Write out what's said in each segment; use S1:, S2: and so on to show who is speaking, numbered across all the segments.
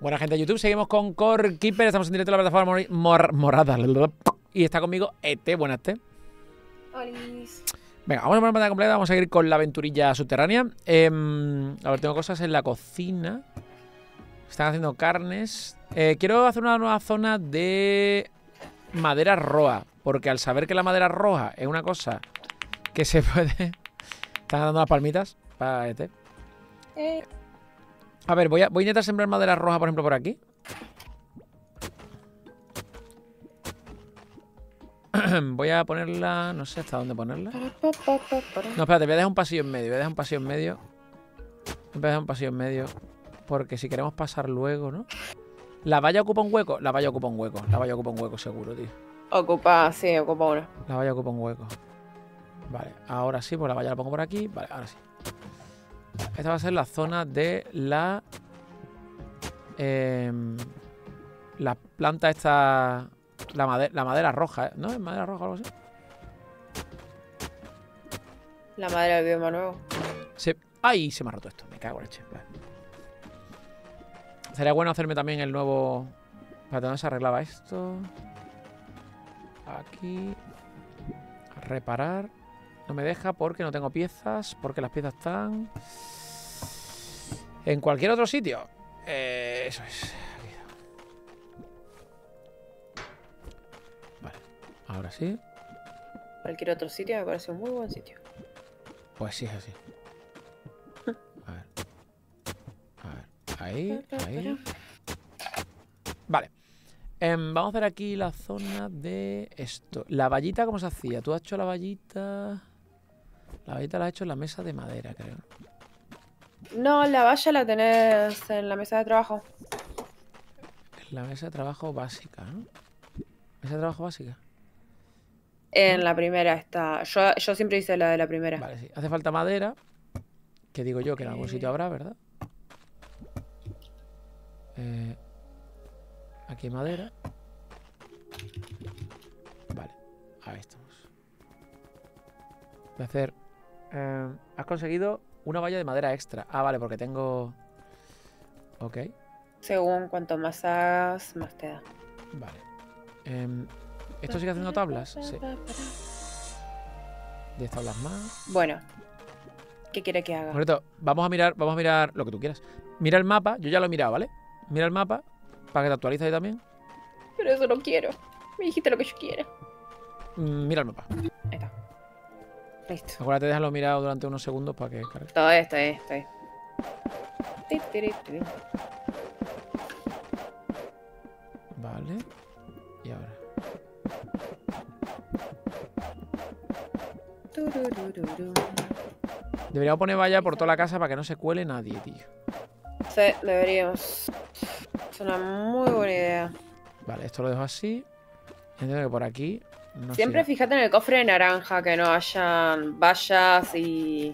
S1: Buena gente de YouTube, seguimos con Core Keeper, estamos en directo en la plataforma mor- mor- morada. Y está conmigo Ete, buenas Ete.
S2: Olis.
S1: Venga, vamos a poner pantalla completa, vamos a seguir con la aventurilla subterránea. Em, a ver, tengo cosas en la cocina. Están haciendo carnes. Eh, quiero hacer una nueva zona de madera roja, porque al saber que la madera roja es una cosa que se puede... Están dando las palmitas para Ete.
S2: Eh,
S1: A ver, voy a, voy a intentar sembrar madera roja, por ejemplo, por aquí. voy a ponerla... No sé hasta dónde ponerla. No, espérate, voy a dejar un pasillo en medio. Voy a dejar un pasillo en medio. Voy a dejar un pasillo en medio. Porque si queremos pasar luego, ¿no? ¿La valla ocupa un hueco? La valla ocupa un hueco. La valla ocupa un hueco, seguro, tío.
S2: Ocupa, sí, ocupa uno.
S1: La valla ocupa un hueco. Vale, ahora sí, pues la valla la pongo por aquí. Vale, ahora sí. Esta va a ser la zona de la. em, la planta esta. La, made- la madera roja, ¿eh? ¿no? ¿Es madera roja o algo así?
S2: La madera del bioma nuevo.
S1: Se... ¡Ay! Se me ha roto esto. Me cago en leche. Vale. Sería bueno hacerme también el nuevo... Espérate, ¿dónde se arreglaba esto? Aquí. Reparar. No me deja porque no tengo piezas. Porque las piezas están... En cualquier otro sitio. Eh, eso es. Vale. Ahora sí.
S2: Cualquier otro sitio me parece un muy buen sitio.
S1: Pues sí, es así. A ver. A ver. Ahí, ahí. Vale. Em, vamos a hacer aquí la zona de esto. La vallita, ¿cómo se hacía? ¿Tú has hecho la vallita? La vallita la has hecho en la mesa de madera, creo.
S2: No, la valla la tenés en la mesa de trabajo.
S1: En la mesa de trabajo básica, ¿no? Mesa de trabajo básica.
S2: En la primera está. Yo, yo siempre hice la de la primera.
S1: Vale, sí. Hace falta madera. Que digo yo que en algún sitio habrá, ¿verdad? Eh, aquí hay madera. Vale, ahí estamos. Voy a hacer. eh, has conseguido una valla de madera extra. Ah, vale, porque tengo. Ok,
S2: Según cuanto más hagas, más te da.
S1: vale. Em, ¿Esto sigue haciendo tablas? Sí. 10 tablas más.
S2: Bueno, ¿qué quiere que haga?
S1: Correcto. Vamos a mirar, vamos a mirar lo que tú quieras. Mira el mapa, yo ya lo he mirado, ¿vale? Mira el mapa para que te actualices ahí también.
S2: Pero eso no quiero. Me dijiste lo que yo quiera.
S1: Mm, Mira el mapa.
S2: Ahí está. Listo.
S1: Acuérdate de dejarlo mirado durante unos segundos para que cargue.
S2: Todo esto, esto.
S1: Vale. Y ahora. Deberíamos poner valla por toda la casa para que no se cuele nadie, tío.
S2: Sí, deberíamos. Es una muy buena idea.
S1: Vale, esto lo dejo así. Entiendo que por aquí. No
S2: Siempre
S1: siga.
S2: fíjate en el cofre de naranja que no hayan vallas y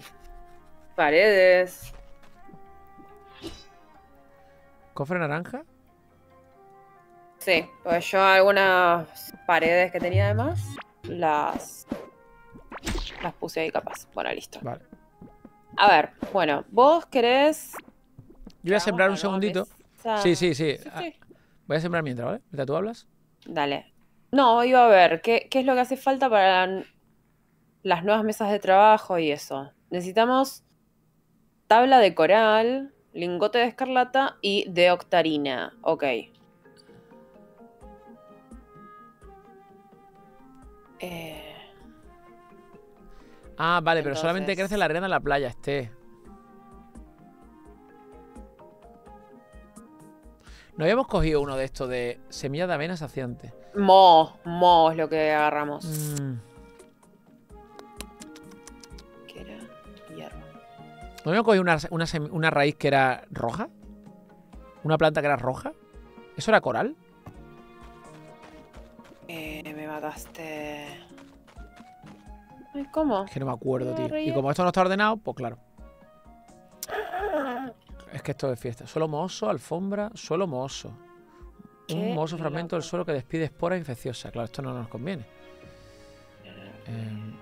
S2: paredes.
S1: ¿Cofre naranja?
S2: Sí, pues yo algunas paredes que tenía además las las puse ahí capaz. Bueno, listo.
S1: Vale.
S2: A ver, bueno, vos querés.
S1: Yo voy a sembrar un segundito.
S2: mesa?
S1: Sí, sí, sí.
S2: Sí,
S1: Ah. Voy a sembrar mientras, ¿vale? Mientras tú hablas.
S2: Dale. No, iba a ver, ¿qué, qué es lo que hace falta para la- las nuevas mesas de trabajo y eso? Necesitamos tabla de coral, lingote de escarlata y de octarina. Ok. Eh,
S1: Ah, vale, pero solamente crece la arena en la playa, este. No habíamos cogido uno de estos de semillas de avena saciante.
S2: mo, mo es lo que agarramos.
S1: Mm,
S2: ¿Qué era? Hierro.
S1: ¿No habíamos cogido una, una una raíz que era roja? ¿Una planta que era roja? ¿Eso era coral?
S2: Eh, me mataste. Ay, ¿cómo?
S1: Es que no me acuerdo, tío. Y como esto no está ordenado, pues claro. Es que esto es fiesta. Suelo mohoso, alfombra, suelo mohoso. Un mohoso fragmento del suelo que despide esporas infecciosas. Claro, esto no nos conviene. Eh.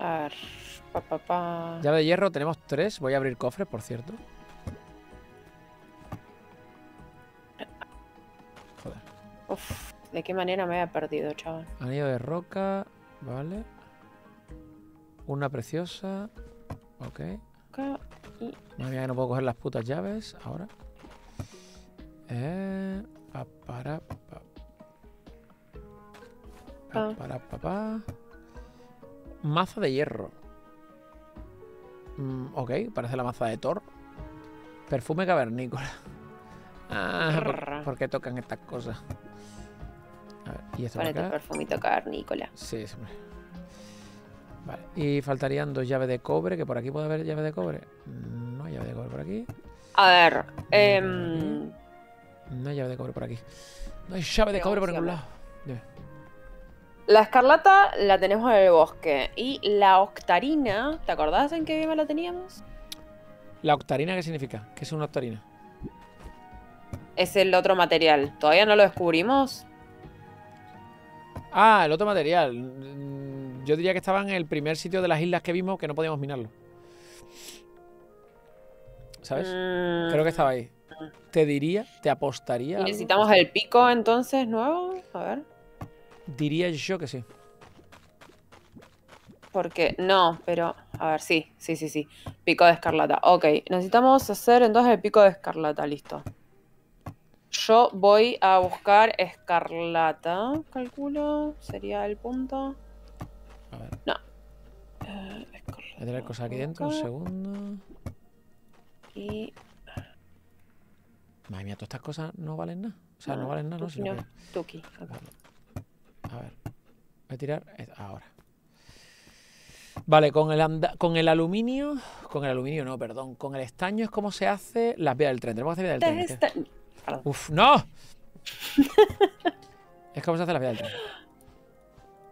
S2: A ver. Pa, pa, pa.
S1: Llave de hierro, tenemos tres. Voy a abrir cofres, por cierto. Joder.
S2: Uf, ¿de qué manera me había perdido, chaval?
S1: Anillo de roca. Vale. Una preciosa. Ok.
S2: Y
S1: Madre mía, que no puedo coger las putas llaves ahora. Eh, pa, para, pa. Pa, para, pa, pa. Maza de hierro. Mm, ok, parece la maza de Thor. Perfume cavernícola. Ah, ¿por,
S2: Rrr.
S1: por qué tocan estas cosas? A ver, ¿y esto
S2: ponete
S1: acá?
S2: perfumito carnícola.
S1: Sí, sí. Vale, y faltarían dos llaves de cobre, que por aquí puede haber llave de cobre. No hay llave de cobre por aquí.
S2: A ver, em,
S1: No hay llave de cobre por aquí. No hay llave de cobre por ningún lado.
S2: La escarlata la tenemos en el bosque. Y la octarina, ¿te acordás en qué bioma la teníamos?
S1: ¿La octarina qué significa? ¿Qué es una octarina?
S2: Es el otro material. ¿Todavía no lo descubrimos?
S1: Ah, el otro material. Mm, Yo diría que estaba en el primer sitio de las islas que vimos que no podíamos minarlo. ¿Sabes?
S2: Mm,
S1: Creo que estaba ahí. Te diría, te apostaría.
S2: ¿y
S1: algo.
S2: ¿Necesitamos el pico entonces nuevo? A ver.
S1: Diría yo que sí.
S2: Porque, no, pero, a ver, sí, sí, sí, sí. Pico de escarlata. Ok, necesitamos hacer entonces el pico de escarlata, listo. Yo voy a buscar escarlata, calculo, sería el punto.
S1: A ver,
S2: Eh, escarlata,
S1: voy a tener cosas aquí dentro, un segundo.
S2: Y
S1: Madre mía, todas estas cosas no valen nada. O sea, no,
S2: No,
S1: valen nada, ¿no? Sino
S2: no.
S1: que-
S2: Tuki.
S1: Vale. A ver. Voy a tirar ahora. Vale, con el, con el aluminio. Con el aluminio, no, perdón. Con el estaño es como se hace las vías del tren. Tenemos que hacer vías del tren. Uf, ¡no! es como se hace las vías del tren.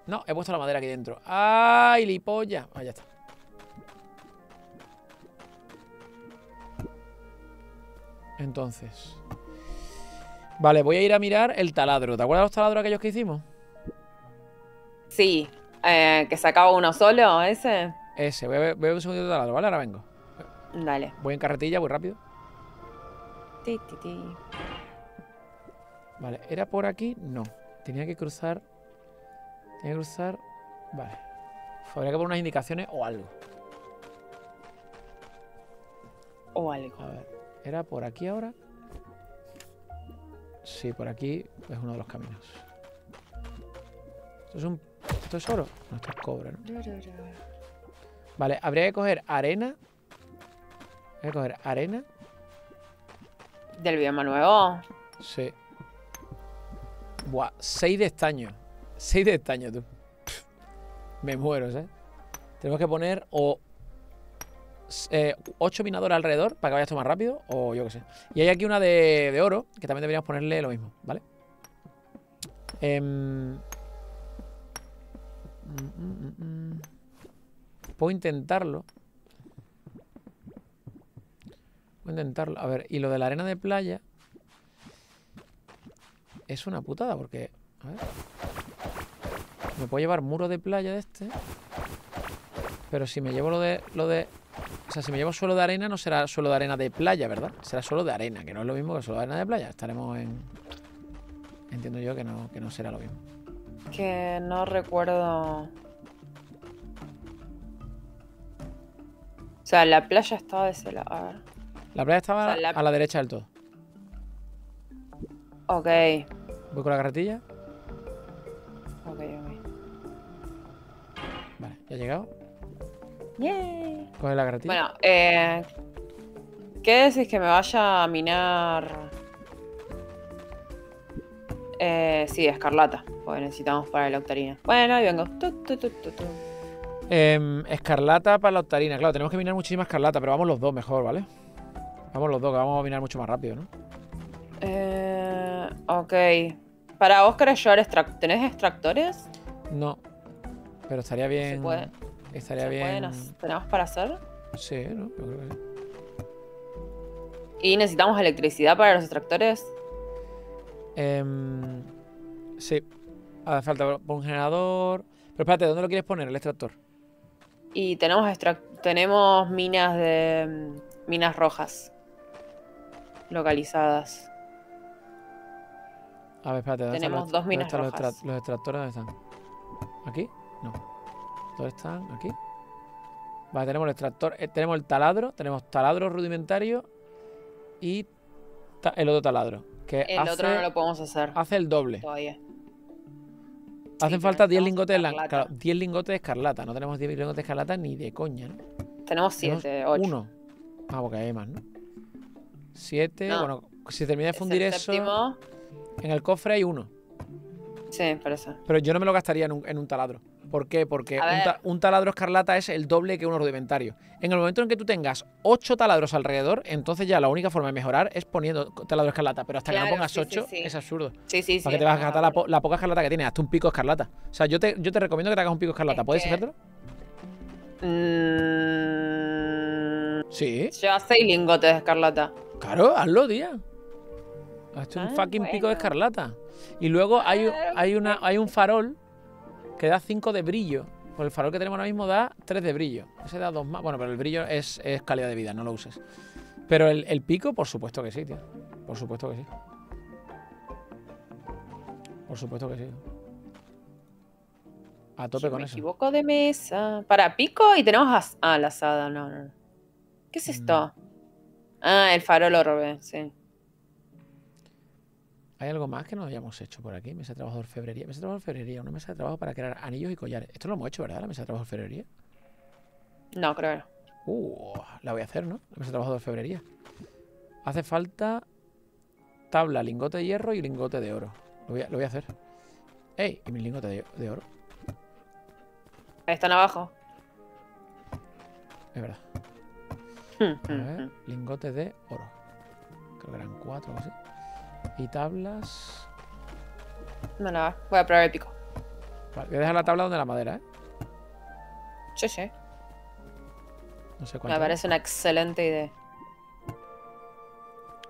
S1: No, he puesto la madera aquí dentro. ¡Ay, lipolla! Ah, ya está. Entonces. Vale, voy a ir a mirar el taladro. ¿Te acuerdas de los taladros aquellos que hicimos?
S2: Sí, eh, que sacaba uno solo, ese.
S1: Ese, voy a ver, voy a ver un segundito de taladro, ¿vale? Ahora vengo.
S2: Dale.
S1: Voy en carretilla, voy rápido.
S2: Ti, ti, ti.
S1: Vale, ¿era por aquí? No. Tenía que cruzar. Tenía que cruzar. Vale. Habría que poner unas indicaciones o algo.
S2: O algo.
S1: A ver. ¿Era por aquí ahora? Sí, por aquí es uno de los caminos. ¿Esto es un. ¿Esto es oro? No, esto es cobre, ¿no? Vale, habría que coger arena. Voy a coger arena.
S2: Del bioma nuevo.
S1: Sí. Buah, 6 de estaño. 6 de estaño, tú. Me muero, ¿sabes? Tenemos que poner o 8 minadores alrededor para que vaya esto más rápido, o yo qué sé. Y hay aquí una de, de oro, que también deberíamos ponerle lo mismo, ¿vale? Em, mm, mm, mm. Puedo intentarlo. Intentarlo. A ver, y lo de la arena de playa es una putada porque. A ver. Me puedo llevar muro de playa de este. Pero si me llevo lo de. lo de. O sea, si me llevo suelo de arena, no será suelo de arena de playa, ¿verdad? Será suelo de arena, que no es lo mismo que suelo de arena de playa. Estaremos en. Entiendo yo que no, que no será lo mismo.
S2: Que no recuerdo. O sea, la playa estaba de ese lado. A ver.
S1: La playa estaba
S2: O sea, la-
S1: a la derecha del todo.
S2: Ok.
S1: Voy con la carretilla.
S2: Ok, ok.
S1: Vale, ya he llegado.
S2: Yay.
S1: Coge la carretilla.
S2: Bueno, eh. ¿Qué decís que me vaya a minar? Eh, sí, escarlata. Porque necesitamos para la octarina. Bueno, ahí vengo. Tu, tu, tu, tu, tu.
S1: Em, escarlata para la octarina. Claro, tenemos que minar muchísima escarlata, pero vamos los dos mejor, ¿vale? Vamos los dos, que vamos a minar mucho más rápido, ¿no?
S2: Eh, ok. Para querés llevar ¿Tenés extractores?
S1: No. Pero estaría bien.
S2: puede-
S1: Estaría
S2: ¿Se
S1: bien.
S2: pueden hacer- ¿Tenemos para hacer?
S1: Sí, ¿no? Yo creo que sí.
S2: ¿Y necesitamos electricidad para los extractores?
S1: Em, sí. Hace falta un generador. Pero espérate, ¿dónde lo quieres poner el extractor?
S2: Y tenemos tenemos minas de minas rojas localizadas.
S1: A ver, espérate. ¿dónde
S2: Tenemos
S1: están los,
S2: dos minas
S1: están los,
S2: rojas.
S1: extra- los extractores? ¿Dónde están? ¿Aquí? No. ¿Dónde están? ¿Aquí? Vale, tenemos el extractor. eh, tenemos el taladro. Tenemos taladro rudimentario y ta- el otro taladro. Que
S2: El
S1: hace,
S2: otro no lo podemos hacer
S1: hace el doble.
S2: todavía.
S1: Hacen falta 10
S2: necesitamos
S1: lingotes,
S2: escarlata.
S1: claro, 10 lingotes de escarlata. No tenemos 10 lingotes de escarlata ni de coña, ¿no?
S2: Tenemos
S1: Tenemos
S2: siete, ocho.
S1: Uno. Ah, porque hay más, ¿no? Siete.
S2: No.
S1: Bueno, si termina de fundir eso,
S2: séptimo.
S1: en el cofre hay uno.
S2: Sí, por eso.
S1: Pero yo no me lo gastaría en un, en un taladro. ¿Por qué? Porque un, ta- un taladro escarlata es el doble que uno rudimentario. En el momento en que tú tengas ocho taladros alrededor, entonces ya la única forma de mejorar es poniendo taladro escarlata. Pero hasta que no pongas
S2: sí,
S1: ocho,
S2: sí.
S1: es absurdo.
S2: Sí, sí, sí.
S1: ¿Para qué te vas a gastar la,
S2: acuerdo.
S1: po- la poca escarlata que tienes? Hazte un pico escarlata. O sea, yo te, yo te recomiendo que te hagas un pico escarlata.
S2: Es
S1: ¿Puedes
S2: que-
S1: hacértelo?
S2: Mm,
S1: Sí.
S2: Lleva seis lingotes de escarlata.
S1: Claro, hazlo, tía. Hazte un
S2: Ah,
S1: fucking pico de escarlata. Y luego hay, hay, una, hay un farol que da 5 de brillo. Pues el farol que tenemos ahora mismo da 3 de brillo. Ese da 2 más. Bueno, pero el brillo es, es calidad de vida, no lo uses. Pero el, el pico, por supuesto que sí, tío. Por supuesto que sí. Por supuesto que sí. A tope
S2: Yo
S1: con
S2: me
S1: eso.
S2: equivoco de mesa. Para pico y tenemos as- ah, la asada. No, no. no. ¿Qué es
S1: Mm.
S2: esto? Ah, el farol lo robé, sí.
S1: ¿Hay algo más que no hayamos hecho por aquí? Mesa de trabajo de orfebrería. Mesa de trabajo de orfebrería. Una mesa de trabajo para crear anillos y collares. Esto lo hemos hecho, ¿verdad? La mesa de trabajo de orfebrería.
S2: No, creo que no.
S1: Uh, la voy a hacer, ¿no? La mesa de trabajo de orfebrería. Hace falta tabla, lingote de hierro y lingote de oro. Lo voy a, lo voy a hacer. ¡Ey! ¿Y mi lingote de, de oro?
S2: Ahí están abajo.
S1: Es verdad. A ver,
S2: hmm.
S1: lingote de oro. Creo que eran cuatro o así. Y tablas.
S2: No, nada. Voy a probar el pico.
S1: Vale, voy a dejar la tabla donde la madera, ¿eh?
S2: Sí, sí.
S1: No sé
S2: Me
S1: cuánto.
S2: parece una excelente idea.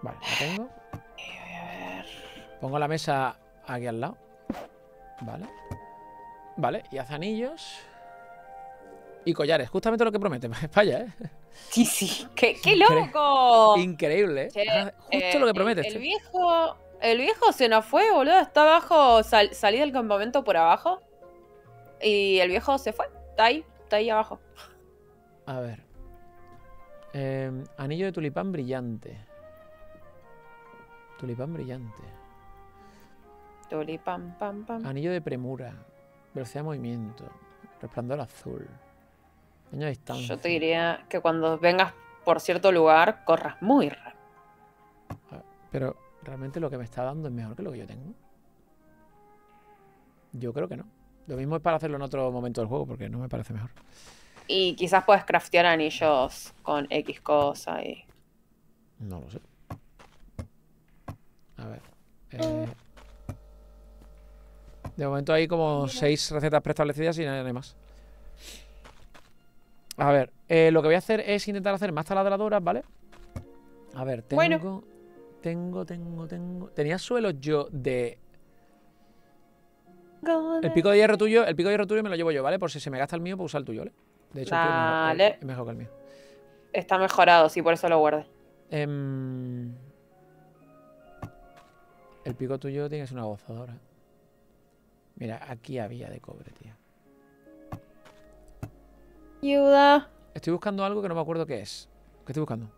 S1: Vale, la tengo.
S2: A ver.
S1: Pongo la mesa aquí al lado. Vale. Vale, y haz anillos. Y collares, justamente lo que promete. Vaya, ¿eh?
S2: Sí, sí. ¡Qué, loco!
S1: Increíble, ¿eh?
S2: Che,
S1: Justo
S2: Eh,
S1: lo que
S2: el-
S1: promete.
S2: El, viejo. El viejo se nos fue, boludo. Está abajo. sal- salí del campamento por abajo. Y el viejo se fue. Está ahí. Está ahí abajo.
S1: A ver. Eh, anillo de tulipán brillante. Tulipán brillante.
S2: Tuli, pam, pam, pam.
S1: Anillo de premura. Velocidad de movimiento. Resplandor azul. Daño a distancia.
S2: Yo te diría que cuando vengas por cierto lugar, corras muy rápido.
S1: Pero realmente lo que me está dando es mejor que lo que yo tengo. Yo creo que no. Lo mismo es para hacerlo en otro momento del juego, porque no me parece mejor.
S2: Y quizás puedes craftear anillos con X cosa y.
S1: No lo sé. A ver. eh, De momento hay como seis recetas preestablecidas y hay más. A ver, eh, lo que voy a hacer es intentar hacer más taladradoras, ¿vale? A ver, tengo.
S2: Bueno.
S1: Tengo, tengo, tengo. Tenía suelos yo de. El pico de hierro tuyo, el pico de hierro tuyo me lo llevo yo, ¿vale? Por si se me gasta el mío, puedo usar el tuyo, ¿vale? De hecho, el tuyo es mejor-
S2: Dale.
S1: es mejor que el mío.
S2: Está mejorado, sí, por eso lo guardé.
S1: Em, el pico tuyo tiene que ser una gozadora. Mira, aquí había de cobre, tía.
S2: Ayuda.
S1: Estoy buscando algo que no me acuerdo qué es. ¿Qué estoy buscando?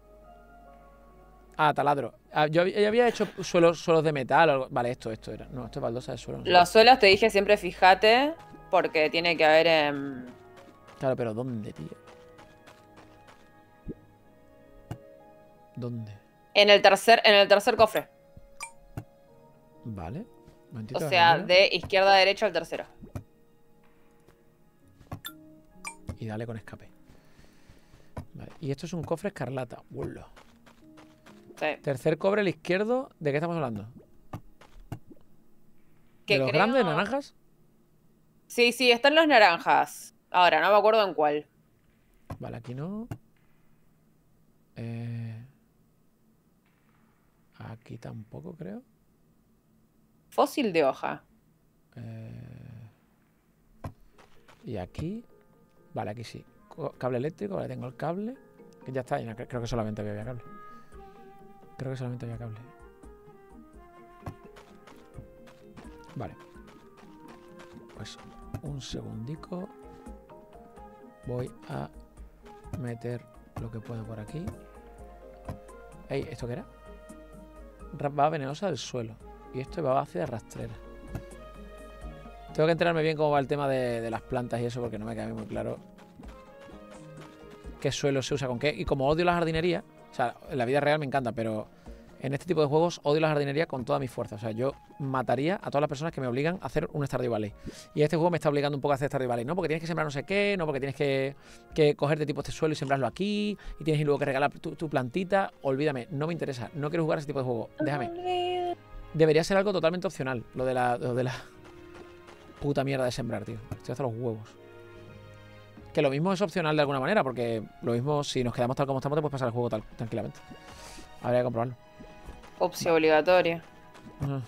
S1: Ah, taladro. Ah, yo, había- yo había hecho suelos, suelos de metal o algo. Vale, esto, esto era. No, esto es baldosa de suelo. no sé.
S2: Los suelos te dije siempre fíjate, porque tiene que haber. em,
S1: Claro, pero ¿dónde, tío? ¿Dónde?
S2: en el tercer, en el tercer cofre.
S1: Vale.
S2: O sea, de izquierda a derecha al tercero.
S1: Y dale con escape. Vale. Y esto es un cofre escarlata.
S2: Sí.
S1: Tercer cobre al izquierdo. ¿De qué estamos hablando?
S2: Que
S1: ¿De los
S2: creo-
S1: grandes naranjas?
S2: Sí, sí, están los naranjas. Ahora, no me acuerdo en cuál.
S1: Vale, aquí no. Eh, Aquí tampoco, creo.
S2: Fósil de hoja.
S1: Eh, Y aquí. Vale, aquí sí. cable eléctrico, vale, tengo el cable. Que ya está, creo que solamente había cable. Creo que solamente había cable. Vale. Pues un segundico. Voy a meter lo que puedo por aquí. Ey, ¿esto qué era? Ra- Baba venenosa del suelo. Y esto es baba ácida rastrera. Tengo que enterarme bien cómo va el tema de, de las plantas y eso porque no me queda muy claro qué suelo se usa con qué. Y como odio la jardinería, o sea, en la vida real me encanta, pero en este tipo de juegos odio la jardinería con toda mi fuerza. O sea, yo mataría a todas las personas que me obligan a hacer un Stardew Valley. Y este juego me está obligando un poco a hacer Stardew Valley, ¿no? Porque tienes que sembrar no sé qué, no porque tienes que, que coger de tipo este suelo y sembrarlo aquí, y tienes luego que regalar tu, tu plantita. Olvídame, no me interesa, no quiero jugar a ese tipo de juego. Déjame. Debería ser algo totalmente opcional, lo de la, lo de la puta mierda de sembrar, tío. Estoy hasta los huevos. Que lo mismo es opcional de alguna manera, porque lo mismo, si nos quedamos tal como estamos, te puedes pasar el juego tal, tranquilamente. Habría que comprobarlo.
S2: Opción obligatoria.
S1: Ah,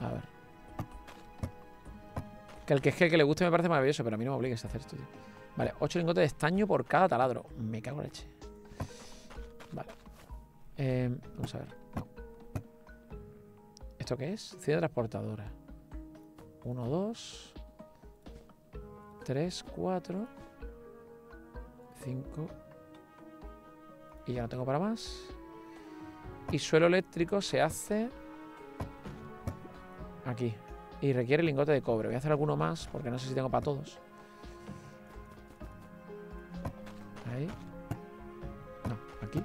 S1: A ver. Que el que es que, el que le guste me parece maravilloso, pero a mí no me obligues a hacer esto, tío. Vale, 8 lingotes de estaño por cada taladro. Me cago en leche. Vale. Eh, vamos a ver. ¿Esto qué es? Ciudad transportadora. 1, 2. 3, 4. 5. Y ya no tengo para más. Y suelo eléctrico se hace aquí. Y requiere lingote de cobre. Voy a hacer alguno más porque no sé si tengo para todos. Ahí. No, aquí.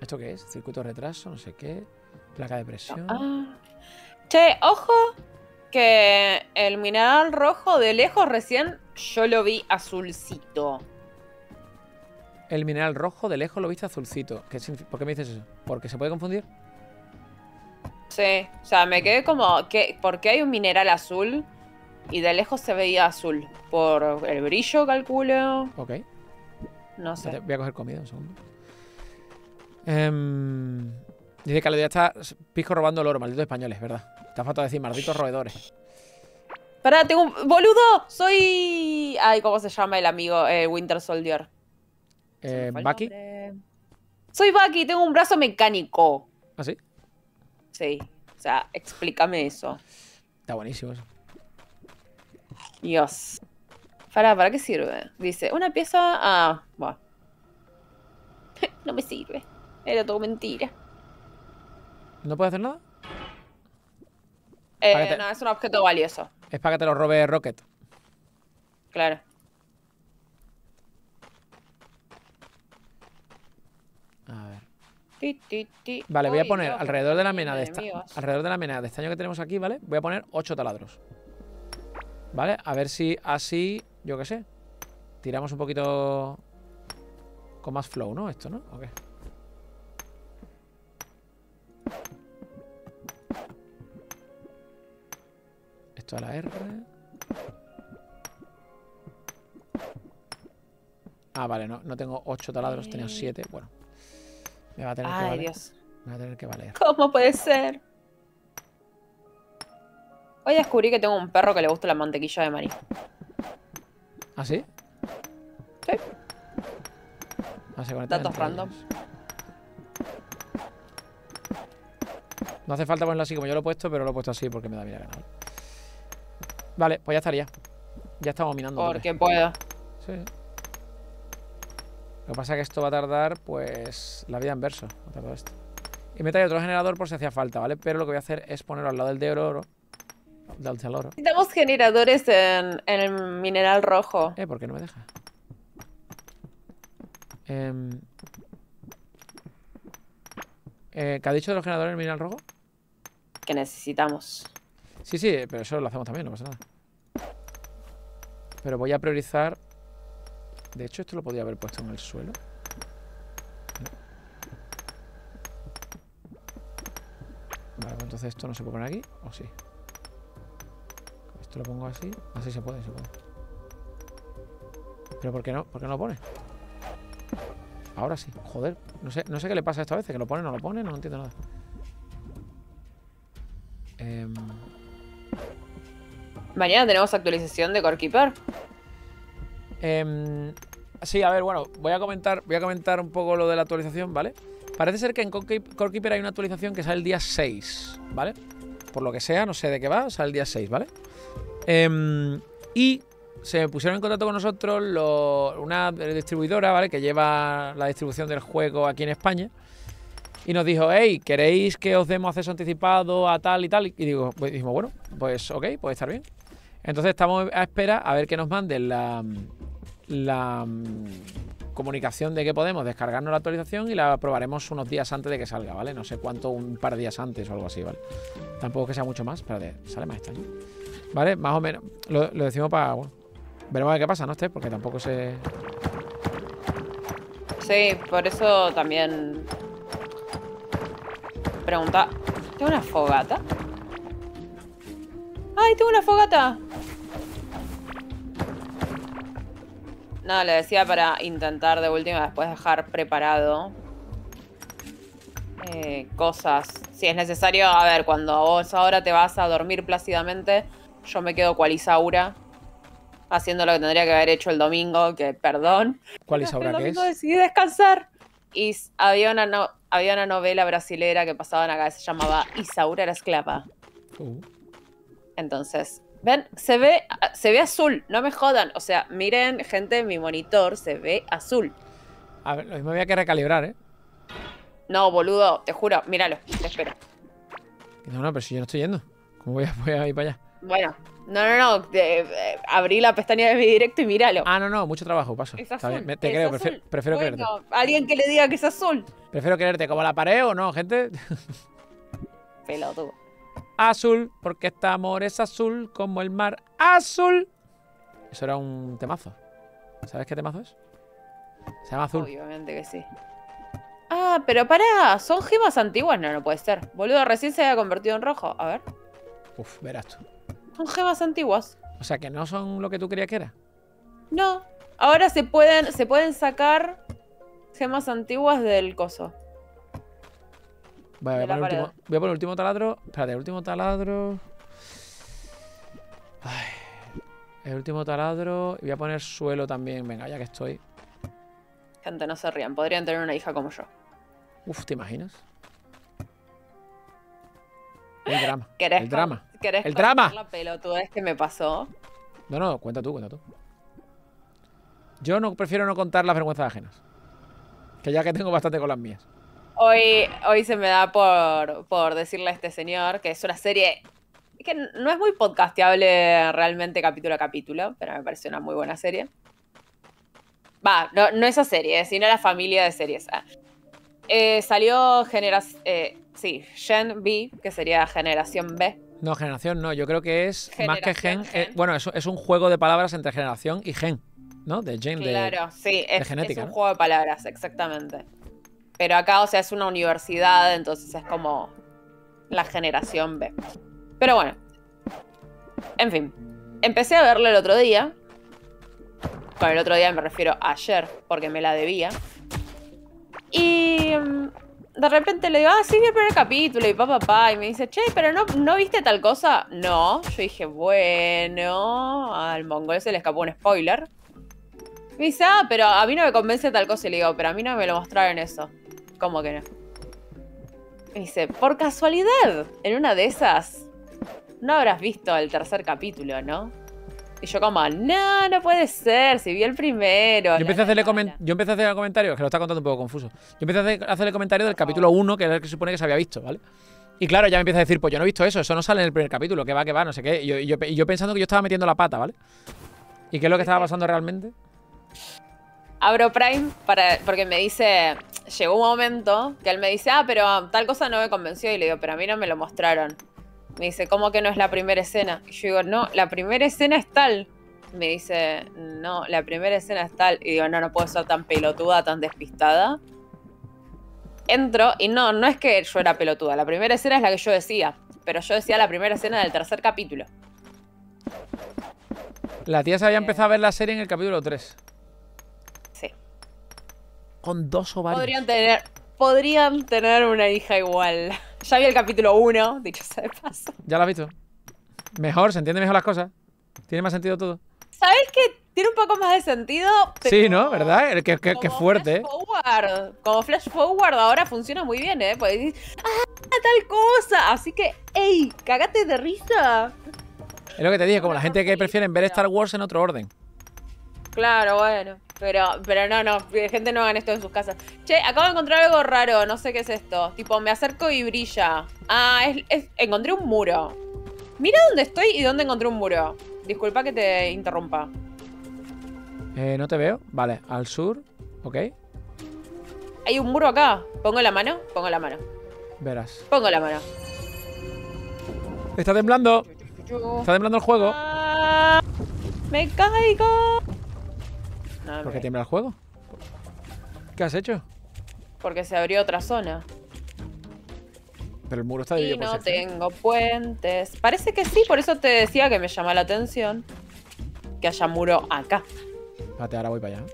S1: ¿Esto qué es? Circuito de retraso, no sé qué. Placa de presión.
S2: Ah. Che, ojo que el mineral rojo de lejos recién yo lo vi azulcito.
S1: El mineral rojo de lejos lo viste azulcito. ¿Qué signifi- ¿Por qué me dices eso? ¿Porque se puede confundir?
S2: Sí, o sea, me quedé como, que ¿por qué hay un mineral azul? Y de lejos se veía azul. ¿Por el brillo, calculo?
S1: Ok.
S2: No sé.
S1: Voy a coger comida un segundo. Em, dice que ya está Pisco robando el oro, malditos españoles, ¿verdad? Te ha faltado decir malditos roedores.
S2: Pará, tengo un... ¡Boludo! Soy... Ay, ¿cómo se llama el amigo? Eh, Winter Soldier.
S1: Eh, Bucky.
S2: Soy Bucky, tengo un brazo mecánico.
S1: ¿ah, sí?
S2: Sí. O sea, explícame eso.
S1: Está buenísimo eso.
S2: Dios. Pará, ¿para qué sirve? Dice, una pieza... Ah, bueno. no me sirve. Era todo mentira.
S1: ¿No puede hacer nada?
S2: Eh,
S1: te-
S2: No, es un objeto valioso.
S1: Es para que te lo robe Rocket.
S2: Claro.
S1: A ver.
S2: Ti, ti, ti.
S1: Vale, voy a poner
S2: Dios,
S1: alrededor de la mena de esta,
S2: enemigos.
S1: alrededor de la mena de estaño que tenemos aquí, ¿vale? Voy a poner 8 taladros. ¿Vale? A ver si así, yo qué sé, tiramos un poquito con más flow, ¿no? Esto, ¿no? Ok. Esto a la R. Ah, vale, no, no tengo 8 taladros, tenía
S2: Eh.
S1: 7. Bueno. Me va a tener que valer.
S2: Dios.
S1: Me va a tener que valer.
S2: ¿Cómo puede ser? Hoy descubrí que tengo un perro que le gusta la mantequilla de maní.
S1: ¿Ah, sí?
S2: Sí.
S1: Ah, se
S2: Datos random.
S1: ellos. No hace falta ponerlo así como yo lo he puesto, pero lo he puesto así porque me da mira ganar. Vale, pues ya estaría. Ya estamos minando. a tope.
S2: Porque puedo.
S1: Sí. Lo que pasa es que esto va a tardar, pues, la vida en verso. esto. Y me trae otro generador por si hacía falta, ¿vale? Pero lo que voy a hacer es ponerlo al lado del de oro. Del del oro.
S2: Necesitamos generadores en, en el mineral rojo.
S1: Eh, ¿por qué no me deja? Em, eh, ¿Qué ha dicho de los generadores en mineral rojo?
S2: Que necesitamos.
S1: Sí, sí, pero eso lo hacemos también, no pasa nada. Pero voy a priorizar. De hecho, esto lo podía haber puesto en el suelo. No. Vale, pues entonces esto no se puede poner aquí, ¿o sí? Esto lo pongo así. Así se puede, se puede. ¿Pero por qué no? ¿Por qué no lo pone? Ahora sí. Joder. No sé, no sé qué le pasa a esta vez. Que lo pone, no lo pone, no entiendo nada. Em,
S2: Mañana tenemos actualización de Core Keeper.
S1: Em, sí, a ver, bueno, voy a comentar, voy a comentar un poco lo de la actualización, ¿vale? Parece ser que en Core Keeper hay una actualización que sale el día 6, ¿vale? Por lo que sea, no sé de qué va, sale el día 6, ¿vale? Em, y se pusieron en contacto con nosotros una distribuidora, ¿vale? Que lleva la distribución del juego aquí en España. Y nos dijo, hey, ¿queréis que os demos acceso anticipado a tal y tal? Y digo, pues, dijimos, bueno, pues ok, puede estar bien. Entonces estamos a espera a ver que nos manden la, la mm, comunicación de que podemos descargarnos la actualización y la probaremos unos días antes de que salga, ¿vale? No sé cuánto, un par de días antes o algo así, ¿vale? Tampoco que sea mucho más, pero sale más extraño. ¿Vale? Más o menos. Lo, decimos para. Bueno, veremos a ver qué pasa, ¿no? Este, porque tampoco se.
S2: Sí, por eso también. Pregunta. ¿Tengo una fogata? ¡Ay, tengo una fogata! No, le decía para intentar de última después dejar preparado eh, cosas. Si es necesario, a ver, cuando vos ahora te vas a dormir plácidamente, yo me quedo cual Isaura, haciendo lo que tendría que haber hecho el domingo, que perdón.
S1: ¿Cuál Isaura qué es?
S2: decidí descansar. Y había una, había una novela brasilera que pasaban acá, se llamaba Isaura era esclava. Uh. Entonces, ven, se ve, se ve azul, no me jodan. O sea, miren, gente, mi monitor se ve azul.
S1: A ver, lo mismo había que recalibrar, ¿eh?
S2: No, boludo, te juro, míralo, te espero.
S1: No, no, pero si yo no estoy yendo. ¿Cómo voy a, voy a ir para allá?
S2: Bueno, no, no, no. abrí la pestaña de mi directo y míralo.
S1: Ah, no, no, mucho trabajo, paso.
S2: Es azul,
S1: te creo, prefiero, bueno,
S2: Alguien que le diga que es azul.
S1: Prefiero quererte como la pared o no, gente.
S2: Pelotudo.
S1: Azul, porque este amor es azul como el mar azul. Eso era un temazo. ¿Sabes qué temazo es? Se llama azul.
S2: Obviamente que sí. Ah, pero pará, ¿son gemas antiguas? No, no puede ser. Boludo, recién se había convertido en rojo. A ver.
S1: Uf, verás tú.
S2: Son gemas antiguas.
S1: O sea, que no son lo que tú creías que era.
S2: No. Ahora se pueden, se pueden sacar gemas antiguas del coso.
S1: Voy, a poner último, voy a poner el último taladro. Espérate, el último taladro. Ay, el último taladro. Y voy a poner suelo también. Venga, ya que estoy.
S2: Gente, no se rían. Podrían tener una hija como yo.
S1: Uf, ¿te imaginas? El drama. el drama.
S2: ¿Querés
S1: el drama.
S2: la pelotudez que me pasó?
S1: No, no, cuenta tú, cuenta tú. Yo no prefiero no contar las vergüenzas ajenas. Que ya que tengo bastante con las mías.
S2: Hoy, hoy se me da por, por decirle a este señor que es una serie que no es muy podcasteable realmente capítulo a capítulo, pero me parece una muy buena serie. Va, no, no esa serie, sino la familia de series. Ah. Eh, salió generación. Eh, Sí, Gen B, que sería generación B.
S1: No, generación no, yo creo que es más que gen. Eh, bueno, es, es, un juego de palabras entre generación y gen, ¿no? De gen,
S2: claro, sí, es, genética. Es un juego de palabras, exactamente. Pero acá, o sea, es una universidad, entonces es como la generación B. Pero bueno, en fin, empecé a verlo el otro día. Con el otro día me refiero a ayer, porque me la debía. Y mm, de repente le digo, ah, sí, vi el primer capítulo y papá, papá. Y me dice, che, pero no, ¿no viste tal cosa? No. Yo dije, bueno, al mongol se le escapó un spoiler. Me dice, ah, pero a mí no me convence tal cosa. Y le digo, pero a mí no me lo mostraron eso. ¿Cómo que no? Me dice, por casualidad, en una de esas, no habrás visto el tercer capítulo, ¿no? Y yo como, no, no puede ser, si vi el primero.
S1: Yo empecé, a hacerle yo empecé a hacer el comentario, que lo está contando un poco confuso. Yo empecé a hacer el comentario del capítulo 1, que era el que se supone que se había visto, ¿vale? Y claro, ya me empieza a decir, pues yo no he visto eso, eso no sale en el primer capítulo, que va, que va, no sé qué. Y yo, pensando que yo estaba metiendo la pata, ¿vale? ¿Y qué es lo que estaba pasando realmente?
S2: Abro Prime para, porque me dice, llegó un momento que él me dice, ah, pero tal cosa no me convenció. Y le digo, pero a mí no me lo mostraron. Me dice, ¿cómo que no es la primera escena? Y yo digo, no, la primera escena es tal. Me dice, no, la primera escena es tal. Y digo, no, no puedo ser tan pelotuda, tan despistada. Entro y no, no es que yo era pelotuda. La primera escena es la que yo decía. Pero yo decía la primera escena del tercer capítulo.
S1: La tía se había empezado a ver la serie en el capítulo 3. Con dos ovarios.
S2: Podrían tener, podrían tener una hija igual. Ya vi el capítulo 1, dicho sea de paso.
S1: ¿Ya lo has visto? Mejor, se entiende mejor las cosas. Tiene más sentido todo.
S2: ¿Sabes qué? tiene un poco más de sentido.
S1: Sí, ¿no? ¿Verdad? Qué, qué
S2: como
S1: fuerte. ¿eh?
S2: Flash forward, como flash forward ahora funciona muy bien, ¿eh? Pues decís, ¡ah, tal cosa! Así que, ¡ey! ¡Cágate de risa!
S1: Es lo que te dije, como la gente que prefieren ver Star Wars en otro orden.
S2: Claro, bueno. Pero, pero no, no, gente no hagan esto en sus casas. Che, acabo de encontrar algo raro, no sé qué es esto. Tipo, me acerco y brilla. Ah, es, es- encontré un muro. Mira dónde estoy y dónde encontré un muro. Disculpa que te interrumpa.
S1: Eh, no te veo. Vale, al sur. Ok.
S2: Hay un muro acá. ¿Pongo la mano? Pongo la mano.
S1: Verás.
S2: Pongo la mano.
S1: Está temblando. Está temblando el juego.
S2: Ah, ¡Me caigo!
S1: ¿Por qué tiembla el juego? ¿Qué has hecho?
S2: porque se abrió otra zona.
S1: Pero el muro está
S2: Y
S1: dividido por
S2: no tengo puentes. Parece que sí, por eso te decía que me llama la atención que haya muro acá.
S1: Espérate, ahora voy para allá.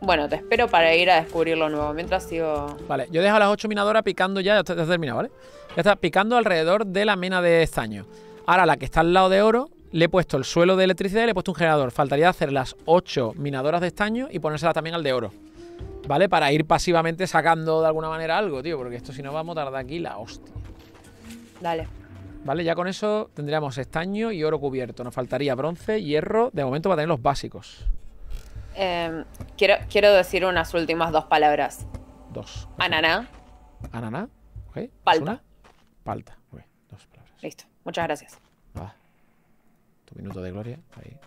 S2: Bueno, te espero para ir a descubrir lo nuevo. Mientras sigo.
S1: Vale, yo dejo a las 8 minadoras picando ya. Ya está, ya está terminado, ¿vale? Ya está picando alrededor de la mena de estaño. Ahora, la que está al lado de oro, le he puesto el suelo de electricidad y le he puesto un generador. Faltaría hacer las 8 minadoras de estaño y ponérsela también al de oro. ¿Vale? Para ir pasivamente sacando de alguna manera algo, tío. Porque esto si no vamos a tardar aquí la hostia.
S2: Dale.
S1: ¿Vale? Ya con eso tendríamos estaño y oro cubierto. Nos faltaría bronce, hierro. De momento va a tener los básicos.
S2: Eh, quiero, quiero decir unas últimas dos palabras.
S1: Dos.
S2: Ananá.
S1: Ananá. ¿Ok? ¿Es
S2: Palta.
S1: Palta. Ok, dos palabras.
S2: Listo. Muchas gracias.
S1: Minuto de gloria. Ahí.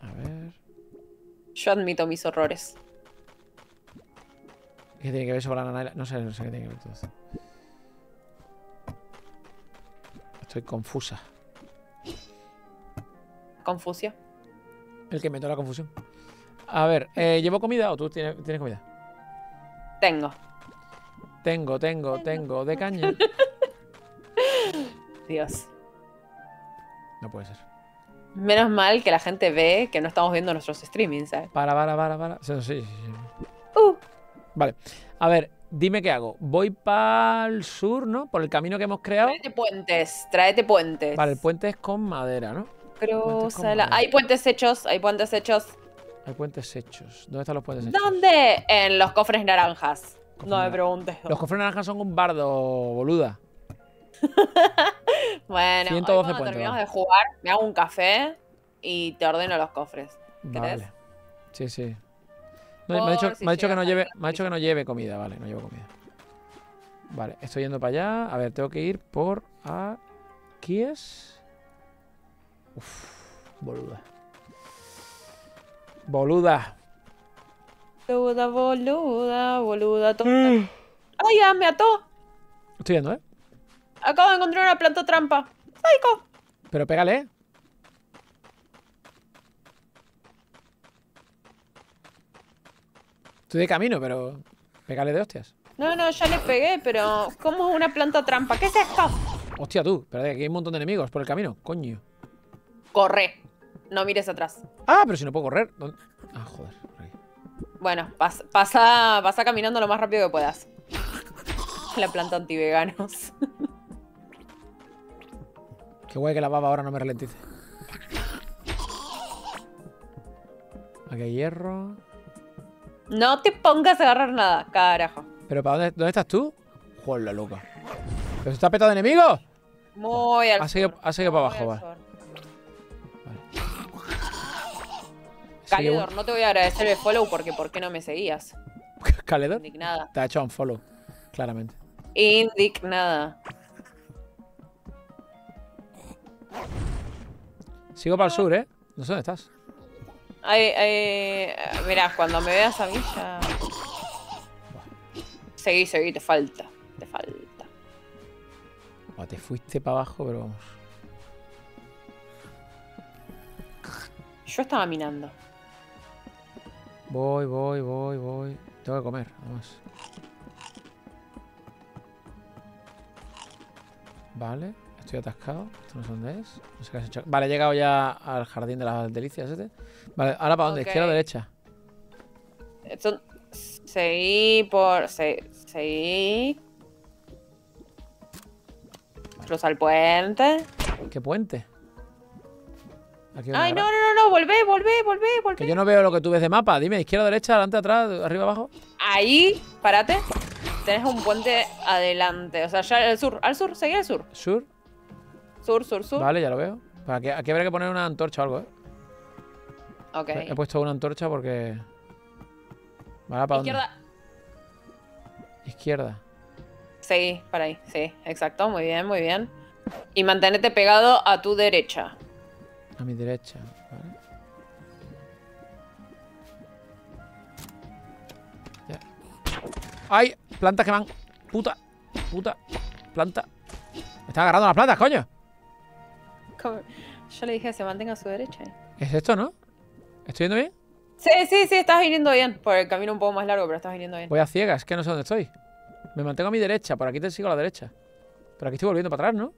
S1: A ver.
S2: Yo admito mis horrores.
S1: ¿Qué tiene que ver sobre la nana? No sé, no sé qué tiene que ver todo esto. Estoy confusa.
S2: Confucio.
S1: El que meto la confusión. A ver, eh, ¿llevo comida o tú tienes, tienes comida?
S2: Tengo.
S1: Tengo, tengo, tengo de caña.
S2: Dios.
S1: No puede ser.
S2: Menos mal que la gente ve que no estamos viendo nuestros streamings, ¿sabes?
S1: Para, para, para, para. Sí, sí, sí.
S2: Uh,
S1: Vale. A ver, dime qué hago. Voy para el sur, ¿no? Por el camino que hemos creado.
S2: tráete puentes, tráete puentes.
S1: Vale, el puente es con madera, ¿no? Madera.
S2: Hay puentes hechos, hay puentes hechos.
S1: Hay puentes hechos. ¿Dónde están los puentes hechos?
S2: ¿Dónde? En los cofres naranjas.
S1: Cofres
S2: No me preguntes.
S1: Los cofres naranjas son un bardo, boluda.
S2: Bueno,
S1: 112
S2: hoy cuando terminamos de jugar, me hago un café y te ordeno los cofres. ¿Querés?
S1: Vale. Sí, sí. No, me, ha dicho,
S2: Por si
S1: me ha dicho que no lleve, me ha dicho que no lleve comida, vale, no llevo comida. Vale, estoy yendo para allá. A ver, tengo que ir por aquí es. Uf, boluda. Boluda.
S2: Boluda, boluda, boluda, tonta.
S1: Mm.
S2: ¡Ay, ya me ató!
S1: Estoy yendo, ¿eh?
S2: Acabo de encontrar una planta trampa. ¡Psycho!
S1: Pero pégale. Estoy de camino, pero. Pégale de hostias.
S2: No, no, ya le pegué, pero ¿cómo es una planta trampa? ¿Qué es esto?
S1: Hostia, tú. Espérate, aquí hay un montón de enemigos por el camino. Coño.
S2: Corre. No mires atrás.
S1: Ah, pero si no puedo correr. ¿Dónde? Ah, joder.
S2: Bueno, pas- pasa, pasa caminando lo más rápido que puedas. La planta antiveganos.
S1: Qué guay que la baba ahora no me ralentice. Aquí hay hierro.
S2: No te pongas a agarrar nada, carajo.
S1: ¿Pero para dónde, dónde estás tú? Joder, la loca. ¿Pero se está petado de enemigos?
S2: Muy al
S1: Ha seguido, ha seguido para abajo,
S2: al
S1: vale. Sigue un-
S2: Calidor, no te voy a agradecer el follow porque ¿por qué no me seguías?
S1: ¿Caledor?
S2: Indignada.
S1: Te ha hecho un follow, claramente.
S2: Indignada.
S1: Sigo para el sur, ¿eh? No sé dónde estás.
S2: Ay, ay, mira, cuando me veas a mí ya. Seguí, seguí, te falta. Te falta.
S1: Buah, te fuiste para abajo, pero vamos.
S2: Yo estaba minando.
S1: Voy, voy, voy, voy. Tengo que comer, además. Vale, estoy atascado. Esto no sé dónde es. No sé qué has hecho. Vale, he llegado ya al jardín de las delicias este. Vale, ahora para dónde,
S2: Ok.
S1: izquierda o derecha.
S2: Esto- seguí por. se- seguí. Cruza el puente.
S1: ¿Qué puente? Aquí
S2: Ay, no, no, no, no, volvé, volvé, volvé,
S1: Que
S2: volvé.
S1: yo no veo lo que tú ves de mapa. Dime, izquierda, derecha, adelante, atrás, arriba, abajo.
S2: Ahí, parate. Tenés un puente adelante. O sea, ya al sur, al sur, seguí al sur.
S1: Sur.
S2: Sur, sur, sur.
S1: Vale, ya lo veo. Para que, aquí habría que poner una antorcha o algo, ¿eh?
S2: Ok.
S1: He puesto una antorcha porque... Vale, ¿para
S2: Izquierda.
S1: dónde? Izquierda.
S2: Seguí, para ahí. Sí, exacto. Muy bien, muy bien. Y mantenete pegado a tu derecha.
S1: A mi derecha. Vale. Ya. ¡Ay! Plantas que van. Puta. Puta. Planta. Me están agarrando las plantas, coño.
S2: Yo le dije se mantenga a su derecha.
S1: ¿Es esto, no? ¿Estoy yendo bien?
S2: Sí, sí, sí, estás viniendo bien. Por el camino un poco más largo, pero estás viniendo bien.
S1: Voy a ciegas, que no sé dónde estoy. Me mantengo a mi derecha, por aquí te sigo a la derecha. Pero aquí estoy volviendo para atrás, ¿no?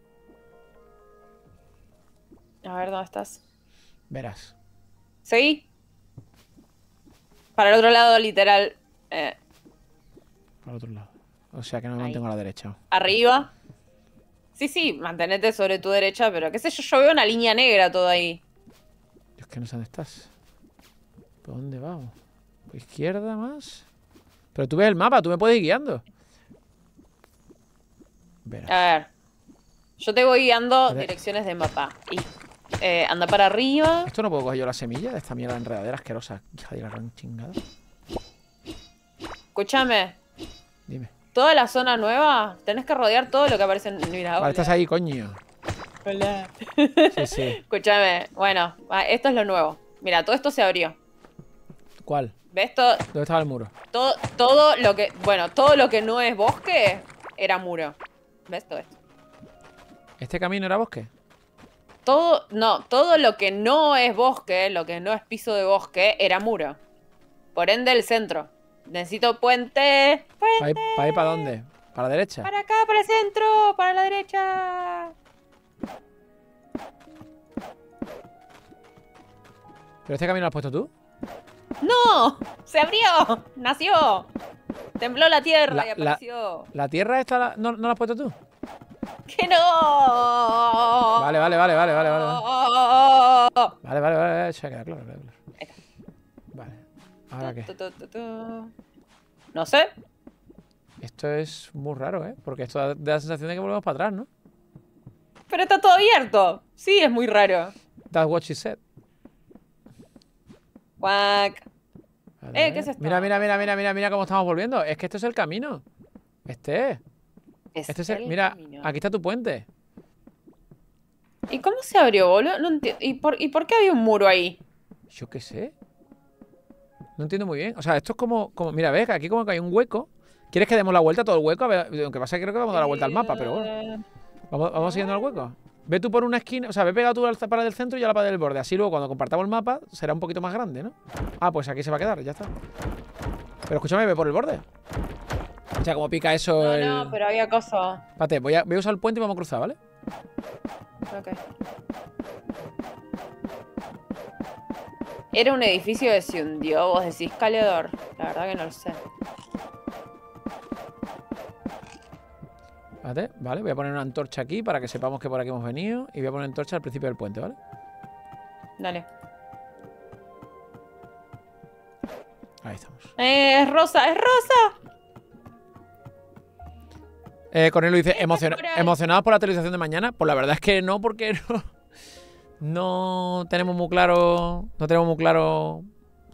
S2: A ver, ¿dónde estás?
S1: Verás.
S2: Seguí. Para el otro lado, literal. eh,
S1: Para el otro lado. O sea que no me
S2: Ahí.
S1: mantengo a la derecha.
S2: arriba. Sí, sí, mantenete sobre tu derecha, pero qué sé yo, yo veo una línea negra todo ahí.
S1: Dios, que no sé dónde estás. ¿Por dónde vamos? ¿Por izquierda más? Pero tú ves el mapa, tú me puedes ir guiando. Verás.
S2: A ver. Yo te voy guiando direcciones de mapa. Y eh, anda para arriba.
S1: ¿Esto no puedo coger yo la semilla de esta mierda enredadera asquerosa? Hija de la gran chingada.
S2: Escúchame.
S1: Dime.
S2: Toda la zona nueva, tenés que rodear todo lo que aparece en. Mira,
S1: Vale, estás ahí, coño.
S2: Hola.
S1: Sí, sí.
S2: Escúchame. Bueno, esto es lo nuevo. Mira, todo esto se abrió.
S1: ¿Cuál?
S2: ¿Ves? Todo,
S1: ¿Dónde estaba el muro?
S2: todo, todo lo que. Bueno, todo lo que no es bosque era muro. ¿Ves todo esto?
S1: ¿Este camino era bosque?
S2: Todo, no, todo lo que no es bosque, lo que no es piso de bosque, era muro. Por ende, el centro. Necesito puente.
S1: ¿Para
S2: Puente.
S1: ir, para ir para dónde? ¿Para la derecha?
S2: Para acá, para el centro, para la derecha.
S1: ¿Pero este camino lo has puesto tú?
S2: ¡No! ¡Se abrió! ¡Nació! Tembló la tierra
S1: La-
S2: y apareció.
S1: ¿La tierra esta la- no, no la has puesto tú?
S2: ¡Que no!
S1: Vale, vale, vale, vale, vale, vale. Vale, vale, vale, vale, ya queda claro, queda claro.
S2: No sé.
S1: Esto es muy raro, ¿eh? Porque esto da, da la sensación de que volvemos para atrás, ¿no?
S2: Pero está todo abierto. Sí, es muy raro.
S1: That's what she said. Vale,
S2: Eh. ¿qué es esto?
S1: Mira, mira, mira, mira, mira, mira cómo estamos volviendo. Es que esto es el camino. Este es. Este es el, mira,
S2: camino.
S1: aquí está tu puente.
S2: ¿Y cómo se abrió, boludo? No entiendo. ¿Y por, ¿Y por qué había un muro ahí?
S1: Yo qué sé. No entiendo muy bien. O sea, esto es como, como mira, ves, que aquí como que hay un hueco. ¿Quieres que demos la vuelta a todo el hueco? A ver, aunque pasa que creo que vamos a dar la vuelta al mapa, pero bueno.
S2: Eh,
S1: Vamos, vamos siguiendo el hueco. Ve tú por una esquina, o sea, ve pegado tú la pared del centro y yo a la pared del borde. Así luego cuando compartamos el mapa será un poquito más grande, ¿no? Ah, pues aquí se va a quedar, ya está. Pero escúchame, ve por el borde. O sea, como pica eso
S2: No,
S1: el...
S2: no, pero había cosas.
S1: Espérate, voy a, voy a usar el puente y vamos a cruzar, ¿vale?
S2: Ok. Era un edificio que se hundió, vos decís Caledor. La verdad que no lo sé.
S1: Espérate, vale, voy a poner una antorcha aquí para que sepamos que por aquí hemos venido. Y voy a poner antorcha al principio del puente, ¿vale?
S2: Dale.
S1: Ahí estamos.
S2: Eh, es rosa, es rosa.
S1: Eh, Cornelio dice, "Emociona-
S2: por ahí.
S1: ¿emocionados por la actualización de mañana? Pues la verdad es que no, porque no, no tenemos muy claro, no tenemos muy claro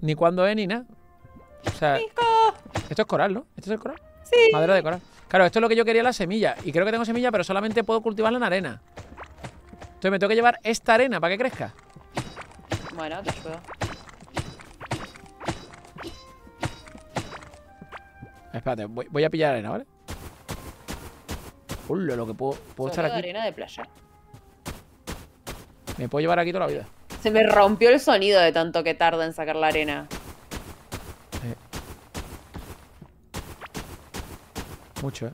S1: ni cuándo es ni nada. O sea, esto es coral, ¿no? ¿Esto es el coral?
S2: Sí.
S1: Madera de coral. Claro, esto es lo que yo quería, la semilla. Y creo que tengo semilla, pero solamente puedo cultivarla en arena. Entonces me tengo que llevar esta arena para que crezca.
S2: Bueno, te ayudo.
S1: Espérate, voy, voy a pillar arena, ¿vale? Uy, lo que puedo, puedo estar aquí.
S2: arena de playa.
S1: Me puedo llevar aquí toda la vida.
S2: Se me rompió el sonido de tanto que tarda en sacar la arena.
S1: Mucho, ¿eh?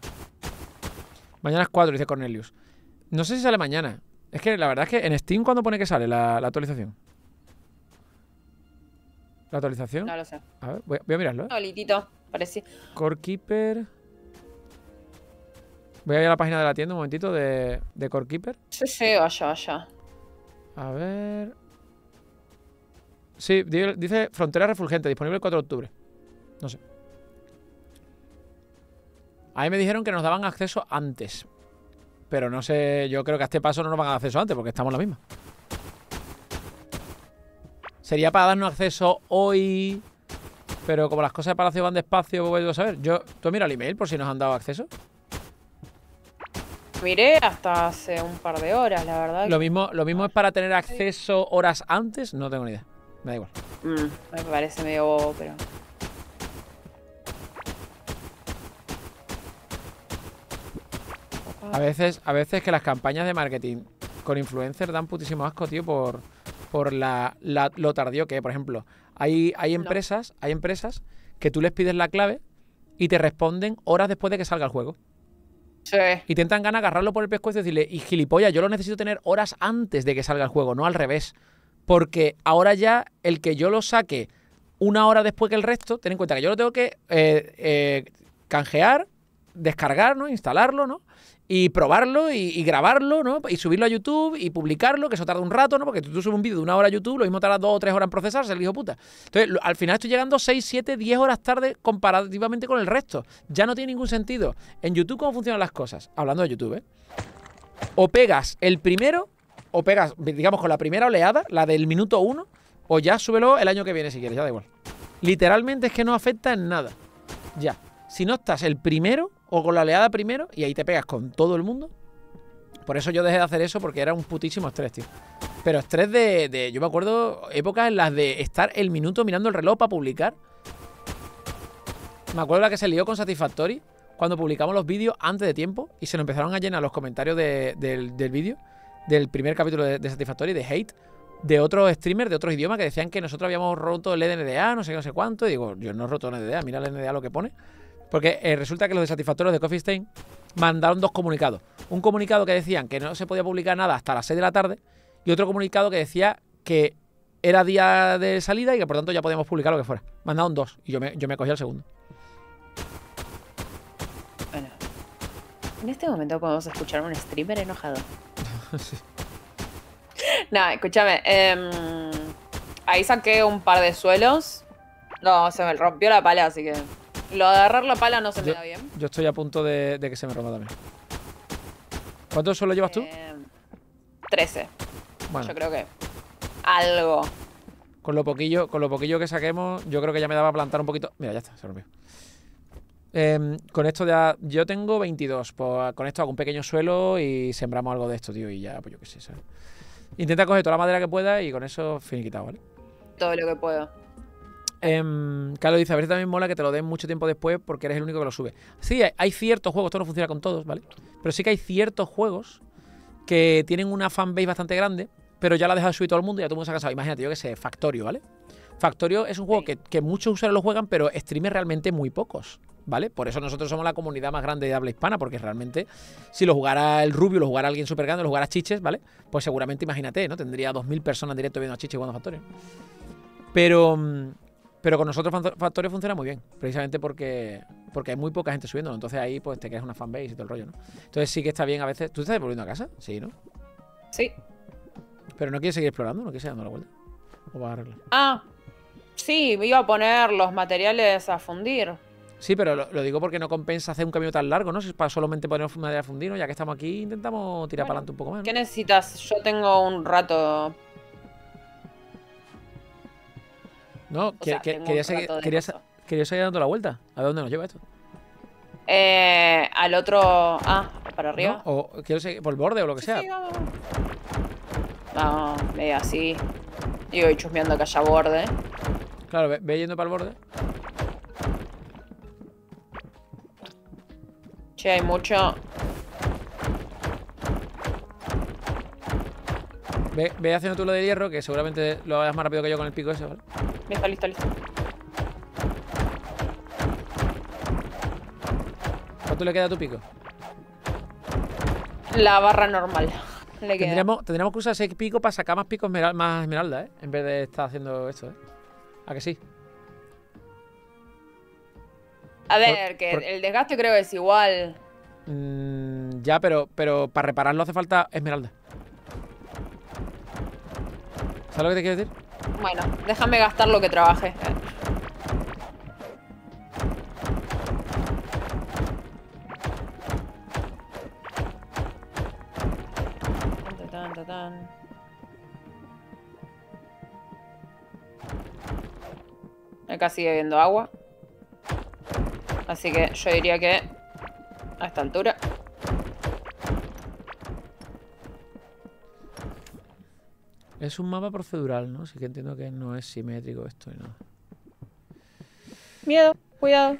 S1: Mañana es 4, dice Cornelius. No sé si sale mañana. Es que la verdad es que en Steam, ¿cuándo pone que sale la, la actualización? ¿La actualización?
S2: No lo sé.
S1: A ver, voy, voy a mirarlo, ¿eh?
S2: Olitito, parecía.
S1: Core Keeper. Voy a ir a la página de la tienda un momentito de, de Core Keeper.
S2: Sí, sí, vaya, vaya.
S1: A ver. Sí, di- dice Frontera Refulgente, disponible el 4 de octubre. No sé. A mí me dijeron que nos daban acceso antes. Pero no sé, yo creo que a este paso no nos van a dar acceso antes porque estamos la misma. Sería para darnos acceso hoy. Pero como las cosas de Palacio van despacio, yo a saber. Yo, tú mira el email por si nos han dado acceso.
S2: Miré hasta hace un par de horas, la verdad.
S1: Lo mismo, lo mismo es para tener acceso horas antes, no tengo ni idea. Me da igual.
S2: Mm, me parece medio bobo, pero.
S1: A veces, a veces que las campañas de marketing con influencers dan putísimo asco, tío, por, por la, la- lo tardío que. Por ejemplo, hay, hay
S2: No.
S1: empresas, hay empresas que tú les pides la clave y te responden horas después de que salga el juego. Y intentan ganar agarrarlo por el pescuezo y decirle, y gilipollas, yo lo necesito tener horas antes de que salga el juego, no al revés. Porque ahora ya el que yo lo saque una hora después que el resto, ten en cuenta que yo lo tengo que eh, eh, canjear, descargar, ¿no? Instalarlo, ¿no? Y probarlo y, grabarlo, ¿no? Y subirlo a YouTube y publicarlo, que eso tarda un rato, ¿no? Porque tú, subes un vídeo de una hora a YouTube, lo mismo tarda dos o tres horas en procesarse, el hijo puta. Entonces, al final estoy llegando 6, 7, 10 horas tarde comparativamente con el resto. Ya no tiene ningún sentido. En YouTube, ¿cómo funcionan las cosas? Hablando de YouTube, ¿eh? O pegas el primero, o pegas, digamos, con la primera oleada, la del minuto uno, o ya súbelo el año que viene si quieres, ya da igual. Literalmente es que no afecta en nada. Ya. Si no estás el primero, o con la oleada primero, y ahí te pegas con todo el mundo. Por eso yo dejé de hacer eso, porque era un putísimo estrés, tío. Pero estrés de, de- Yo me acuerdo épocas en las de estar el minuto mirando el reloj para publicar. Me acuerdo la que se lió con Satisfactory cuando publicamos los vídeos antes de tiempo y se nos empezaron a llenar los comentarios de- del, del vídeo, del primer capítulo de, de Satisfactory, de Hate, de otros streamers de otros idiomas que decían que nosotros habíamos roto el NDA, no sé qué, no sé cuánto. Y digo, yo no he roto el NDA, mira el NDA lo que pone. Porque eh, resulta que los de Satisfactory de Coffee Stain mandaron dos comunicados. Un comunicado que decían que no se podía publicar nada hasta las 6 de la tarde y otro comunicado que decía que era día de salida y que por tanto ya podíamos publicar lo que fuera. Mandaron dos y yo me, yo me cogí al segundo.
S2: Bueno. En este momento podemos escuchar a un streamer enojado. No, escúchame. em, ahí saqué un par de suelos. No, se me rompió la pala, así que. Lo de agarrar la pala no se me
S1: Yo-
S2: da bien.
S1: Yo estoy a punto de, de que se me rompa también. ¿Cuántos suelo llevas tú?
S2: Em, 13.
S1: Bueno,
S2: Yo creo que. Algo.
S1: con lo poquillo, con lo poquillo que saquemos, yo creo que ya me daba a plantar un poquito. Mira, ya está, se rompió. Em, con esto ya. Yo tengo 22. Pues con esto hago un pequeño suelo y sembramos algo de esto, tío. Y ya, pues yo qué sé, ¿sabes? Intenta coger toda la madera que pueda y con eso finiquitado, ¿vale?
S2: Todo lo que puedo.
S1: Em, Carlos dice, a ver si también mola que te lo den mucho tiempo después porque eres el único que lo sube. Sí, hay, ciertos juegos, esto no funciona con todos, ¿vale? Pero sí que hay ciertos juegos que tienen una fanbase bastante grande, pero ya la ha dejado subir todo el mundo y ya todo el mundo se ha cansado. Imagínate, yo que sé, Factorio, ¿vale? Factorio es un juego que, que muchos usuarios lo juegan, pero streamers realmente muy pocos, ¿vale? Por eso nosotros somos la comunidad más grande de habla hispana, porque realmente si lo jugara el Rubio, lo jugara alguien súper grande, lo jugara Chiches, ¿vale? Pues seguramente, imagínate, ¿no? Tendría 2.000 personas en directo viendo a Chiches jugando a Factorio. Pero, mm, pero con nosotros Factorio funciona muy bien, precisamente porque, porque hay muy poca gente subiéndolo. Entonces ahí pues te creas una fanbase y todo el rollo, ¿no? Entonces sí que está bien a veces. ¿Tú te estás volviendo a casa? Sí, ¿no?
S2: Sí.
S1: Pero no quieres seguir explorando, no quieres seguir dando la vuelta. ¿O vas a arreglar?
S2: Ah. Sí, iba a poner los materiales a fundir.
S1: Sí, pero lo, lo digo porque no compensa hacer un camino tan largo, ¿no? Si es para solamente poner madera a fundir, ¿no? Ya que estamos aquí, intentamos tirar
S2: Bueno,
S1: para adelante un poco más. ¿no?
S2: ¿Qué necesitas? Yo tengo un rato.
S1: No,
S2: O
S1: que-
S2: sea,
S1: que- quería, seguir, quería, quería seguir dando la vuelta. A ver dónde nos lleva esto.
S2: Eh, al otro. Ah, para arriba.
S1: ¿No? O quiero seguir por el borde o lo que sea.
S2: Sí, vamos. No, medio así. Y voy chusmeando que haya borde.
S1: Claro, ve, ve yendo para el borde.
S2: Che, hay mucho.
S1: Ve, ve haciendo tú lo de hierro, que seguramente lo hagas más rápido que yo con el pico ese, ¿vale?
S2: Listo, listo, listo.
S1: ¿Cuánto le queda a tu pico?
S2: La barra normal. Le queda.
S1: Tendríamos, tendríamos que usar ese pico para sacar más picos esmeral- más esmeralda, ¿eh? En vez de estar haciendo esto, ¿eh? ¿A que sí?
S2: A ver, que
S1: por-
S2: el desgaste creo que es igual.
S1: Mm, ya, pero, pero para repararlo hace falta esmeralda. ¿Sabes lo que te quiero decir?
S2: Bueno, déjame gastar lo que trabaje. Acá sigue habiendo agua. Así que yo diría que a esta altura.
S1: Es un mapa procedural, ¿no? Sí que entiendo que no es simétrico esto y nada.
S2: Miedo, cuidado.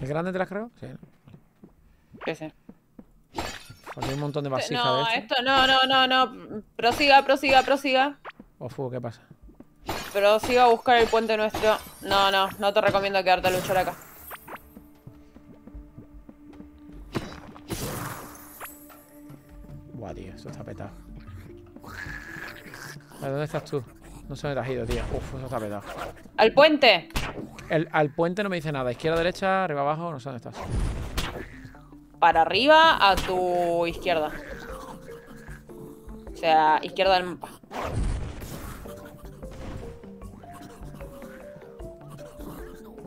S1: ¿Es grande te las creo? Sí. ¿no?
S2: ¿Qué sé?
S1: Porque hay un montón de vasijas
S2: No,
S1: de esto.
S2: esto no, no, no, no. Prosiga, prosiga, prosiga.
S1: O fuego, ¿qué pasa?
S2: Prosiga a buscar el puente nuestro. No, no, no te recomiendo quedarte a luchar acá.
S1: Buah, tío, eso está petado. ¿Dónde estás tú? No sé dónde te has ido, tío. Uf, eso está petado.
S2: ¡Al puente!
S1: El, al puente no me dice nada. Izquierda, derecha, arriba, abajo, no sé dónde estás.
S2: Para arriba, a tu izquierda. O sea, izquierda del mapa.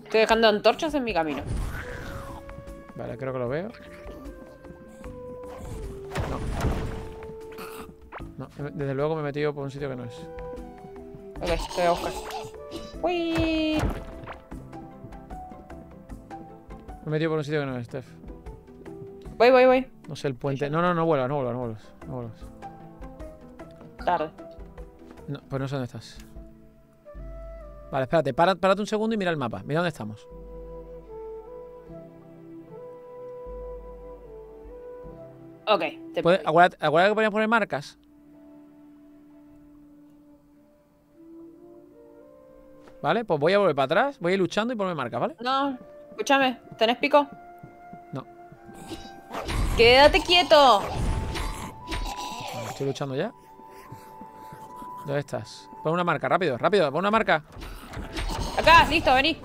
S2: Estoy dejando antorchas en mi camino.
S1: Vale, creo que lo veo. No. No, desde luego me he metido por un sitio que no es.
S2: Ok, voy a buscar. Uy.
S1: Me he metido por un sitio que no es, Steph.
S2: Voy, voy, voy.
S1: No sé el puente. No, no, no vuelvas, no vuelvas, no vuelvas. No.
S2: Tarde.
S1: No, pues no sé dónde estás. Vale, espérate, para, párate un segundo y mira el mapa. Mira dónde estamos.
S2: Ok, te
S1: acuérdate, acuérdate que podías poner marcas. Vale, pues voy a volver para atrás, voy a ir luchando y ponerme marcas, ¿vale?
S2: No, escúchame, ¿tenés pico?
S1: No.
S2: ¡Quédate quieto!
S1: Estoy luchando ya. ¿Dónde estás? Pon una marca, rápido, rápido, pon una marca.
S2: Acá, listo, vení.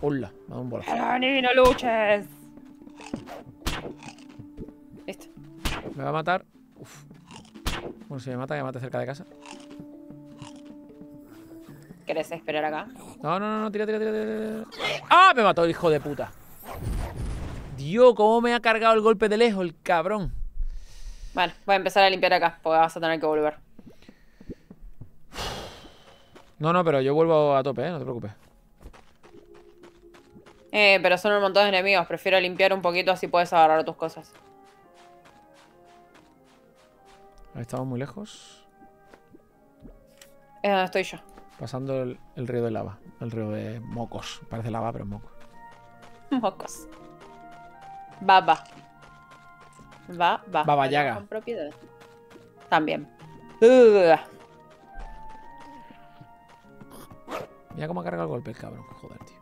S1: Hola, me da un bolazo.
S2: Vení, no luches. Listo.
S1: Me va a matar. Uf. Bueno, si me mata, que me mate cerca de casa.
S2: ¿Querés esperar acá?
S1: No, no, no, no, tira, tira, tira, tira. ¡Ah! Me mató el hijo de puta. Dios, cómo me ha cargado el golpe de lejos, el cabrón.
S2: Bueno, voy a empezar a limpiar acá, porque vas a tener que volver.
S1: No, no, pero yo vuelvo a tope, ¿eh? No te preocupes.
S2: Eh, pero son un montón de enemigos. Prefiero limpiar un poquito así puedes agarrar tus cosas.
S1: Ahí estamos muy lejos.
S2: Es donde estoy yo.
S1: Pasando el, el río de lava. El río de mocos. Parece lava, pero es mocos.
S2: Mocos. Baba. Va, va.
S1: Baba Yaga.
S2: Con propiedad. También. Ugh.
S1: Mira cómo ha cargado el golpe el cabrón. Joder, tío.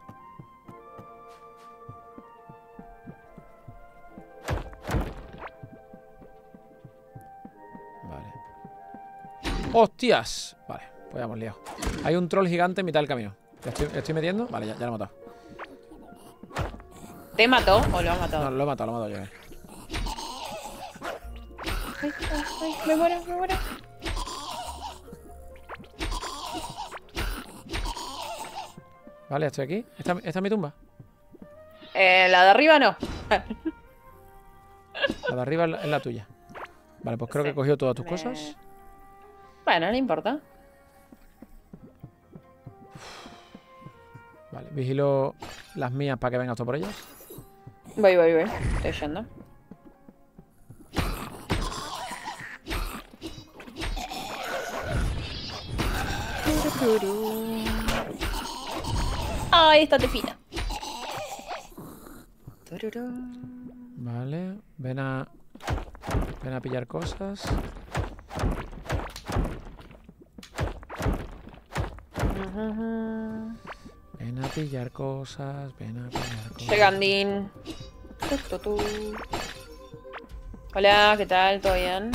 S1: Vale. ¡Hostias! Vale, pues ya hemos liado. Hay un troll gigante en mitad del camino. ¿Le estoy, metiendo? Vale, ya, ya lo he matado.
S2: ¿Te mató o lo has matado?
S1: No, lo he matado, lo he matado yo. eh.
S2: Ay, ay, ay, me muero, me muero.
S1: Vale, estoy aquí. ¿Esta, esta es mi tumba?
S2: Eh, la de arriba no.
S1: La de arriba es la, es la tuya. Vale, pues creo que he cogido todas tus
S2: Me-
S1: cosas.
S2: Bueno, no importa.
S1: Vale, vigilo las mías para que vengas tú por ellas.
S2: Voy, voy, voy. Estoy yendo. Ay, esta te fina.
S1: Vale, ven a. Ven a pillar cosas. Ven a pillar cosas, ven a pillar cosas.
S2: Llegandín. Hola, ¿qué tal? ¿Todo bien?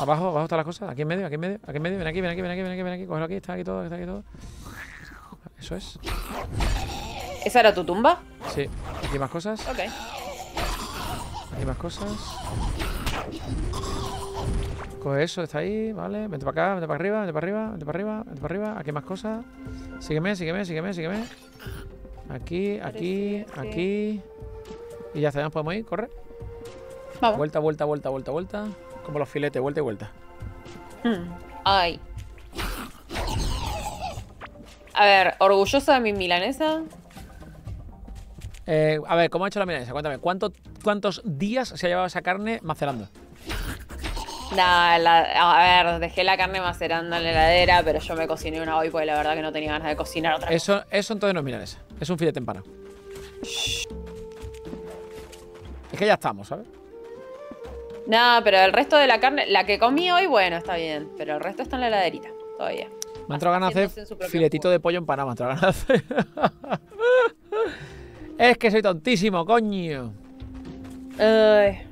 S1: Abajo, abajo están las cosas. Aquí en medio, aquí en medio, aquí en medio. Ven aquí, ven aquí, ven aquí, ven aquí, ven aquí. Cógelo aquí, está aquí todo, está aquí todo. Eso es.
S2: ¿Esa era tu tumba?
S1: Sí. Aquí más cosas.
S2: Ok.
S1: Aquí más cosas. Coge eso, está ahí, vale. Vente para acá, vente para arriba, vente para arriba, vente para arriba, vente para arriba. Aquí más cosas. Sígueme, sígueme, sígueme, sígueme. Aquí, aquí, aquí. Y ya está, nos podemos ir, corre.
S2: Vamos.
S1: Vuelta, vuelta, vuelta, vuelta, vuelta. Como los filetes, vuelta y vuelta.
S2: Hmm. Ay. A ver, orgullosa de mi milanesa.
S1: Eh, a ver, ¿cómo ha hecho la milanesa? Cuéntame, ¿cuánto- ¿cuántos días se ha llevado esa carne macerando?
S2: Nah, la- a ver, dejé la carne macerando en la heladera, pero yo me cociné una hoy porque la verdad que no tenía ganas de cocinar otra.
S1: Eso, eso entonces no es milanesa, es un filete empanado. Es que ya estamos, ¿sabes?
S2: Nah, pero el resto de la carne, la que comí hoy, bueno, está bien, pero el resto está en la heladerita, todavía.
S1: Me ha entrado ganas de
S2: en
S1: hacer filetito
S2: jugo.
S1: de pollo empanado. Me ha entrado ganas de hacer. es que soy tontísimo, coño.
S2: Ay,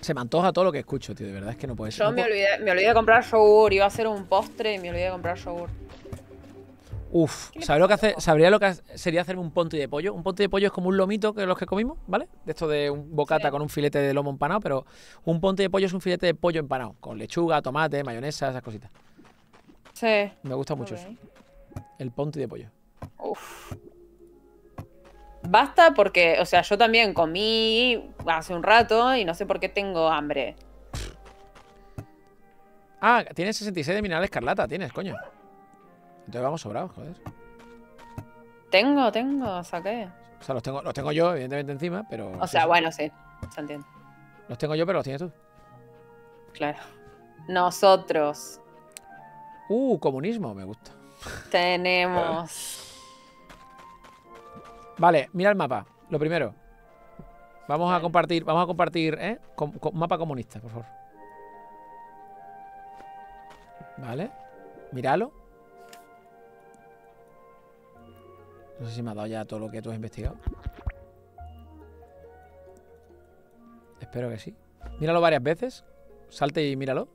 S1: Se me antoja todo lo que escucho, tío. De verdad es que no puede ser.
S2: yo
S1: No
S2: me
S1: puedo-
S2: olvidé, me olvidé de comprar yogur, iba a hacer un postre y me olvidé de comprar yogur.
S1: Uf,
S2: ¿Qué le
S1: ¿sabría lo que,
S2: pasa,
S1: hace,
S2: loco?
S1: ¿sabría lo que sería hacerme un ponte de pollo? Un ponte de pollo es como un lomito que los que comimos, ¿vale? De esto de un bocata
S2: Sí.
S1: con un filete de lomo empanado, pero un ponte de pollo es un filete de pollo empanado, con lechuga, tomate, mayonesa, esas cositas.
S2: Sí.
S1: Me gusta mucho eso, el ponte de pollo.
S2: Uf. Basta porque, o sea, yo también comí hace un rato y no sé por qué tengo hambre.
S1: Ah, tienes 66 de mineral escarlata, tienes, coño. Entonces vamos sobrados, joder.
S2: Tengo, tengo, saqué.
S1: O sea, los tengo, los tengo yo, evidentemente, encima, pero.
S2: O sea,
S1: sí.
S2: bueno, sí, se entiende.
S1: Los tengo yo, pero los tienes tú.
S2: Claro. Nosotros
S1: Uh, comunismo, me gusta.
S2: tenemos.
S1: Vale, mira el mapa. Lo primero. Vamos a compartir, vamos a compartir, ¿eh? Com- com- mapa comunista, por favor. Vale. Míralo. No sé si me ha dado ya todo lo que tú has investigado. Espero que sí. Míralo varias veces. Salte y míralo.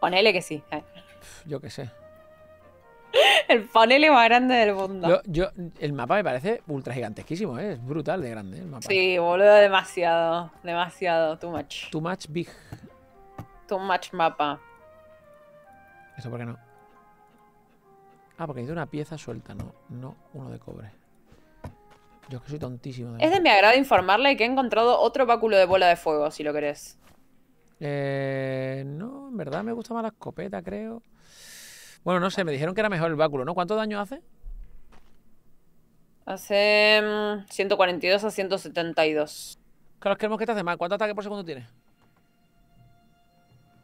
S2: Ponele que sí. eh.
S1: Yo qué sé.
S2: El ponele más grande del mundo.
S1: Yo, yo, el mapa me parece ultra gigantesquísimo, ¿eh? Es brutal de grande el mapa.
S2: Sí, boludo, demasiado. Demasiado. Too much.
S1: Too much big.
S2: Too much mapa.
S1: ¿Eso por qué no? Ah, porque necesito una pieza suelta, no, no uno de cobre. Yo es que soy tontísimo. de
S2: Es de mi agrado informarle que he encontrado otro báculo de bola de fuego, si lo querés.
S1: Eh, no, en verdad me gusta más la escopeta, creo. Bueno, no sé, me dijeron que era mejor el báculo, ¿no? ¿Cuánto daño hace?
S2: Hace mm, 142 a 172.
S1: Claro, es que el mosquete hace más. ¿Cuánto ataque por segundo tiene?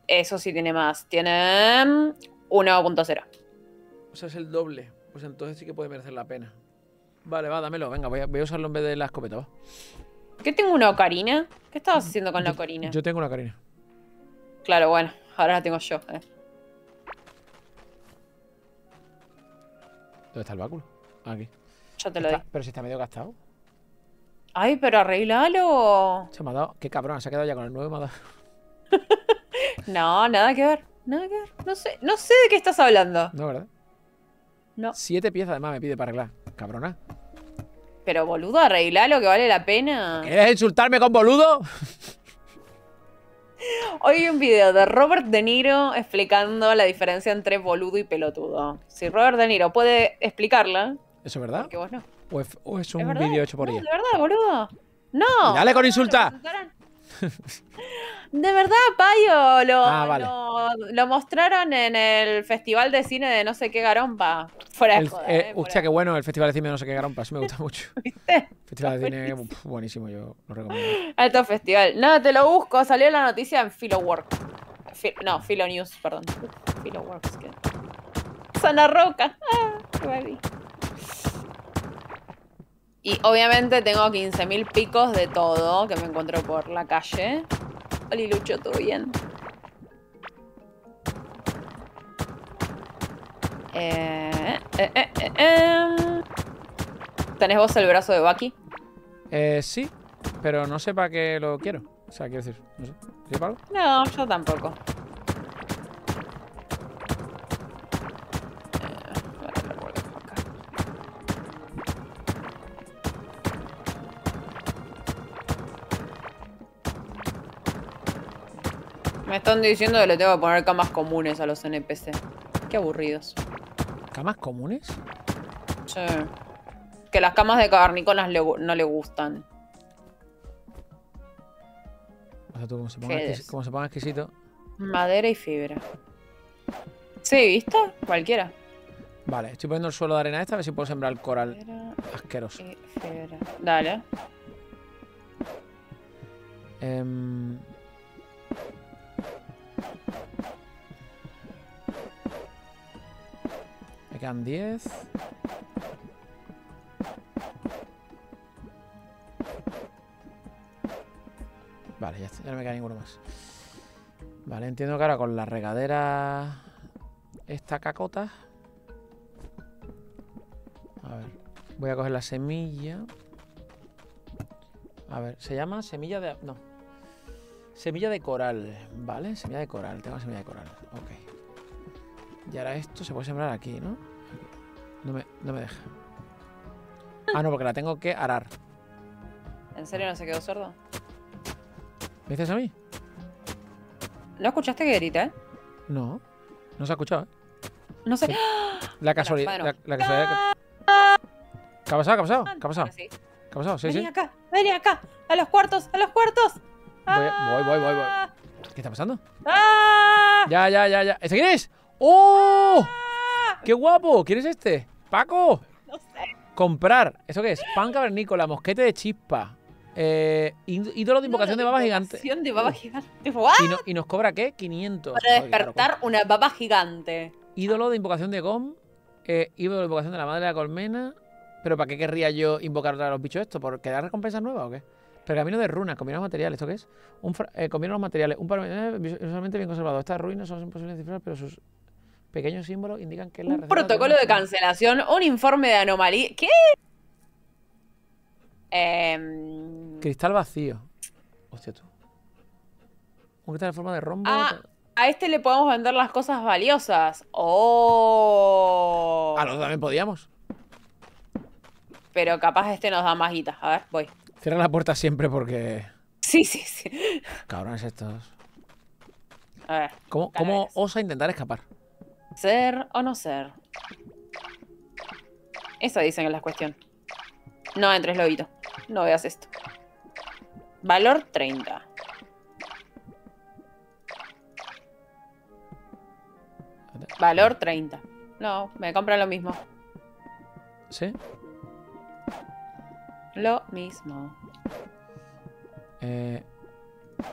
S2: Eso sí tiene más. Tiene mm, 1.0.
S1: O sea, es el doble. Pues entonces sí que puede merecer la pena. Vale, va, dámelo. Venga, voy a, voy a usarlo en vez de la escopeta, va.
S2: ¿Qué tengo una ocarina? ¿Qué estabas haciendo con la ocarina?
S1: Yo tengo una carina.
S2: Claro, bueno, ahora la tengo yo. eh.
S1: ¿Dónde está el báculo? Aquí.
S2: Ya te lo.
S1: Está- pero si está medio gastado.
S2: Ay, pero arreglalo.
S1: Se me ha dado. Qué cabrón, se ha quedado ya con el nuevo me ha dado.
S2: No, nada que ver. Nada que ver. No sé, no sé de qué estás hablando.
S1: No, ¿verdad?
S2: No.
S1: Siete piezas además me pide para arreglar. Cabrona.
S2: Pero boludo, arreglalo que vale la pena.
S1: ¿Quieres insultarme con boludo?
S2: Hoy vi un video de Robert De Niro explicando la diferencia entre boludo y pelotudo. Si Robert De Niro puede explicarla,
S1: ¿Eso es verdad? ¿O es, o es
S2: ¿Es
S1: un vídeo hecho por
S2: No,
S1: ella?
S2: ¿De verdad, boludo? No.
S1: Dale con insulta.
S2: De verdad, Payo, lo,
S1: Ah, vale.
S2: lo, lo mostraron en el Festival de Cine de no sé qué garompa. Fuera de
S1: El- eh,
S2: eh, fuera
S1: hostia,
S2: de
S1: qué bueno el Festival de Cine no sé qué garompa. Sí me gusta mucho.
S2: ¿Viste?
S1: Festival de Cine
S2: buenísimo.
S1: yo lo recomiendo.
S2: Alto festival. No, te lo busco. Salió la noticia en Filowork. Fi- no, Filo News, perdón. Filoworks. que- Zona Roca. Ah, qué. Y obviamente tengo 15.000 picos de todo que me encuentro por la calle. Oli Lucho, ¿todo bien? Eh, eh, eh, eh, em. ¿Tenés vos el brazo de Baki?
S1: Eh, sí, pero no sé para qué lo quiero. O sea, quiero decir, no sé. ¿Qué para algo?
S2: No, yo tampoco. Me están diciendo que le tengo que poner camas comunes a los NPC. Qué aburridos.
S1: ¿Camas comunes?
S2: Sí. Que las camas de cavernícolas le no le gustan.
S1: O sea, tú como se ponga, exquisito.
S2: Madera y fibra. Sí, ¿viste? Cualquiera.
S1: Vale, estoy poniendo el suelo de arena esta a ver si puedo sembrar el coral
S2: Madera
S1: asqueroso.
S2: y fibra. Dale.
S1: Em, quedan 10. Vale, ya, ya no me queda ninguno más. Vale, entiendo que ahora con la regadera. Esta cacota. A ver. Voy a coger la semilla. A ver, se llama semilla de. No. Semilla de coral. Vale, semilla de coral. Tengo semilla de coral. Ok. Y ahora esto se puede sembrar aquí, ¿no? No me, no me deja. Ah, no, porque la tengo que arar.
S2: ¿En serio no se quedó sordo?
S1: ¿Me dices a mí?
S2: ¿No escuchaste que grita, eh?
S1: No. No se ha escuchado, ¿eh?
S2: No sé.
S1: Sí. La casualidad. La, la casualidad que... ¿Qué ha pasado? ¿Qué ha pasado? ¿Qué ha pasado?
S2: Sí.
S1: ¿Qué ha pasado? Sí,
S2: vení
S1: sí.
S2: acá, vení acá. A los cuartos, a los cuartos.
S1: Voy, voy, voy, voy, voy.
S2: Ah,
S1: ¿Qué está pasando?
S2: ah.
S1: Ya, ya, ya, ya. ¿Este quién es? ¡Oh! ¡Qué guapo! ¿Quién es este? ¡Paco!
S2: No sé.
S1: Comprar. ¿Eso qué es? Pan cavernícola, mosquete de chispa. Eh, ídolo de invocación de baba gigante.
S2: Invocación de baba gigante. ¡Guau!
S1: Y, no- y nos cobra qué? 500.
S2: Para despertar una baba gigante.
S1: Ídolo de invocación de Gom. Eh, ídolo de invocación de la madre de la colmena. ¿Pero para qué querría yo invocar a los bichos esto? ¿Por quedar recompensas nuevas o qué? Pergamino de runas, combinar los materiales. ¿Esto qué es? Un eh, combinar los materiales. Un par- eh, visualmente bien conservado. Estas ruinas son imposibles de cifrar, pero sus pequeños símbolos indican que es la
S2: Un protocolo de cancelación, un informe de anomalía. ¿Qué? Em,
S1: Cristal vacío. Hostia tú. Un cristal en forma de rombo.
S2: Ah. a este le podemos vender las cosas valiosas. Oh.
S1: A los también podíamos.
S2: Pero capaz este nos da más guita. A ver, voy.
S1: Cierra la puerta siempre porque.
S2: Sí, sí, sí.
S1: Cabrones estos.
S2: A ver.
S1: ¿Cómo, cómo osa intentar escapar?
S2: ¿Ser o no ser? Eso dicen en la cuestión. No entres, lobito. No veas esto. Valor 30. Valor 30. No, me compran lo mismo.
S1: ¿Sí?
S2: Lo mismo.
S1: Eh,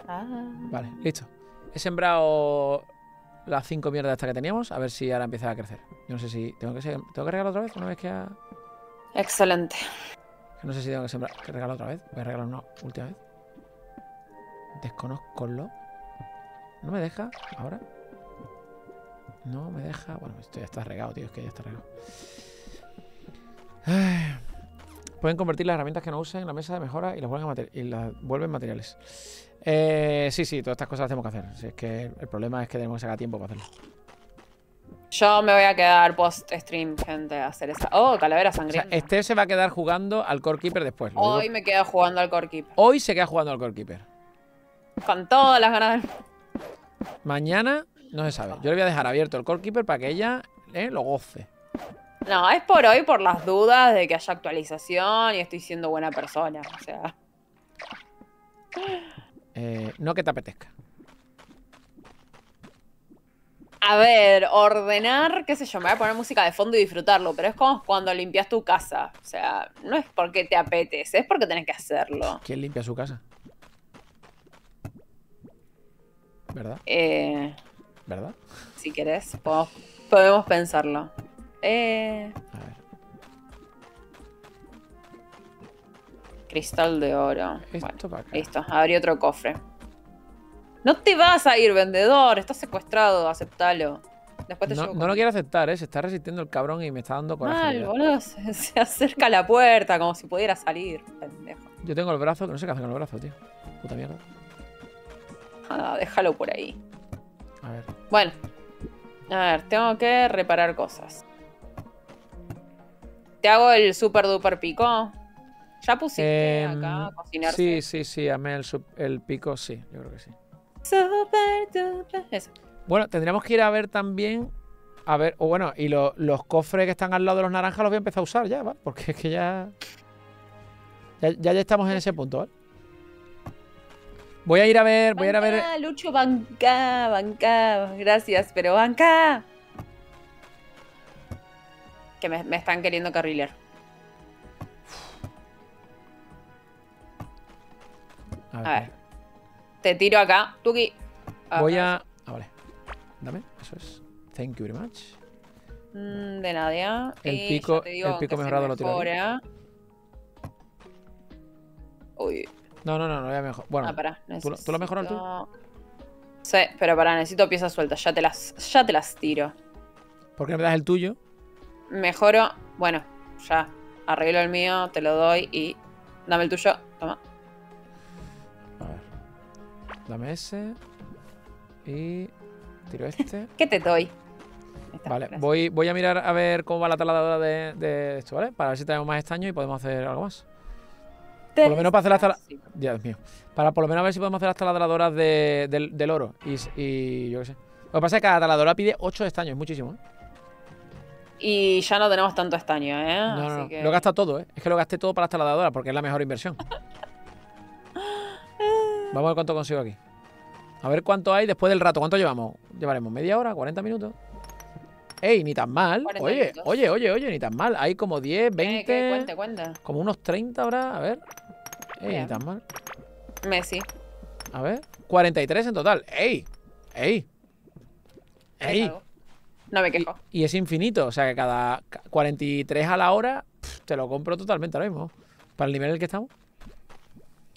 S2: Ah.
S1: vale, listo. He sembrado las cinco mierdas estas que teníamos. A ver si ahora empieza a crecer. Yo no sé si. ¿Tengo que, ¿tengo que regalar otra vez? Una vez que ha.
S2: Excelente.
S1: No sé si tengo que sembrar. ¿Que regalar otra vez? Voy a regalar una última vez. Desconozco lo. ¿No me deja ahora? No me deja. Bueno, esto ya está regado, tío. Es que ya está regado. Ay. Pueden convertir las herramientas que no usen en la mesa de mejora y las vuelven, a mate- y las vuelven materiales. Eh, sí, sí, todas estas cosas las tenemos que hacer. Si es que el problema es que tenemos que sacar tiempo para hacerlo.
S2: Yo me voy a quedar post-stream, gente, a hacer esa. Oh, calavera
S1: O sea,
S2: sangrienta.
S1: este se va a quedar jugando al Core Keeper después. digo.
S2: Hoy me quedo jugando al Core Keeper.
S1: Hoy se queda jugando al Core Keeper.
S2: Con todas las ganas
S1: Mañana no se sabe. Yo le voy a dejar abierto el Core Keeper para que ella eh, lo goce.
S2: No, es por hoy por las dudas de que haya actualización y estoy siendo buena persona. O sea,
S1: Eh, no que te apetezca.
S2: a ver, ordenar, qué sé yo, me voy a poner música de fondo y disfrutarlo, pero es como cuando limpias tu casa. O sea, no es porque te apetece, es porque tenés que hacerlo.
S1: ¿Quién limpia su casa? ¿Verdad?
S2: Eh,
S1: ¿Verdad?
S2: si querés, podemos, podemos pensarlo. Eh,
S1: A ver.
S2: cristal de oro.
S1: Esto
S2: Bueno, listo, abrí otro cofre. No te vas a ir, vendedor, estás secuestrado, aceptalo. Después te
S1: No,
S2: llevo
S1: no lo quiere aceptar, ¿eh? Se está resistiendo el cabrón y me está dando coraje.
S2: Mal, boludo. Se, se acerca a la puerta como si pudiera salir. Pendejo.
S1: Yo tengo el brazo, que no sé qué hacer con el brazo, tío. Puta mierda.
S2: Ah, déjalo por ahí.
S1: A ver.
S2: Bueno. A ver, tengo que reparar cosas. ¿Te hago el super duper pico? ¿Ya pusiste
S1: Em,
S2: acá a cocinarse?
S1: Sí, sí, sí, hazme el, el pico, sí, yo creo que sí.
S2: Super duper. Eso.
S1: Bueno, tendríamos que ir a ver también. A ver, o bueno, y lo- los cofres que están al lado de los naranjas los voy a empezar a usar ya, ¿vale? Porque es que ya. Ya, ya, ya estamos en ese punto, ¿vale? Voy a ir a ver, voy a ir a ver.
S2: Lucho, banca, banca. Gracias, pero banca. Que me, me están queriendo carrilear.
S1: A
S2: A
S1: ver.
S2: Te tiro acá. Tuki.
S1: voy a. Ah, vale. Dame, eso es. Thank you very much.
S2: Mm, de nada.
S1: El
S2: Y
S1: pico- el pico mejorado lo tiro.
S2: Uy,
S1: No, no, no, no voy a mejor. Bueno,
S2: ah, pará.
S1: ¿tú lo- tú el
S2: necesito- Sí, pero pará, necesito piezas sueltas. Ya te las, ya te las tiro.
S1: ¿por qué no me das el tuyo?
S2: Mejoro. Bueno, ya. Arreglo el mío, te lo doy y. Dame el tuyo. Toma.
S1: A ver. Dame ese. Y. Tiro este.
S2: ¿Qué te doy? Está,
S1: Vale,
S2: gracias.
S1: voy, voy a mirar a ver cómo va la taladradora de, de esto, ¿vale? Para ver si tenemos más estaño y podemos hacer algo más. por lo menos para hacer las tala-
S2: Sí.
S1: Dios mío. Para por lo menos ver si podemos hacer las taladradoras de- del, del oro. Y, y yo qué sé. Lo que pasa es que cada taladradora pide 8 estaños, es muchísimo, ¿eh?
S2: Y ya no tenemos tanto estaño, ¿eh?
S1: No,
S2: Así
S1: no.
S2: que-
S1: Lo gasta todo, ¿eh? Es que lo gasté todo para las taladradoras porque es la mejor inversión. Vamos a ver cuánto consigo aquí. A ver cuánto hay después del rato. ¿Cuánto llevamos? Llevaremos media hora, 40 minutos. ¡Ey! Ni tan mal.
S2: 40
S1: Oye,
S2: minutos.
S1: oye, oye, oye, ni tan mal. Hay como 10,
S2: ¿Qué,
S1: 20.
S2: qué? Cuente, cuente.
S1: Como unos 30 habrá. A ver. Ey,
S2: Bien.
S1: ni tan mal.
S2: Messi.
S1: A ver. 43 en total. ¡Ey! ¡Ey!
S2: ¿es
S1: ¡Ey!
S2: No me quejo.
S1: Y es infinito. O sea que cada ca- 43 a la hora te lo compro totalmente ahora mismo. Para el nivel en el que estamos.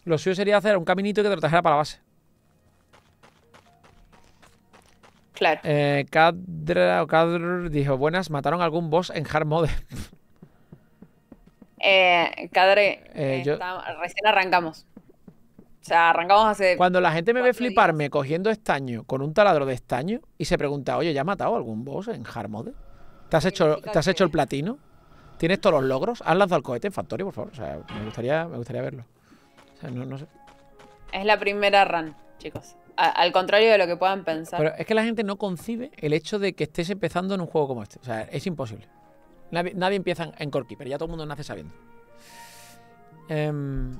S1: Lo suyo sería hacer un caminito y que te lo trajera para la base.
S2: Claro.
S1: Eh, Kadra o Kadr dijo: Buenas, mataron algún boss en hard mode.
S2: Eh, Cadre,
S1: Eh, yo-
S2: recién arrancamos. Sea, arrancamos hace.
S1: Cuando la gente me ve
S2: días.
S1: fliparme cogiendo estaño con un taladro de estaño y se pregunta, oye, ¿ya has matado algún boss en hard mode? ¿Te has hecho,
S2: Significa
S1: ¿te has hecho el platino? ¿Tienes todos los logros? ¿Has lanzado el cohete en Factory, por favor? O sea, me gustaría, me gustaría verlo. O sea, no, no sé.
S2: Es la primera run, chicos. A- al contrario de lo que puedan pensar.
S1: Pero es que la gente no concibe el hecho de que estés empezando en un juego como este. O sea, es imposible. Nadie, nadie empieza en- Corky, pero ya todo el mundo nace sabiendo. Em,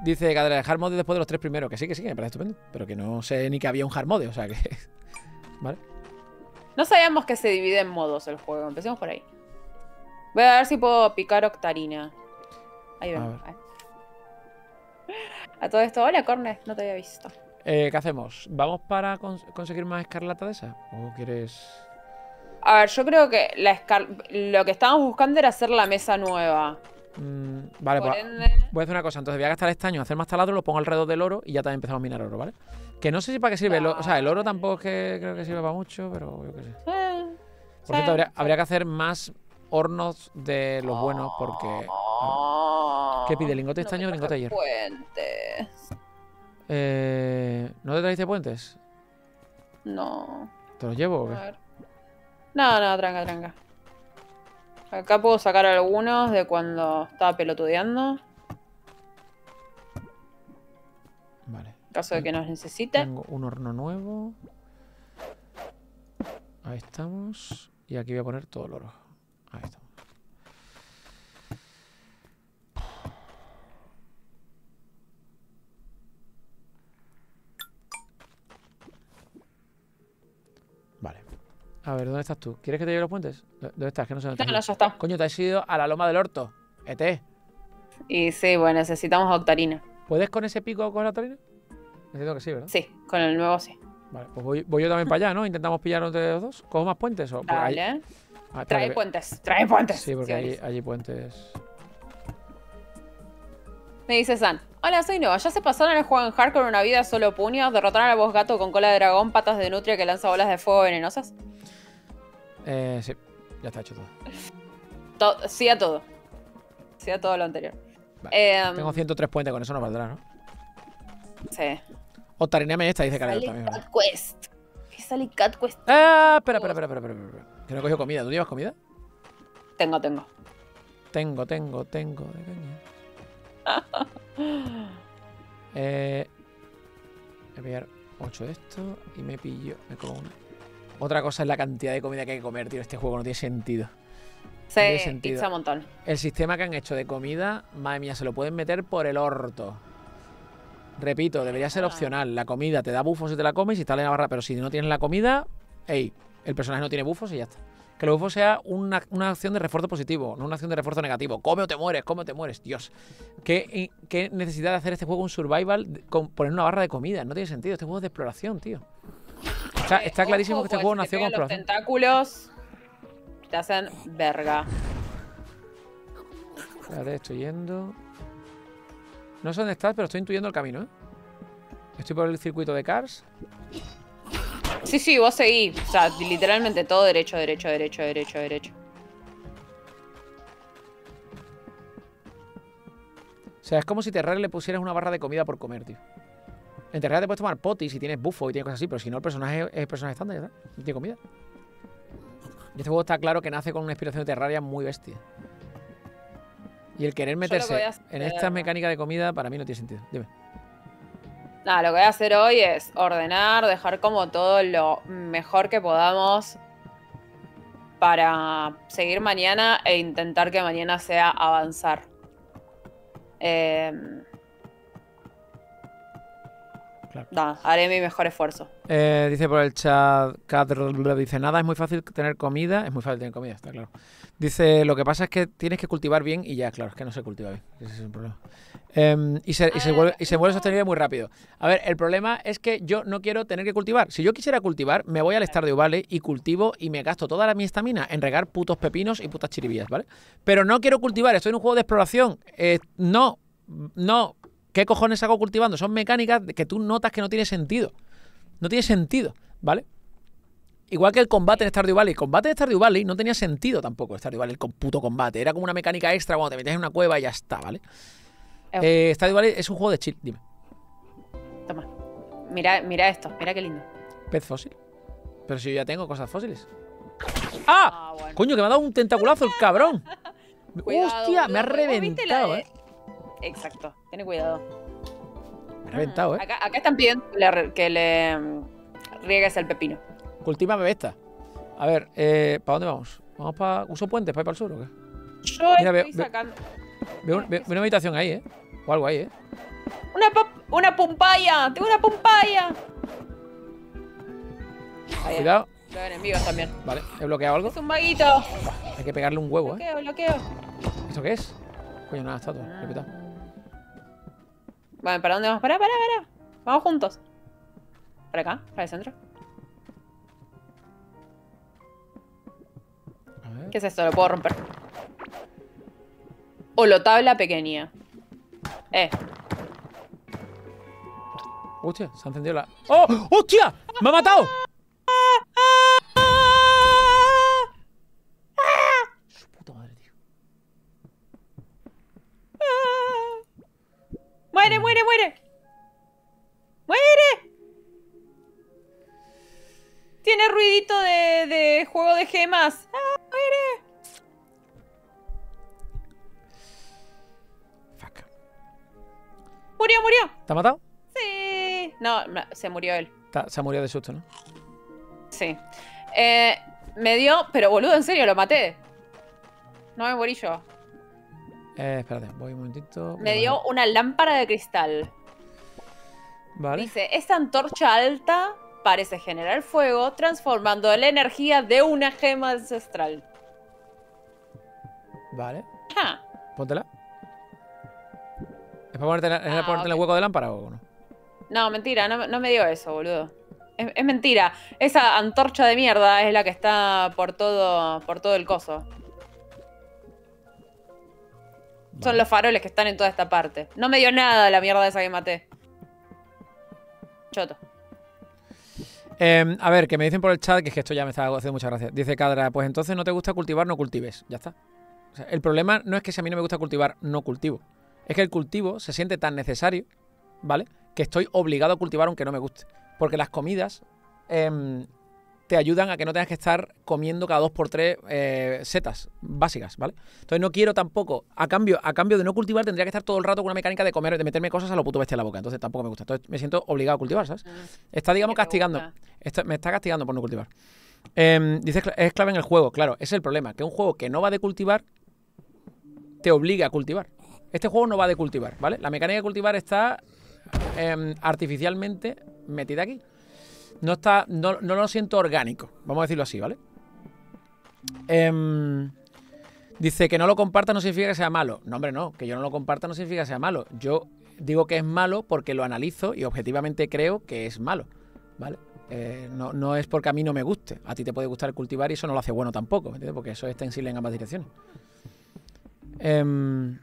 S1: dice Cadre, hard mode después de los tres primeros. Que sí, que sí, que me parece estupendo. Pero que no sé ni que había un hard mode. O sea que. ¿Vale?
S2: No sabíamos que se divide en modos el juego. Empecemos por ahí. Voy a ver si puedo picar Octarina. Ahí ven. A todo esto. Hola, Cornes. No te había visto.
S1: Eh, ¿Qué hacemos? ¿Vamos para cons- conseguir más escarlata de esa? ¿O quieres.?
S2: A ver, yo creo que la escar- lo que estábamos buscando era hacer la mesa nueva.
S1: Mm, vale,
S2: Por
S1: pues
S2: ende,
S1: voy a hacer una cosa. Entonces voy a gastar estaño, hacer más taladro, lo pongo alrededor del oro y ya también empezamos a minar oro, ¿vale? Que no sé si para qué sirve. el o sea, el oro tampoco es que creo que sirva para mucho, pero yo qué sé.
S2: eh,
S1: Por cierto, habría, que hacer más hornos de los buenos porque.
S2: Oh,
S1: ¿Qué pide? ¿Lingote de
S2: no
S1: estaño o lingote
S2: traje puentes.
S1: eh, ¿No te trajiste puentes?
S2: No.
S1: ¿Te los llevo o qué?
S2: No, no, tranca, tranca. Acá puedo sacar algunos de cuando estaba pelotudeando.
S1: Vale.
S2: En caso de que nos necesite.
S1: Tengo un horno nuevo. Ahí estamos. Y aquí voy a poner todo el oro. Ahí estamos. Vale. A ver, ¿dónde estás tú? ¿Quieres que te lleve los puentes? ¿Dó- ¿Dónde estás? Que no sé dónde
S2: No, no, ya está.
S1: Coño, te has ido a la loma del orto. ET.
S2: Y sí, bueno, necesitamos octarina.
S1: ¿Puedes con ese pico con la tarina? Entiendo que sí, ¿verdad?
S2: Sí, con el nuevo sí.
S1: Vale, pues voy, voy yo también para allá, ¿no? Intentamos pillar entre los dos. ¿Cojo más puentes? O, porque ahí-. Ah,
S2: Trae puentes, trae puentes.
S1: Sí, porque allí, allí puentes.
S2: Me dice San. Hola, soy Nova. ¿Ya se pasaron el juego en hardcore una vida solo puños? ¿Derrotaron al boss gato con cola de dragón, patas de nutria que lanza bolas de fuego venenosas?
S1: Eh, sí, ya está hecho todo.
S2: To- sí a todo. Sí a todo lo anterior.
S1: Vale.
S2: Em,
S1: Tengo 103 puentes, con eso no valdrá, ¿no?
S2: Sí.
S1: O tarineame esta, dice
S2: Sale
S1: también.
S2: Cat Quest. ¿Qué sale Cat Quest?
S1: Ah, espera, espera, espera, espera, espera, espera. Que no he cogido comida. ¿Tú llevas comida?
S2: Tengo, tengo.
S1: Tengo, tengo, tengo. de caña. Eh, voy a pillar 8 de esto y me pillo. Me como una. Otra cosa es la cantidad de comida que hay que comer, tío. Este juego no tiene sentido.
S2: Sí,
S1: tiene sentido.
S2: pizza un montón.
S1: El sistema que han hecho de comida, madre mía, se lo pueden meter por el orto. Repito, debería ser
S2: Ah.
S1: opcional. La comida te da bufos si te la comes y está en la barra, pero si no tienes la comida, ey, el personaje no tiene bufos y ya está. Que el bufo sea una, una acción de refuerzo positivo, no una acción de refuerzo negativo. Come o te mueres, come o te mueres, Dios. ¿Qué, qué necesidad de hacer este juego un survival con poner una barra de comida? No tiene sentido. Este juego es de exploración, tío. Está clarísimo
S2: ojo,
S1: que este juego nació con
S2: los tentáculos te hacen verga.
S1: Espérate, estoy yendo. No sé dónde estás, pero estoy intuyendo el camino, ¿eh? Estoy por el circuito de Cars.
S2: Sí, sí, vos seguís. O sea, literalmente todo derecho, derecho, derecho, derecho, derecho.
S1: O sea, es como si Terraria le pusieras una barra de comida por comer, tío. En Terraria te puedes tomar potis si tienes bufo y tienes cosas así, pero si no, el personaje es el personaje estándar, ya está. No tiene comida. Y este juego está claro que nace con una inspiración de Terraria muy bestia. Y el querer meterse en
S2: hacer-
S1: esta mecánica de comida para mí no tiene sentido. Dime.
S2: Nada, lo que voy a hacer hoy es ordenar, dejar como todo lo mejor que podamos para seguir mañana e intentar que mañana sea avanzar. Em,
S1: Claro.
S2: haré mi mejor esfuerzo.
S1: Eh, dice por el chat, Cadr- dice, nada, es muy fácil tener comida. Es muy fácil tener comida, está claro. Dice, lo que pasa es que tienes que cultivar bien y ya, claro, es que no se cultiva bien. Ese es el problema. Em, y, se, y, se vuelve, y se vuelve sostenible muy rápido. A ver, el problema es que yo no quiero tener que cultivar. Si yo quisiera cultivar, me voy al Stardew Valley y cultivo y me gasto toda la, mi estamina en regar putos pepinos y putas chiribillas, ¿vale? Pero no quiero cultivar, estoy en un juego de exploración. Eh, no, no. ¿Qué cojones hago cultivando? Son mecánicas que tú notas que no tiene sentido. No tiene sentido, ¿vale? Igual que el combate en Stardew Valley. El combate en Stardew Valley no tenía sentido tampoco, Stardew Valley, el puto combate. Era como una mecánica extra cuando te metías en una cueva y ya está, ¿vale?
S2: Eh.
S1: Stardew Valley es un juego de chill, dime.
S2: Toma. Mira, mira esto, mira qué lindo.
S1: Pez fósil. Pero si yo ya tengo cosas fósiles. ¡Ah!
S2: Ah, bueno.
S1: Coño, que me ha dado un tentaculazo el cabrón.
S2: Cuidado,
S1: Hostia, me ha
S2: boludo. ¿Vos viste la
S1: reventado, eh.
S2: Exacto, ten cuidado.
S1: Reventado, eh.
S2: Acá, acá están pidiendo que le, que le, mm, riegues el pepino.
S1: Cultívame esta. A ver, eh, ¿para dónde vamos? ¿Vamos para. ¿Uso puentes para ir para el sur o qué?
S2: Yo
S1: Mira,
S2: estoy
S1: veo-
S2: sacando.
S1: Veo, un- veo- veo una habitación ahí, ¿eh? O algo ahí, ¿eh?
S2: ¡Una, una pumpaya! ¡Tengo una pumpaya! Ahí,
S1: Cuidado.
S2: Los enemigos también.
S1: Vale, he bloqueado algo.
S2: Es un vaguito.
S1: Hay que pegarle un huevo, ¿eh?
S2: Bloqueo, bloqueo.
S1: ¿Esto qué es? Coño, nada, estatua.
S2: Ah.
S1: Lo.
S2: Bueno, ¿para dónde vamos? Pará, pará, pará. Vamos juntos. ¿Para acá? ¿Para el centro?
S1: A ver.
S2: ¿Qué es esto? Lo puedo romper. Holo tabla pequeña. Eh,
S1: Hostia, se ha encendido la. ¡Oh! ¡Hostia! ¡Me ha matado! Su puta madre, tío.
S2: ¡Muere, muere, muere! ¡Muere! Tiene ruidito de, de juego de gemas. ¡Ah, muere!
S1: Fuck.
S2: ¡Murió, murió!
S1: ¿Te ha matado?
S2: Sí. No, no, se murió él.
S1: Se ha murido de susto, ¿no?
S2: Sí. Eh, me dio, pero boludo, en serio, lo maté. No me morí yo.
S1: Eh, espérate, voy un momentito.
S2: Me dio una lámpara de cristal.
S1: Vale.
S2: Dice, esta antorcha alta parece generar fuego, transformando la energía de una gema ancestral.
S1: Vale.
S2: Ja.
S1: Póntela. ¿Es para ponerte, en la- es
S2: Ah,
S1: para ponerte en el hueco de lámpara o no?
S2: No, mentira, no, no me dio eso, boludo. Es, es mentira. Esa antorcha de mierda es la que está por todo, por todo el coso. Son los faroles que están en toda esta parte. No me dio nada la mierda esa que maté. Choto.
S1: Em, a ver, que me dicen por el chat que es que esto ya me está haciendo muchas gracias. Dice Cadra, pues entonces no te gusta cultivar, no cultives. Ya está. O sea, el problema no es que si a mí no me gusta cultivar, no cultivo. Es que el cultivo se siente tan necesario, ¿vale? Que estoy obligado a cultivar aunque no me guste. Porque las comidas em, te ayudan a que no tengas que estar comiendo cada dos por tres eh, setas básicas, ¿vale? Entonces no quiero tampoco, a cambio, a cambio de no cultivar, tendría que estar todo el rato con una mecánica de comer, de meterme cosas a lo puto bestia en la boca. Entonces tampoco me gusta. Entonces me siento obligado a cultivar, ¿sabes? Está, digamos,
S2: ¿Qué te
S1: castigando. Está- me está castigando por no cultivar. Em, dice, es clave en el juego, claro, ese es el problema, que un juego que no va de cultivar te obliga a cultivar. Este juego no va de cultivar, ¿vale? La mecánica de cultivar está em, artificialmente metida aquí. No está, no, no lo siento orgánico, vamos a decirlo así, ¿vale? Em, dice que no lo comparta no significa que sea malo. No, hombre, no, que yo no lo comparta no significa que sea malo. Yo digo que es malo porque lo analizo y objetivamente creo que es malo, ¿vale? Eh, no, no es porque a mí no me guste. A ti te puede gustar cultivar y eso no lo hace bueno tampoco, ¿me entiendes? Porque eso es extensible en ambas direcciones. Em,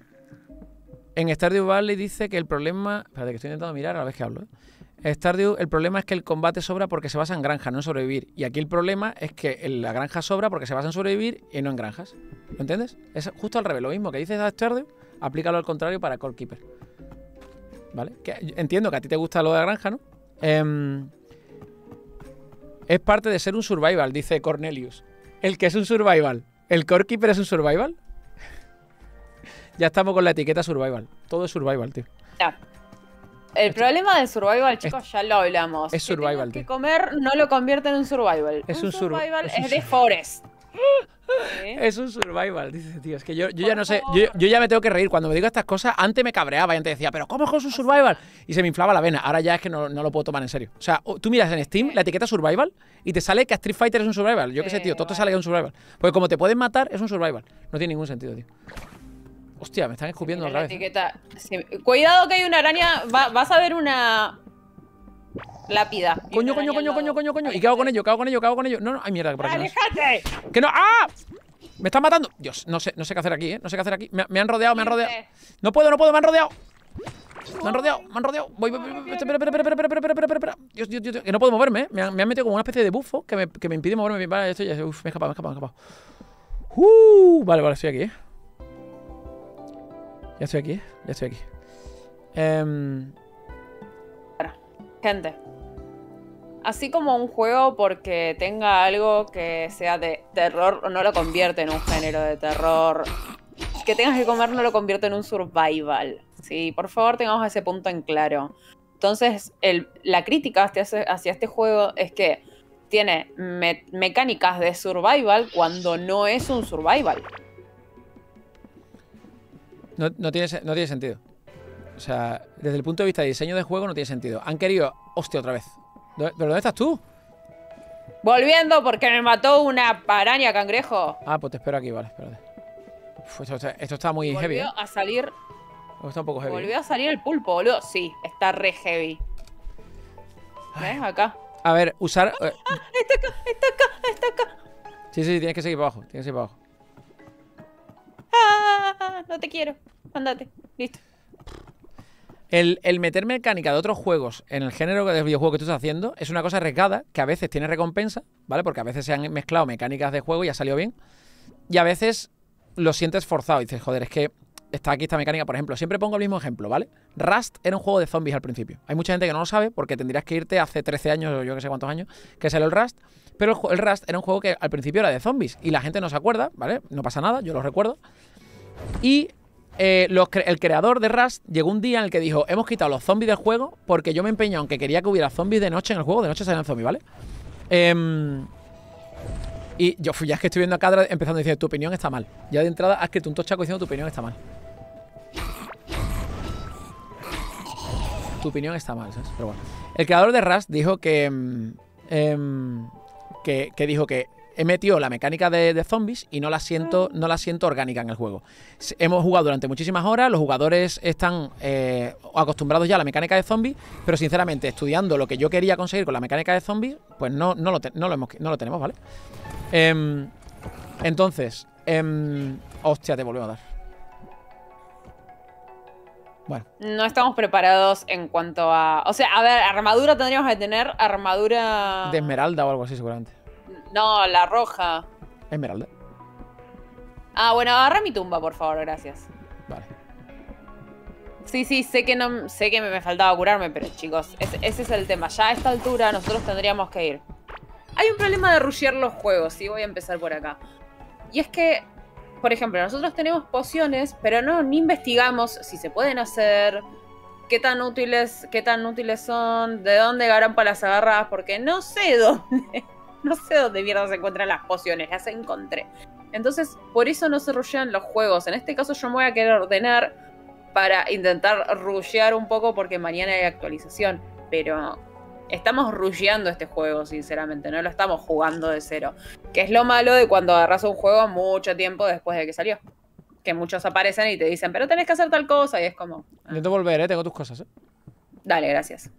S1: en Stardew Valley dice que el problema. Espérate, que estoy intentando mirar a la vez que hablo. ¿eh? Stardew, el problema es que el combate sobra porque se basa en granjas, no en sobrevivir. Y aquí el problema es que la granja sobra porque se basa en sobrevivir y no en granjas. ¿Lo entiendes? Es justo al revés. Lo mismo que dices a Stardew, aplícalo al contrario para Core Keeper. ¿Vale? Entiendo que a ti te gusta lo de la granja, ¿no? Em, es parte de ser un survival, dice Cornelius. El que es un survival. ¿El Core Keeper es un survival? ya estamos con la etiqueta survival. Todo es survival, tío.
S2: Ya. El problema del survival, chicos, ya lo hablamos.
S1: es
S2: Que
S1: survival,
S2: que
S1: tío.
S2: comer no lo convierte en un survival.
S1: Es
S2: un,
S1: un survi-
S2: survival
S1: es
S2: es, de forest.
S1: Es un survival, dice, tío. Es que yo, yo ya no sé. Yo, yo ya me tengo que reír. Cuando me digo estas cosas, antes me cabreaba y antes decía, pero ¿cómo es que es un survival? Y se me inflaba la vena. Ahora ya es que no, no lo puedo tomar en serio. O sea, tú miras en Steam la etiqueta survival y te sale que a Street Fighter es un survival. Yo qué sé, tío. Todo te
S2: vale.
S1: sale que es un survival. Porque como te pueden matar, es un survival. No tiene ningún sentido, tío. Hostia, me están escupiendo
S2: la,
S1: ¿eh?
S2: etiqueta. Cuidado que hay una araña. Vas a ver una. Lápida.
S1: Coño, coño, coño, coño, coño, coño. ¿Y qué hago con ello? ¿Qué hago con ello? ¿Qué hago con ello? No, no. Ay, mierda, por aquí.
S2: ¡Aléjate!
S1: No ¡Que no! ¡Ah! ¡Me están matando! Dios, no sé, no sé qué hacer aquí, ¿eh? No sé qué hacer aquí. Me, han rodeado, me han rodeado. No puedo, no puedo, me han rodeado. Me han rodeado, me han rodeado. Voy, voy, voy. Espera, espera, espera, espera, espera, espera, espera. Dios, Dios, Dios, Que no puedo moverme, ¿eh? Me han, metido como una especie de bufo que me, que me impide moverme. Vale, esto ya. Uf, me he escapado, me he escapado, me he escapado. Uh, vale, vale, estoy aquí, ¿eh? Ya estoy aquí. Ya estoy aquí. Em,
S2: Gente. Así como un juego porque tenga algo que sea de terror, no lo convierte en un género de terror. Que tengas que comer no lo convierte en un survival. Sí, por favor tengamos ese punto en claro. Entonces, la crítica hacia, este juego es que tiene me- mecánicas de survival cuando no es un survival.
S1: No, no tiene, no tiene sentido. O sea, desde el punto de vista de diseño de juego no tiene sentido. Han querido. Hostia, otra vez. ¿Dó- ¿Pero dónde estás tú?
S2: Volviendo porque me mató una araña cangrejo.
S1: Ah, pues te espero aquí, vale, espérate. Uf, esto, está- esto está muy heavy, ¿eh?
S2: Volvió a salir
S1: Está un poco heavy. ¿eh?
S2: Volvió a salir el pulpo, boludo. Sí, está re heavy. ¿Ves? Acá.
S1: A ver, usar. eh,
S2: Está acá, está acá, está acá.
S1: sí, sí, tienes que seguir para abajo. Tienes que seguir para abajo.
S2: No te quiero. Andate. Listo.
S1: El, el meter mecánica de otros juegos en el género de videojuego que tú estás haciendo es una cosa arriesgada que a veces tiene recompensa, ¿vale? Porque a veces se han mezclado mecánicas de juego y ha salido bien. Y a veces lo sientes forzado y dices, joder, es que está aquí esta mecánica. Por ejemplo, siempre pongo el mismo ejemplo, ¿vale? Rust era un juego de zombies al principio. Hay mucha gente que no lo sabe porque tendrías que irte hace 13 años o yo que sé cuántos años que salió el Rust. Pero el, el Rust era un juego que al principio era de zombies y la gente no se acuerda, ¿vale? No pasa nada, yo lo recuerdo. Y eh, el creador de Rust llegó un día en el que dijo, hemos quitado los zombies del juego porque yo me empeño, aunque quería que hubiera zombies de noche en el juego, de noche salían zombies, ¿vale? Em, y yo fui, ya es que estoy viendo a Cadra empezando a decir, tu opinión está mal. Ya de entrada has escrito un tochaco diciendo tu opinión está mal. Tu opinión está mal, ¿sabes? Pero bueno. El creador de Rust dijo que, em, em, que, que dijo que he metido la mecánica de, de zombies y no la siento no la siento orgánica en el juego. Hemos jugado durante muchísimas horas, los jugadores están eh, acostumbrados ya a la mecánica de zombies, pero sinceramente estudiando lo que yo quería conseguir con la mecánica de zombies, pues no, no, lo, te- no, lo, hemos- no lo tenemos, ¿vale? Em, entonces, em, hostia, te volvemos a dar. Bueno,
S2: No estamos preparados en cuanto a. O sea, a ver, armadura tendríamos que tener armadura.
S1: de esmeralda o algo así seguramente.
S2: No, la roja.
S1: Esmeralda.
S2: Ah, bueno, agarra mi tumba, por favor, gracias.
S1: Vale.
S2: Sí, sí, sé que no sé que me, faltaba curarme, pero chicos, ese, ese es el tema. Ya a esta altura nosotros tendríamos que ir. Hay un problema de rushear los juegos, sí, voy a empezar por acá. Y es que, por ejemplo, nosotros tenemos pociones, pero no ni investigamos si se pueden hacer, qué tan útiles, qué tan útiles son, de dónde garan para las agarradas, porque no sé dónde, no sé dónde mierda se encuentran las pociones, las encontré. Entonces, por eso no se rushean los juegos. En este caso yo me voy a querer ordenar para intentar rushear un poco porque mañana hay actualización. Pero estamos rusheando este juego, sinceramente, no lo estamos jugando de cero. Que es lo malo de cuando agarras un juego mucho tiempo después de que salió. Que muchos aparecen y te dicen, pero tenés que hacer tal cosa, y es como. ah,
S1: Intento volver, ¿eh? Tengo tus cosas, ¿eh?
S2: dale, gracias.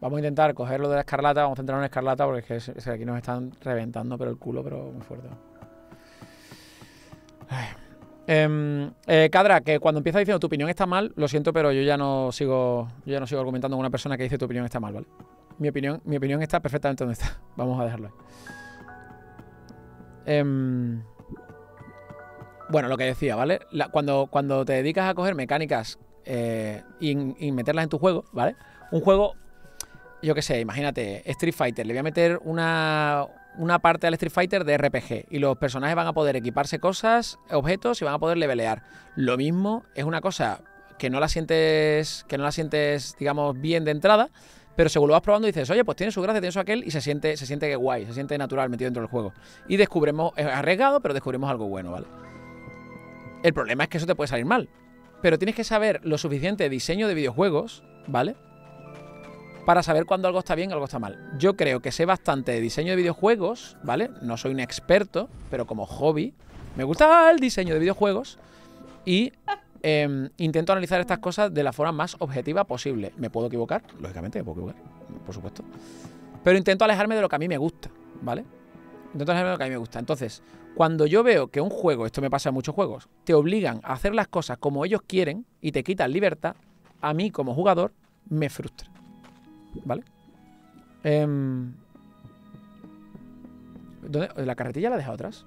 S1: Vamos a intentar coger lo de la escarlata, vamos a centrarnos en escarlata porque es que, aquí nos están reventando pero el culo, pero muy fuerte. Ay. Em, eh, Cadra, que cuando empiezas diciendo tu opinión está mal, lo siento, pero yo ya no sigo, yo ya no sigo argumentando con una persona que dice tu opinión está mal, ¿vale? Mi opinión, mi opinión está perfectamente donde está. Vamos a dejarlo. Em, bueno, lo que decía, ¿vale? Cuando, cuando te dedicas a coger mecánicas eh, y meterlas en tu juego, ¿vale? Un juego yo qué sé, imagínate, Street Fighter, le voy a meter una, una parte al Street Fighter de RPG y los personajes van a poder equiparse cosas, objetos y van a poder levelear. Lo mismo es una cosa que no la sientes, que no la sientes, digamos, bien de entrada, pero según lo vas probando dices, oye, pues tiene su gracia, tiene su aquel y se siente, se siente guay, se siente natural metido dentro del juego. Y descubrimos, es arriesgado, pero descubrimos algo bueno, ¿vale? El problema es que eso te puede salir mal. Pero tienes que saber lo suficiente de diseño de videojuegos, ¿vale? Para saber cuándo algo está bien y algo está mal. Yo creo que sé bastante de diseño de videojuegos, ¿vale? No soy un experto, pero como hobby, me gusta el diseño de videojuegos y em, intento analizar estas cosas de la forma más objetiva posible. Me puedo equivocar, lógicamente me puedo equivocar, por supuesto. Pero intento alejarme de lo que a mí me gusta, ¿vale? Intento alejarme de lo que a mí me gusta. Entonces, cuando yo veo que un juego, esto me pasa en muchos juegos, te obligan a hacer las cosas como ellos quieren y te quitan libertad, a mí como jugador me frustra. ¿Vale? Em, ¿dónde- ¿La carretilla la he dejado atrás?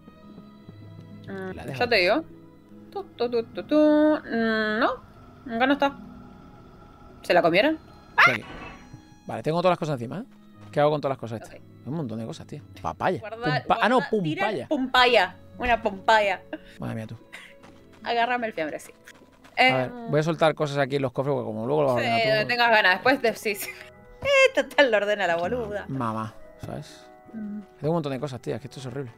S2: Mm,
S1: La dejo.
S2: ya te digo. Tu, tu, tu, tu, tu. Mm, No, acá no está. ¿Se la comieron?
S1: Aquí. Vale, tengo todas las cosas encima, ¿eh? ¿Qué hago con todas las cosas estas? Un montón de cosas, tío. Papaya.
S2: Guarda-
S1: Pumpa- ah, no, pumpaya.
S2: Pumpaya. Una pumpaya.
S1: Madre mía, tú.
S2: Agárrame el fiambre, sí.
S1: A ver, voy a soltar cosas aquí en los cofres porque como luego lo vas a
S2: sí, tengas ganas. Después de. Eh, total, lo ordena la boluda.
S1: Mamá, ¿sabes? Tengo un montón de cosas, tío. Es que esto es horrible.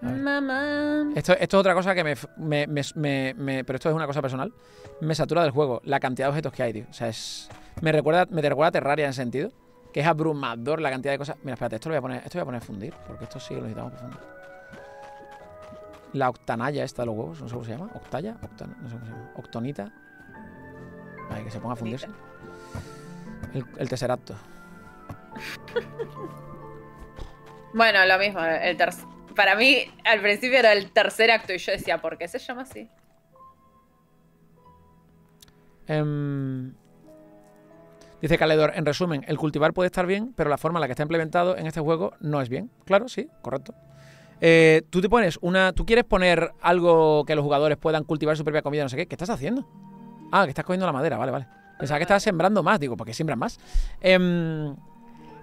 S2: Mamá.
S1: Esto, esto es otra cosa que me, me- me- me- Pero esto es una cosa personal. Me satura del juego. La cantidad de objetos que hay, tío. O sea, es. Me recuerda, me te recuerda a Terraria en ese sentido. Que es abrumador la cantidad de cosas. Mira, espérate, esto lo voy a poner. Esto voy a poner a fundir. Porque esto sí lo necesitamos para fundir. La octanaya esta de los huevos, no sé cómo se llama. ¿Octaya? Octan- no sé cómo se llama. Octonita. Ay, que se ponga a fundirse. El, el tesseracto.
S2: Bueno, lo mismo. El ter- Para mí, al principio era el tercer acto y yo decía, ¿por qué se llama así?
S1: Em, dice Caledor, en resumen, el cultivar puede estar bien, pero la forma en la que está implementado en este juego no es bien. Claro, sí, correcto. Eh, tú te pones una. ¿Tú quieres poner algo que los jugadores puedan cultivar su propia comida, no sé qué? ¿Qué estás haciendo? Ah, que estás cogiendo la madera, vale, vale. Pensaba que estabas sembrando más, digo, porque siembran más. Em,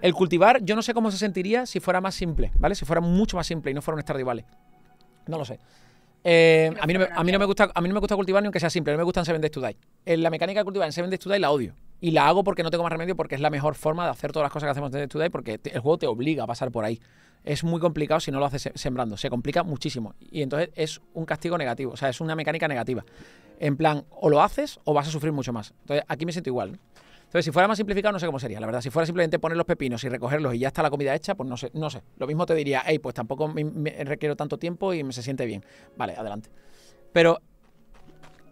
S1: el cultivar, yo no sé cómo se sentiría si fuera más simple, ¿vale? Si fuera mucho más simple y no fuera un Stardew Valley. No lo sé. Eh,
S2: no
S1: a, mí no me, a mí no me gusta a mí no me gusta cultivar ni aunque sea simple, no me gustan Seven Days to Die. Eh, la mecánica de cultivar en Seven Days to Die la odio. Y la hago porque no tengo más remedio, porque es la mejor forma de hacer todas las cosas que hacemos en Seven Days to Die, porque el juego te obliga a pasar por ahí. Es muy complicado si no lo haces se- sembrando. Se complica muchísimo. Y entonces es un castigo negativo. O sea, es una mecánica negativa. En plan, o lo haces o vas a sufrir mucho más. Entonces, aquí me siento igual. ¿no? Entonces, si fuera más simplificado, no sé cómo sería, la verdad. Si fuera simplemente poner los pepinos y recogerlos y ya está la comida hecha, pues no sé, no sé. Lo mismo te diría, hey, pues tampoco requiero tanto tiempo y me se siente bien. Vale, adelante. Pero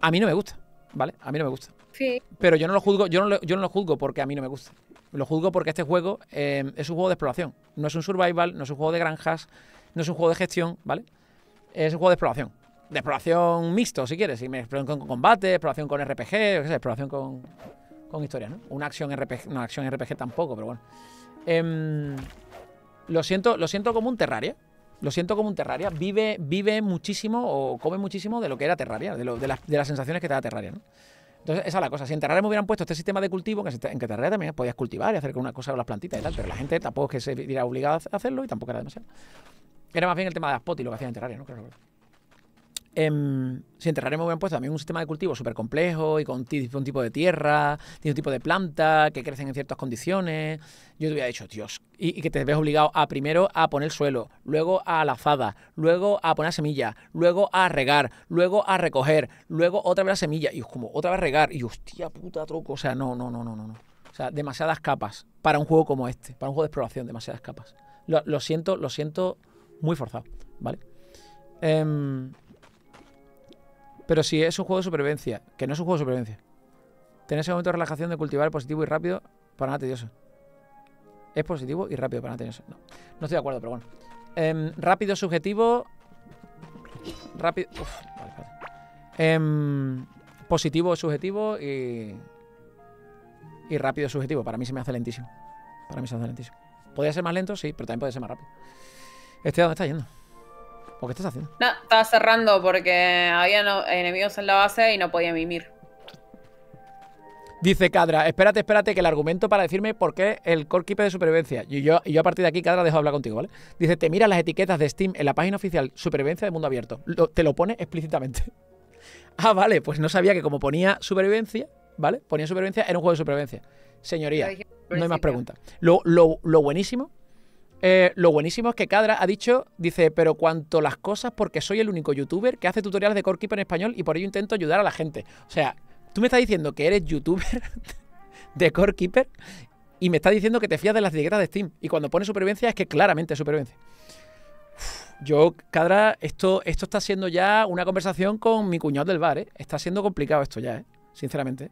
S1: a mí no me gusta, ¿vale? A mí no me gusta. Pero yo no lo juzgo, yo no lo, yo no lo juzgo porque a mí no me gusta. Lo juzgo porque este juego eh, es un juego de exploración. No es un survival, no es un juego de granjas, no es un juego de gestión, ¿vale? Es un juego de exploración. de exploración mixto, si quieres. Si me exploración con combate, exploración con RPG, exploración con, con historia, ¿no? Una acción RPG, una acción RPG tampoco, pero bueno. Em, lo siento, lo siento como un Terraria. Lo siento como un Terraria. Vive, vive muchísimo o come muchísimo de lo que era Terraria, de, de, las, de las sensaciones que te da Terraria, ¿no? Entonces, esa es la cosa. Si en Terraria me hubieran puesto este sistema de cultivo, que en que Terraria también podías cultivar y hacer una cosa con las plantitas y tal, pero la gente tampoco es que se viera obligada a hacerlo y tampoco era demasiado. Era más bien el tema de las y lo que hacían en Terraria, ¿no? Claro, Em, si en Terraria me hubieran puesto también un sistema de cultivo súper complejo y con un tipo de tierra, un tipo de planta que crecen en ciertas condiciones, yo te hubiera dicho, Dios, y, que te ves obligado a primero a poner suelo, luego a la azada, luego a poner semilla, luego a regar, luego a recoger, luego otra vez la semilla, y como otra vez regar, y hostia puta troco, o sea, no, no, no, no, no. O sea, demasiadas capas para un juego como este, para un juego de exploración, demasiadas capas. Lo, siento, lo siento muy forzado, ¿vale? Eh, pero si es un juego de supervivencia, que no es un juego de supervivencia, tener ese momento de relajación de cultivar positivo y rápido para nada tedioso. Es positivo y rápido para nada tedioso. No, no estoy de acuerdo, pero bueno. Em, rápido subjetivo. Rápido. Uf, vale, vale. Em, positivo subjetivo y. Y rápido subjetivo. Para mí se me hace lentísimo. Para mí se me hace lentísimo. ¿Podría ser más lento? Sí, pero también puede ser más rápido. ¿Este dónde está yendo? Qué estás haciendo?
S2: No, estaba cerrando porque había enemigos en la base y no podía mimir.
S1: Dice Cadra, espérate, espérate, que el argumento para decirme por qué el core keeper de supervivencia. Y yo, y yo a partir de aquí, Cadra, dejo de hablar contigo, ¿vale? Dice, te mira las etiquetas de Steam en la página oficial Supervivencia de Mundo Abierto. te lo pone explícitamente. ah, vale, pues no sabía que como ponía supervivencia, ¿vale? Ponía supervivencia, era un juego de supervivencia. Señoría, no hay más preguntas. Lo, lo, lo buenísimo eh, lo buenísimo es que Cadra ha dicho, dice, pero cuanto las cosas porque soy el único youtuber que hace tutoriales de Core en español y por ello intento ayudar a la gente. O sea, tú me estás diciendo que eres youtuber de Core y me estás diciendo que te fías de las etiquetas de Steam. Y cuando pone supervivencia es que claramente es supervivencia. yo, Cadra, esto, esto está siendo ya una conversación con mi cuñado del bar, ¿eh? Está siendo complicado esto ya, ¿eh? Sinceramente.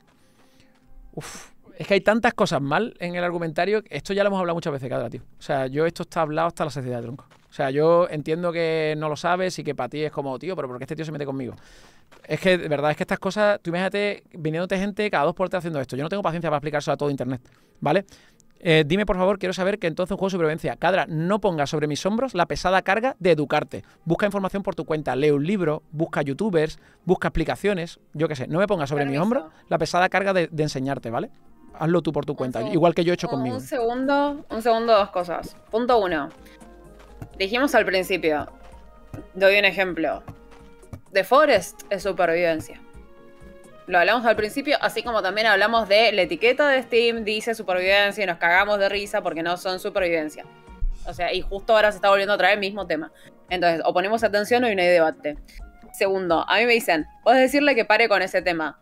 S1: Uf, es que hay tantas cosas mal en el argumentario. Esto ya lo hemos hablado muchas veces, cada tío. O sea, yo esto está hablado hasta la sociedad de tronco. O sea, yo entiendo que no lo sabes y que para ti es como, tío, pero ¿por qué este tío se mete conmigo? Es que, de verdad, es que estas cosas, tú imagínate viniéndote gente cada dos por tres haciendo esto. Yo no tengo paciencia para explicárselo a todo Internet, ¿vale? Eh, dime, por favor, quiero saber que entonces un juego de supervivencia. Cadra, no pongas sobre mis hombros la pesada carga de educarte. Busca información por tu cuenta, lee un libro, busca youtubers, busca explicaciones, yo qué sé. No me pongas sobre mis hombros la pesada carga de enseñarte, ¿vale? Hazlo tú por tu cuenta, igual que yo he hecho conmigo.
S2: Un segundo, un segundo, dos cosas. Punto uno. Dijimos al principio, doy un ejemplo. The Forest es supervivencia. Lo hablamos al principio, así como también hablamos de la etiqueta de Steam, dice supervivencia y nos cagamos de risa porque no son supervivencia. O sea, y justo ahora se está volviendo a traer el mismo tema. Entonces, o ponemos atención o no hay debate. Segundo, a mí me dicen, puedes decirle que pare con ese tema.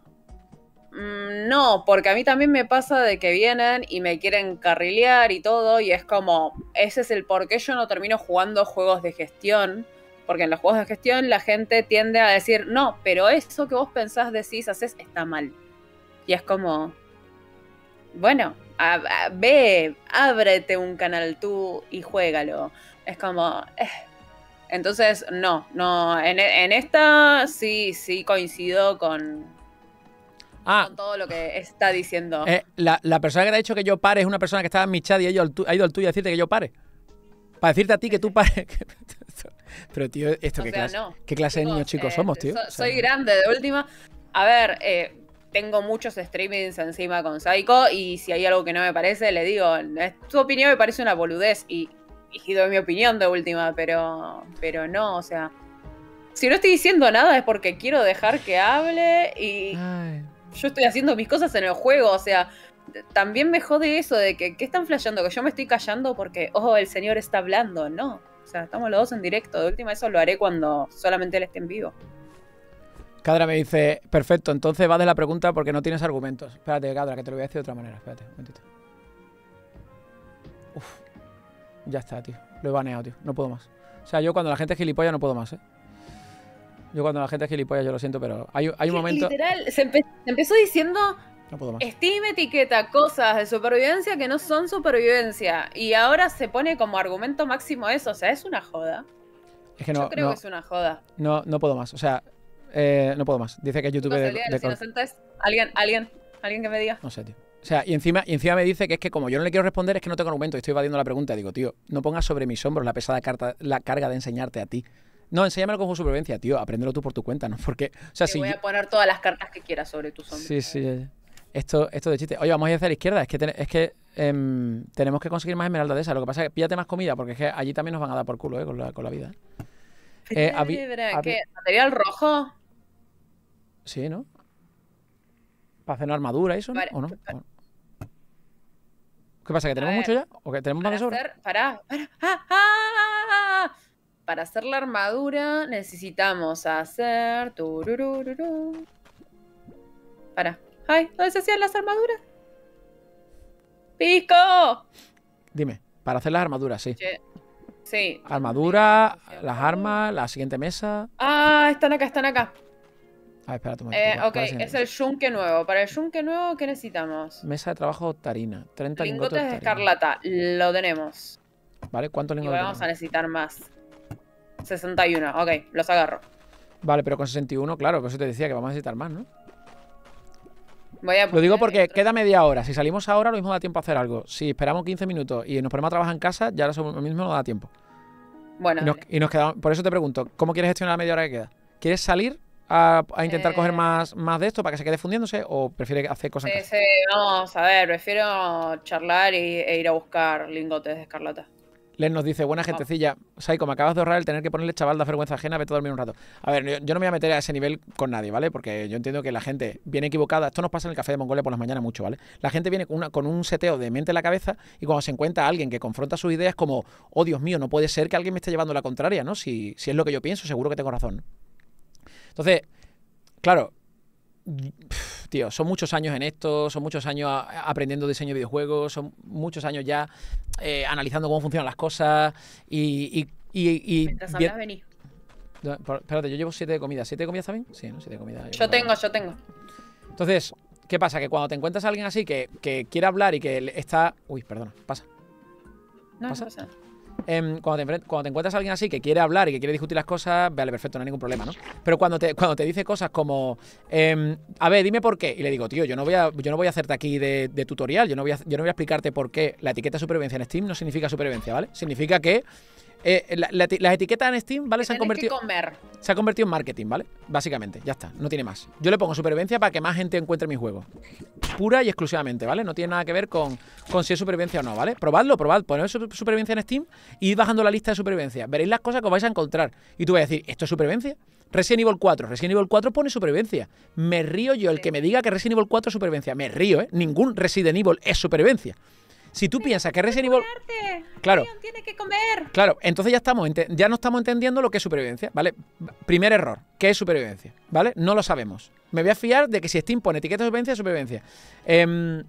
S2: Mm, no, porque a mí también me pasa de que vienen y me quieren carrilear y todo, y es como, ese es el por qué yo no termino jugando juegos de gestión, porque en los juegos de gestión la gente tiende a decir, no, pero eso que vos pensás, decís, haces, está mal. Y es como, bueno, ve, ábrete un canal tú y juégalo. Es como, eh. entonces, no, no, en, en esta sí, sí coincido con, ah, con todo lo que está diciendo.
S1: Eh, la, persona que te ha dicho que yo pare es una persona que estaba en mi chat y ha ido al, tuyo a decirte que yo pare. Para decirte a ti que tú pares. Pero, tío, ¿esto qué, clase, ¿qué clase de niños chicos eh, somos, tío?
S2: soy grande, de última. A ver, eh, tengo muchos streamings encima con Psycho y si hay algo que no me parece, le digo, tu opinión me parece una boludez y, y doy mi opinión de última, pero, pero no, o sea, si no estoy diciendo nada es porque quiero dejar que hable y yo estoy haciendo mis cosas en el juego, o sea, también me jode eso de que, ¿qué están flasheando? Que yo me estoy callando porque, ojo, el señor está hablando, no. O sea, estamos los dos en directo. De última, eso lo haré cuando solamente él esté en vivo.
S1: Cadra me dice, perfecto, entonces va de la pregunta porque no tienes argumentos. Espérate, Cadra, que te lo voy a decir de otra manera. Espérate, un momentito. Uf, ya está, tío. Lo he baneado, tío. No puedo más. O sea, yo cuando la gente es gilipollas no puedo más, ¿eh? Yo cuando la gente es gilipollas, yo lo siento, pero hay, hay un momento...
S2: Literal, se, empezó diciendo... No puedo más. Steam etiqueta cosas de supervivencia que no son supervivencia. Y ahora se pone como argumento máximo eso. O sea, es una joda.
S1: Es que no,
S2: Yo creo
S1: no,
S2: que es una joda.
S1: no, no puedo más. O sea, eh, no puedo más. Dice que es YouTube de,
S2: de
S1: de
S2: los
S1: cor-
S2: inocentes, alguien, alguien, alguien que me diga.
S1: No sé, tío. O sea, y encima, y encima me dice que es que como yo no le quiero responder, es que no tengo argumento y estoy evadiendo la pregunta. Digo, tío, no pongas sobre mis hombros la pesada carta, la carga de enseñarte a ti. No, enséñamelo con supervivencia, tío. Apréndelo tú por tu cuenta, ¿no? Porque, o sea,
S2: Te
S1: si
S2: voy
S1: yo-
S2: a poner todas las cartas que quieras sobre tus hombros.
S1: Sí, sí. eh. Esto, esto de chiste. Oye, vamos a ir hacia la izquierda. Es que, ten- es que em, tenemos que conseguir más esmeralda de esa. Lo que pasa es que píllate más comida, porque es que allí también nos van a dar por culo, ¿eh? Con la, con la vida. Eh,
S2: ¿Qué? ¿Material rojo?
S1: Sí, ¿no? Para hacer una armadura y eso, ¿no?
S2: Vale.
S1: ¿O no? ¿O- ¿Qué pasa? ¿Que tenemos
S2: ver,
S1: mucho ya? ¿O que tenemos más
S2: Para
S1: de sobra?
S2: hacer, pará, pará, ah, ah, para hacer la armadura necesitamos hacer. Para. Ay, ¿dónde se hacían las armaduras? ¡Pico!
S1: Dime, para hacer las armaduras, sí.
S2: Che, Sí.
S1: Armadura, las armas, la siguiente mesa.
S2: Ah, están acá, están acá.
S1: A ver, espérate un
S2: Eh,
S1: momento.
S2: ok, es el yunque nuevo. Para el yunque nuevo, ¿qué necesitamos?
S1: Mesa de trabajo tarina. 30 lingotes,
S2: Lingotes de
S1: tarina.
S2: escarlata. Lo tenemos.
S1: ¿Vale? ¿Cuántos
S2: Y
S1: lingotes
S2: vamos a necesitar más. 61. Ok, los agarro.
S1: Vale, pero con 61, claro, por eso te decía que vamos a necesitar más, ¿no?
S2: Voy a
S1: Lo digo porque queda media hora. Si salimos ahora, lo mismo da tiempo a hacer algo. Si esperamos 15 minutos y nos ponemos a trabajar en casa, ya lo mismo no da tiempo.
S2: Bueno,
S1: Y nos, y nos quedamos, por eso te pregunto, ¿cómo quieres gestionar la media hora que queda? ¿Quieres salir a, a intentar coger
S2: Eh.
S1: más, más de esto para que se quede fundiéndose o prefieres hacer cosas en
S2: Sí,
S1: casa?
S2: sí, vamos a ver, prefiero charlar y, e ir a buscar lingotes de escarlata.
S1: Len nos dice, buena gentecilla, Saiko, me acabas de ahorrar el tener que ponerle chaval da vergüenza ajena, vete a dormir un rato. A ver, yo, yo no me voy a meter a ese nivel con nadie, ¿vale? Porque yo entiendo que la gente viene equivocada. Esto nos pasa en el café de Mongolia por las mañanas mucho, ¿vale? La gente viene con, una- con un seteo de mente en la cabeza y cuando se encuentra alguien que confronta sus ideas como, oh Dios mío, no puede ser que alguien me esté llevando la contraria, ¿no? Si, si es lo que yo pienso, seguro que tengo razón. Entonces, claro, tío, son muchos años en esto, son muchos años aprendiendo diseño de videojuegos, son muchos años ya eh, analizando cómo funcionan las cosas y... y, y- y
S2: Mientras hablas, vení.
S1: no, Espérate, yo llevo siete de comida. ¿Siete de comida bien? Sí, ¿no? Siete de comida.
S2: Yo tengo, yo tengo.
S1: Entonces, ¿qué pasa? Que cuando te encuentras a alguien así que, que quiere hablar y que está... Uy, perdona, pasa.
S2: No, no
S1: ¿Pasa? Em, cuando, te, encuentras a alguien así que quiere hablar y que quiere discutir las cosas, vale, perfecto, no hay ningún problema, ¿no? Pero cuando te, cuando te dice cosas como, em, a ver, dime por qué, y le digo, tío, yo no voy a, yo no voy a hacerte aquí de, de tutorial, yo no, voy a, yo no voy a explicarte por qué la etiqueta supervivencia en Steam no significa supervivencia, ¿vale? Significa que eh, la- las etiquetas en Steam, ¿vale? Se han
S2: que
S1: convertido
S2: comer.
S1: se ha convertido en marketing, ¿vale? Básicamente, ya está, no tiene más. Yo le pongo supervivencia para que más gente encuentre mi juego. Pura y exclusivamente, ¿vale? No tiene nada que ver con, con si es supervivencia o no, ¿vale? Probadlo, probad, poned su- supervivencia en Steam y id bajando la lista de supervivencia. Veréis las cosas que os vais a encontrar. Y tú vas a decir, ¿esto es supervivencia? Resident Evil 4. Resident Evil 4 pone supervivencia. Me río yo el que me diga que Resident Evil 4 es supervivencia. Me río, ¿eh? Ningún Resident Evil es supervivencia. Si tú piensas que Resident Evil... Claro.
S2: Tiene que comer.
S1: Claro, entonces ya estamos ya no estamos entendiendo lo que es supervivencia, ¿vale? Primer error, ¿qué es supervivencia? ¿Vale? No lo sabemos. Me voy a fiar de que si Steam pone etiqueta de supervivencia, supervivencia. Em,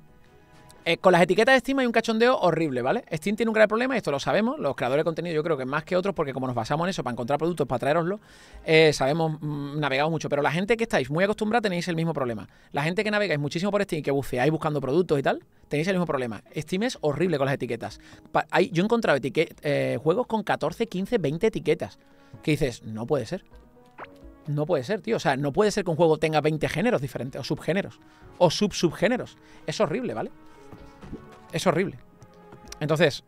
S1: eh, con las etiquetas de Steam hay un cachondeo horrible, ¿vale? Steam tiene un gran problema, y esto lo sabemos, los creadores de contenido yo creo que más que otros, porque como nos basamos en eso para encontrar productos, para traeroslo, eh, sabemos, mm, navegamos mucho, pero la gente que estáis muy acostumbrada tenéis el mismo problema. La gente que navegáis muchísimo por Steam que buceáis buscando productos y tal, tenéis el mismo problema. Steam es horrible con las etiquetas. Hay- yo he encontrado eh, juegos con 14, 15, 20 etiquetas, que dices, no puede ser. No puede ser, tío. O sea, no puede ser que un juego tenga 20 géneros diferentes, o subgéneros, o sub-subgéneros. Es horrible, ¿vale? Es horrible. Entonces,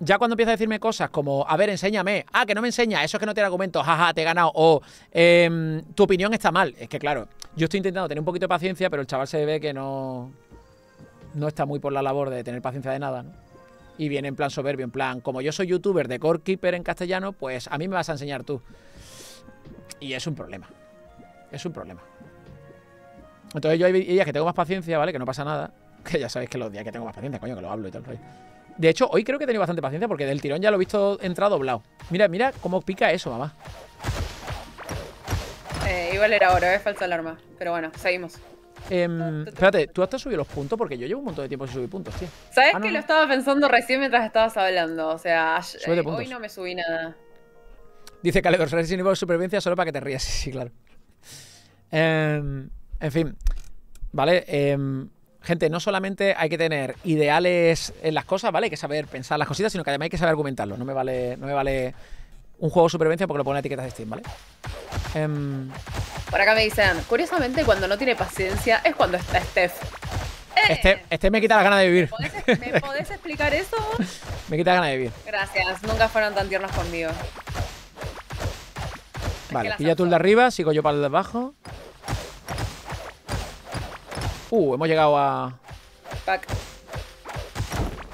S1: ya cuando empieza a decirme cosas como, a ver, enséñame, ah, que no me enseña, eso es que no tiene argumentos, jaja, te he ganado, o em, tu opinión está mal. Es que claro, yo estoy intentando tener un poquito de paciencia, pero el chaval se ve que no, no está muy por la labor de tener paciencia de nada, ¿no? Y viene en plan soberbio, en plan, como yo soy youtuber de Core Keeper en castellano, pues a mí me vas a enseñar tú. Y es un problema. Es un problema. Entonces yo hay días que tengo más paciencia, ¿vale? Que no pasa nada. Que ya sabéis que los días que tengo más paciencia, coño, que lo hablo y tal. rollo. De hecho, hoy creo que he tenido bastante paciencia porque del tirón ya lo he visto entrar doblado. Mira, mira cómo pica eso, mamá.
S2: Eh, igual era oro, es falsa alarma. Pero bueno, seguimos.
S1: Em, espérate, ¿tú hasta subido los puntos? Porque yo llevo un montón de tiempo sin subir puntos, tío.
S2: ¿Sabes
S1: Ah, no,
S2: que
S1: no.
S2: lo estaba pensando recién mientras estabas hablando? O sea, eh, hoy no me subí nada.
S1: Dice Caledor, Resident Evil Supervivencia solo para que te rías. Sí, sí, claro. Em, en fin, ¿vale? Gente, no solamente hay que tener ideales en las cosas, ¿vale? Hay que saber pensar las cositas, sino que además hay que saber argumentarlo. No me vale, no me vale un juego de supervivencia porque lo pone etiquetas de Steam, ¿vale? Em,
S2: Por acá me dicen, curiosamente cuando no tiene paciencia es cuando está Steph. ¡Eh!
S1: este, este me quita las ganas de vivir.
S2: ¿Podés- ¿Me podés explicar eso?
S1: Me quita las ganas de vivir.
S2: Gracias, nunca fueron tan tiernos conmigo.
S1: Vale, pilla tú el de arriba, sigo yo para el de abajo. Uh, hemos llegado a.
S2: Pac.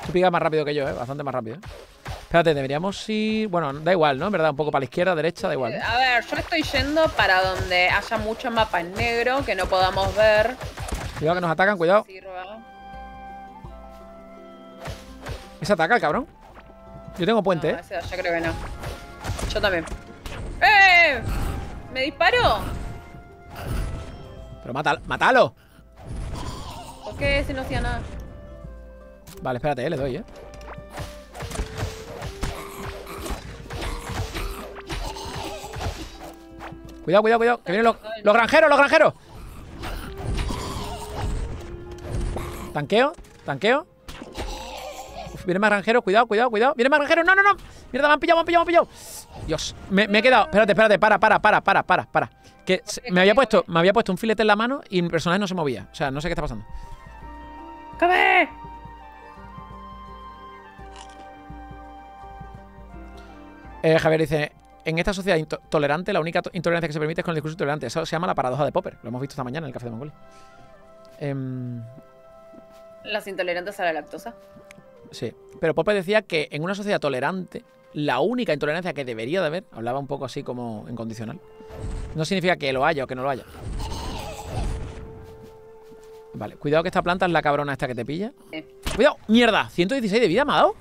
S1: Tú pigas más rápido que yo, ¿eh? Bastante más rápido. ¿eh? Espérate, deberíamos ir. Bueno, da igual, ¿no? En verdad, un poco para la izquierda, derecha, da igual.
S2: A ver, yo estoy yendo para donde haya mucho mapa en negro que no podamos ver.
S1: Cuidado que nos atacan, cuidado.
S2: Sirva.
S1: ¿Ese ataca el cabrón? Yo tengo puente,
S2: No,
S1: ¿eh?
S2: ese yo creo que no. Yo también. ¡Eh! ¿Me disparó?
S1: Pero mátalo. ¡Mátalo!
S2: ¿Por qué ese no hacía nada?
S1: Vale, espérate, eh, le doy, ¿eh? Cuidado, cuidado, cuidado. Que vienen los, los granjeros, los granjeros. Tanqueo, tanqueo. Uf, vienen más granjeros, cuidado, cuidado, cuidado. Vienen más granjeros, no, no, no. Mierda, me han pillado, me han pillado, me han pillado. Dios, me, me he quedado. Espérate, espérate, para, para, para, para, para, para. Que me había puesto, me había puesto un filete en la mano y mi personaje no se movía. O sea, no sé qué está pasando.
S2: ¡Come!
S1: Eh, Javier dice, en esta sociedad into- tolerante, la única to- intolerancia que se permite es con el discurso intolerante. Eso se llama la paradoja de Popper. Lo hemos visto esta mañana en el Café de Mongolia. Em,
S2: Las intolerantes a la lactosa.
S1: sí. Pero Popper decía que en una sociedad tolerante, la única intolerancia que debería de haber, hablaba un poco así como en condicional, no significa que lo haya o que no lo haya. Vale, cuidado que esta planta es la cabrona esta que te pilla.
S2: Sí.
S1: Cuidado, mierda, 116 de vida me ha dado.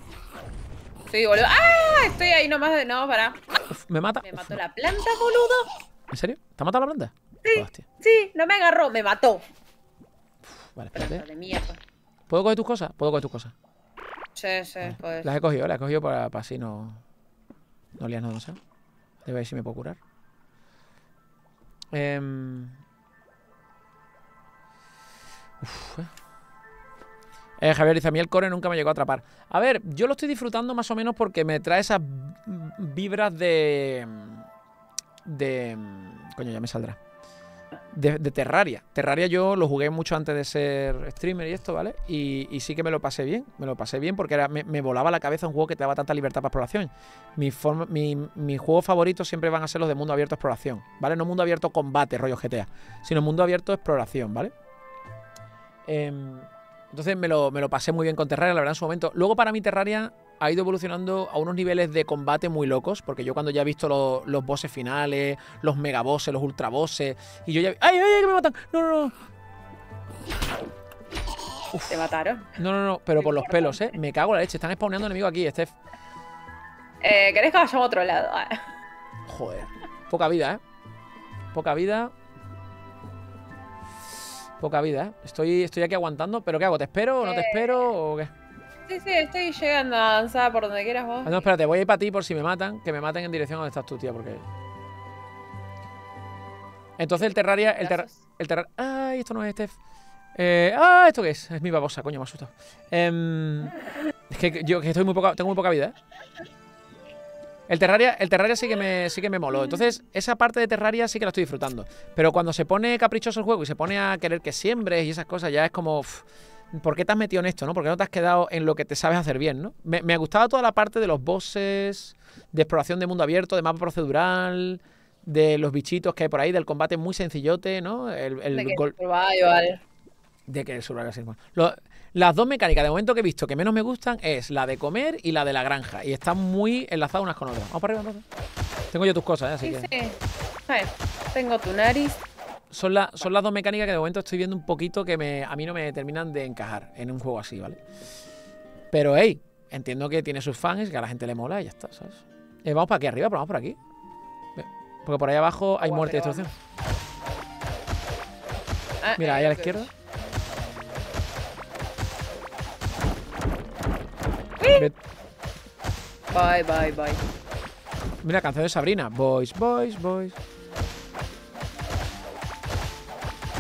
S2: Sí, boludo. ¡Ah! Estoy ahí nomás de. No, pará.
S1: Uf, me mata.
S2: Me
S1: Uf,
S2: mató la planta, boludo.
S1: ¿En serio? ¿Te ha matado la planta?
S2: Sí.
S1: Hostia.
S2: Sí, no me agarró, me mató.
S1: Vale, espérate.
S2: de mierda.
S1: ¿Puedo coger tus cosas? Puedo coger tus cosas.
S2: Sí, sí, pues.
S1: Las he cogido, las he cogido para, para así no. No lías nada demasiado. Debe ver si me puedo curar. Em, uf, eh. Eh, Javier dice: A mí el core nunca me llegó a atrapar. A ver, yo lo estoy disfrutando más o menos porque me trae esas vibras de. De. Coño, ya me saldrá. De, Terraria. Terraria yo lo jugué mucho antes de ser streamer y esto, ¿vale? Y, sí que me lo pasé bien. Me lo pasé bien porque me, volaba la cabeza un juego que te daba tanta libertad para exploración. Mi, mi, mis juegos favoritos siempre van a ser los de mundo abierto exploración, ¿vale? No mundo abierto combate, rollo GTA, sino mundo abierto exploración, ¿vale? Em, entonces me lo, me lo pasé muy bien con Terraria, la verdad, en su momento. Luego para mí Terraria ha ido evolucionando a unos niveles de combate muy locos, porque yo cuando ya he visto lo- los bosses finales, los megabosses, los ultrabosses, y yo ya... ¡Ay, ay, ay, que me matan! No, no, no.
S2: ¿Te mataron?
S1: No, no, no, pero por los pelos, ¿eh? Me cago en la leche. Están spawneando enemigos aquí, Steph.
S2: Eh, ¿Querés que vayamos a otro lado?
S1: Joder. Poca vida, ¿eh? Poca vida. Poca vida, ¿eh? Estoy, estoy aquí aguantando, pero ¿qué hago? ¿Te espero o no te
S2: Eh.
S1: espero o qué?
S2: Sí, sí, estoy llegando a avanzar por donde quieras vos.
S1: Ah, no, espérate, voy a ir para ti por si me matan. Que me maten en dirección a donde estás tú, tía, porque... Entonces el Terraria... El, terra- el Terraria... Ay, esto no es Steph. Eh, ah, ¿esto qué es? Es mi babosa, coño, me ha asustado. Em, es que yo que estoy muy poca, tengo muy poca vida, ¿eh? El Terraria, el Terraria sí que me sí que me moló. Entonces, esa parte de Terraria sí que la estoy disfrutando. Pero cuando se pone caprichoso el juego y se pone a querer que siembres y esas cosas, ya es como. ¿Por qué te has metido en esto, no? ¿Por qué no te has quedado en lo que te sabes hacer bien, no? Me, me gustaba toda la parte de los bosses, de exploración de mundo abierto, de mapa procedural, de los bichitos que hay por ahí, del combate muy sencillote, ¿no? El, el gol-. De que el. Lo- las dos mecánicas de momento que he visto que menos me gustan es la de comer y la de la granja. Y están muy enlazadas unas con otras. Vamos para arriba, entonces. Tengo yo tus cosas, ¿eh? así
S2: Sí,
S1: que.
S2: sí. Ay, tengo tu nariz.
S1: Son, la- son las dos mecánicas que de momento estoy viendo un poquito que me, a mí no me terminan de encajar en un juego así, ¿vale? Pero, hey, entiendo que tiene sus fans, que a la gente le mola y ya está, ¿sabes? Eh, vamos para aquí arriba, pero vamos por aquí. Porque por ahí abajo hay
S2: Guau,
S1: muerte y destrucción.
S2: Ah,
S1: Mira,
S2: eh,
S1: ahí a la izquierda.
S2: Bye, bye, bye.
S1: Mira, canción de Sabrina. Boys, boys, boys.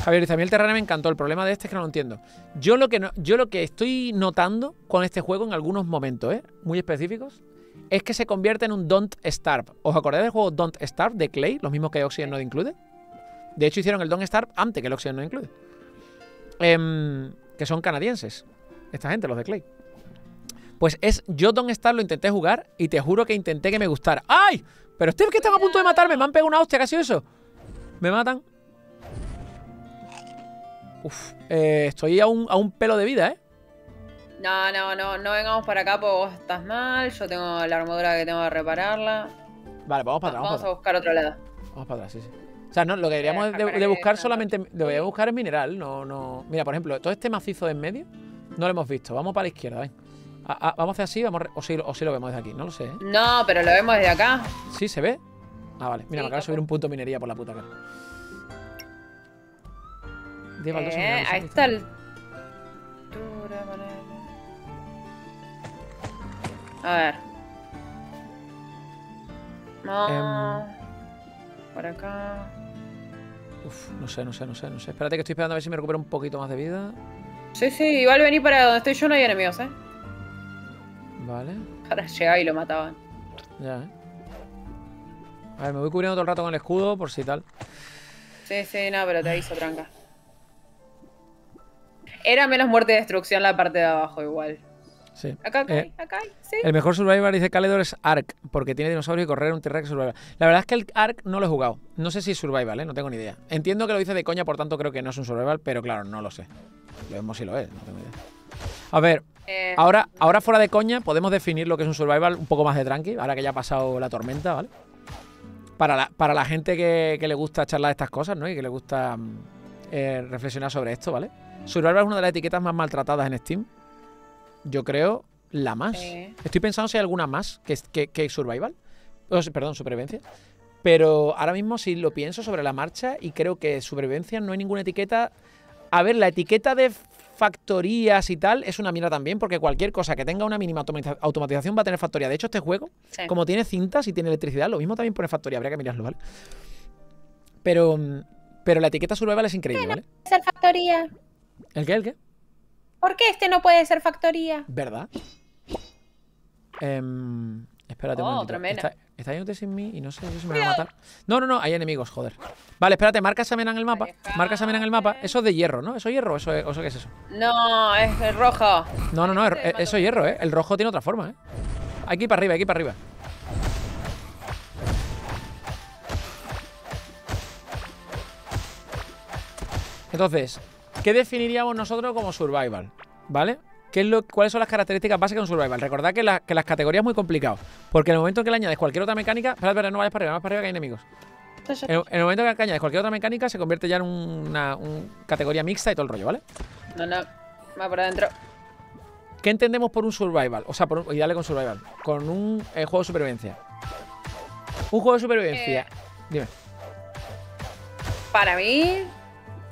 S1: Javier dice, a mí el Terraria me encantó. El problema de este es que no lo entiendo. Yo lo que, no- yo lo que estoy notando con este juego en algunos momentos, ¿eh? muy específicos, es que se convierte en un Don't Starve. ¿Os acordáis del juego Don't Starve de Clay? Los mismos que Oxygen no incluye. De hecho, hicieron el Don't Starve antes que el Oxygen no incluye. Em, que son canadienses. Esta gente, los de Clay. Pues es, yo Don't Starve lo intenté jugar y te juro que intenté que me gustara. ¡Ay! Pero ustedes que están a punto de matarme, me han pegado una hostia, casi eso. Me matan. Uf, eh, estoy a un, a un pelo de vida, ¿eh?
S2: No, no, no, no vengamos para acá porque vos estás mal. Yo tengo la armadura que tengo que repararla.
S1: Vale, vamos para atrás.
S2: Vamos,
S1: Vamos,
S2: a buscar otro lado.
S1: Vamos para atrás, sí, sí. O sea, no, lo que deberíamos
S2: dejar
S1: de, buscar solamente. Deberíamos buscar es mineral, no, no. Mira, por ejemplo, todo este macizo de en medio no lo hemos visto. Vamos para la izquierda, ven. A- a- vamos a hacer así, vamos o, sí, o sí lo vemos desde aquí, no lo sé, ¿eh?
S2: No, pero lo vemos desde acá.
S1: ¿Sí se ve? Ah, vale. Mira,
S2: Sí,
S1: me acaba de subir un punto minería por la puta cara.
S2: Eh, a esta altura, ponele. A ver. No.
S1: Em.
S2: Por acá.
S1: Uf, no sé, no sé, no sé, no sé. Espérate que estoy esperando a ver si me recupero un poquito más de vida.
S2: Sí, sí, igual vení para donde estoy yo, no hay enemigos, ¿eh?
S1: Vale.
S2: Para llegar y lo mataban.
S1: Ya, ¿eh? A ver, me voy cubriendo todo el rato con el escudo por si tal.
S2: Sí, sí, no, pero te aviso, tranca. Era menos muerte y destrucción la parte de abajo, igual.
S1: Sí.
S2: Acá, acá,
S1: Eh,
S2: hay, acá, hay, sí.
S1: El mejor Survivor, dice Caledor, es Ark, porque tiene dinosaurios y correr un T-Rex Survival. La verdad es que el Ark no lo he jugado. No sé si es Survival, ¿eh? No tengo ni idea. Entiendo que lo dice de coña, por tanto creo que no es un Survival, pero claro, no lo sé. Lo vemos si lo es, no tengo idea. A ver,
S2: Eh,
S1: ahora, ahora fuera de coña, podemos definir lo que es un Survival un poco más de tranqui, ahora que ya ha pasado la tormenta, ¿vale? Para la, para la gente que, que le gusta charlar estas cosas, ¿no? Y que le gusta mm, eh, reflexionar sobre esto, ¿vale? Survival es una de las etiquetas más maltratadas en Steam. Yo creo la más. Estoy pensando si hay alguna más que, que, que Survival. O perdón, supervivencia. Pero ahora mismo sí lo pienso sobre la marcha y creo que supervivencia no hay ninguna etiqueta. A ver, la etiqueta de factorías y tal es una mierda también, porque cualquier cosa que tenga una mínima automatiza- automatización va a tener factoría. De hecho, este juego,
S2: sí.
S1: como tiene cintas y tiene electricidad, lo mismo también pone factoría, habría que mirarlo, ¿vale? Pero, pero la etiqueta survival es increíble, ¿vale?
S2: ser factoría?
S1: ¿El qué? ¿El qué?
S2: ¿Por qué este no puede ser factoría?
S1: ¿Verdad? Em, espérate un
S2: Oh,
S1: momentito.
S2: tremenda.
S1: Está, yéndote sin mí y no sé si me va a matar. No, no, no, hay enemigos, joder. Vale, espérate, marca esa mena en el mapa. Marca esa mena en el mapa. Eso es de hierro, ¿no? ¿Eso es hierro? ¿Eso, es- ¿Eso qué es eso?
S2: No, es el rojo.
S1: No, no, no, es- eso es hierro, ¿eh? El rojo tiene otra forma, ¿eh? Hay que ir para arriba, hay que ir para arriba. Entonces, ¿qué definiríamos nosotros como survival? ¿Vale? ¿Qué es lo, ¿Cuáles son las características básicas de un survival? Recordad que, la- que las categorías es muy complicado. Porque en el momento en que le añades cualquier otra mecánica. Espera, espera, no vayas para arriba, vayas para arriba que hay enemigos. En, el- en el momento en que añades cualquier otra mecánica, se convierte ya en una un categoría mixta y todo el rollo, ¿vale?
S2: No, no. Va por adentro.
S1: ¿Qué entendemos por un survival? O sea, por un, y dale con survival. Con un eh, juego de supervivencia. Un juego de supervivencia.
S2: Eh.
S1: Dime.
S2: Para mí,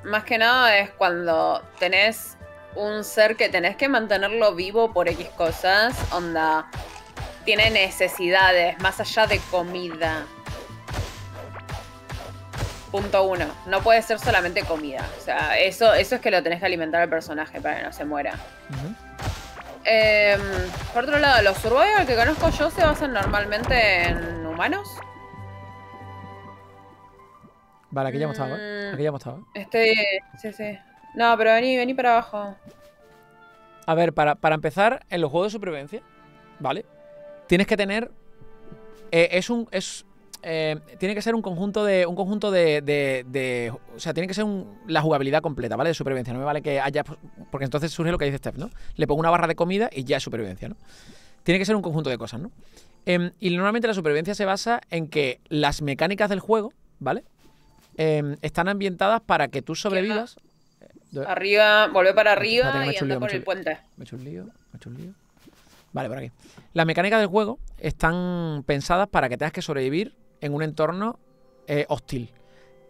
S2: más que nada es cuando tenés un ser que tenés que mantenerlo vivo por X cosas, onda, tiene necesidades más allá de comida. Punto uno, no puede ser solamente comida. O sea, eso, eso es que lo tenés que alimentar al personaje para que no se muera. Em, por otro lado, los survival que conozco yo se basan normalmente en humanos.
S1: Vale, aquí ya hemos estado, ¿eh?
S2: Mm.
S1: Aquí ya hemos estado. ¿eh?
S2: Este, sí, sí. No, pero vení, vení para abajo.
S1: A ver, para, para empezar, en los juegos de supervivencia, ¿vale? Tienes que tener. eh, es un. Es, eh, tiene que ser un conjunto de. Un conjunto de. de- de- o sea, tiene que ser un- la jugabilidad completa, ¿vale? De supervivencia. No me vale que haya. Porque entonces surge lo que dice Steph, ¿no? Le pongo una barra de comida y ya es supervivencia, ¿no? Tiene que ser un conjunto de cosas, ¿no? Em, y normalmente la supervivencia se basa en que las mecánicas del juego, ¿vale? Em, están ambientadas para que tú sobrevivas.
S2: Arriba, volvé para arriba
S1: Espérate
S2: y anda
S1: lío,
S2: por el puente.
S1: Me he hecho un lío, me he hecho un lío. Vale, por aquí. Las mecánicas del juego están pensadas para que tengas que sobrevivir en un entorno eh, hostil.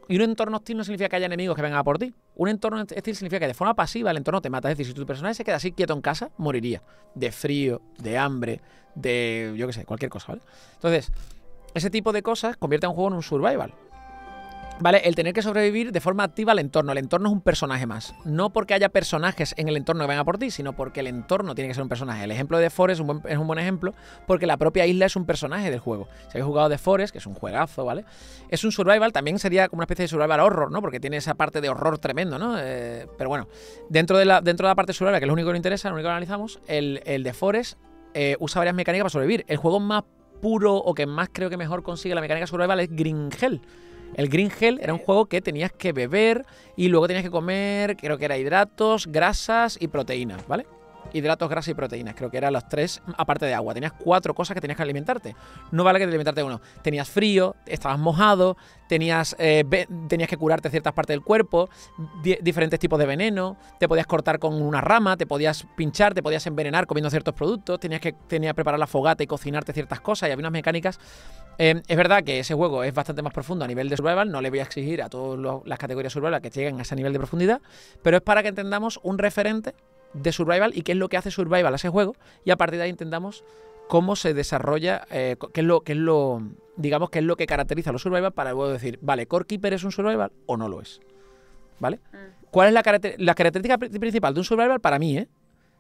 S1: Y un entorno hostil no significa que haya enemigos que vengan a por ti. Un entorno hostil significa que de forma pasiva el entorno te mata. Es decir, si tu personaje se queda así quieto en casa, moriría. De frío, de hambre, de. yo qué sé, cualquier cosa, ¿vale? Entonces, ese tipo de cosas convierte a un juego en un survival. ¿Vale? El tener que sobrevivir de forma activa al entorno. El entorno es un personaje más. No porque haya personajes en el entorno que vengan por ti, sino porque el entorno tiene que ser un personaje. El ejemplo de The Forest es un, buen, ejemplo porque la propia isla es un personaje del juego. Si habéis jugado The Forest, que es un juegazo, ¿vale? Es un survival, también sería como una especie de survival horror, ¿no? Porque tiene esa parte de horror tremendo, ¿no? Eh, pero bueno, dentro de, la, dentro de la parte survival, que es lo único que nos interesa, lo único que analizamos, el, el The Forest eh, usa varias mecánicas para sobrevivir. El juego más puro o que más creo que mejor consigue la mecánica survival es Green Hell. El Green Hell era un juego que tenías que beber y luego tenías que comer, creo que era hidratos, grasas y proteínas, ¿vale? Hidratos, grasas y proteínas, creo que eran los tres, aparte de agua. Tenías cuatro cosas que tenías que alimentarte. No vale que te alimentarte uno. Tenías frío, estabas mojado, tenías, eh, tenías que curarte ciertas partes del cuerpo, di diferentes tipos de veneno, te podías cortar con una rama, te podías pinchar, te podías envenenar comiendo ciertos productos, tenías que, preparar la fogata y cocinarte ciertas cosas y había unas mecánicas eh, es verdad que ese juego es bastante más profundo a nivel de survival, no le voy a exigir a todas las categorías survival que lleguen a ese nivel de profundidad, pero es para que entendamos un referente de survival y qué es lo que hace survival a ese juego y a partir de ahí entendamos cómo se desarrolla, eh, qué es lo que es lo, digamos, qué es lo que caracteriza a los survival para luego decir, vale, Core Keeper es un survival o no lo es, ¿vale? Mm. ¿Cuál es la, la característica principal de un survival para mí, eh?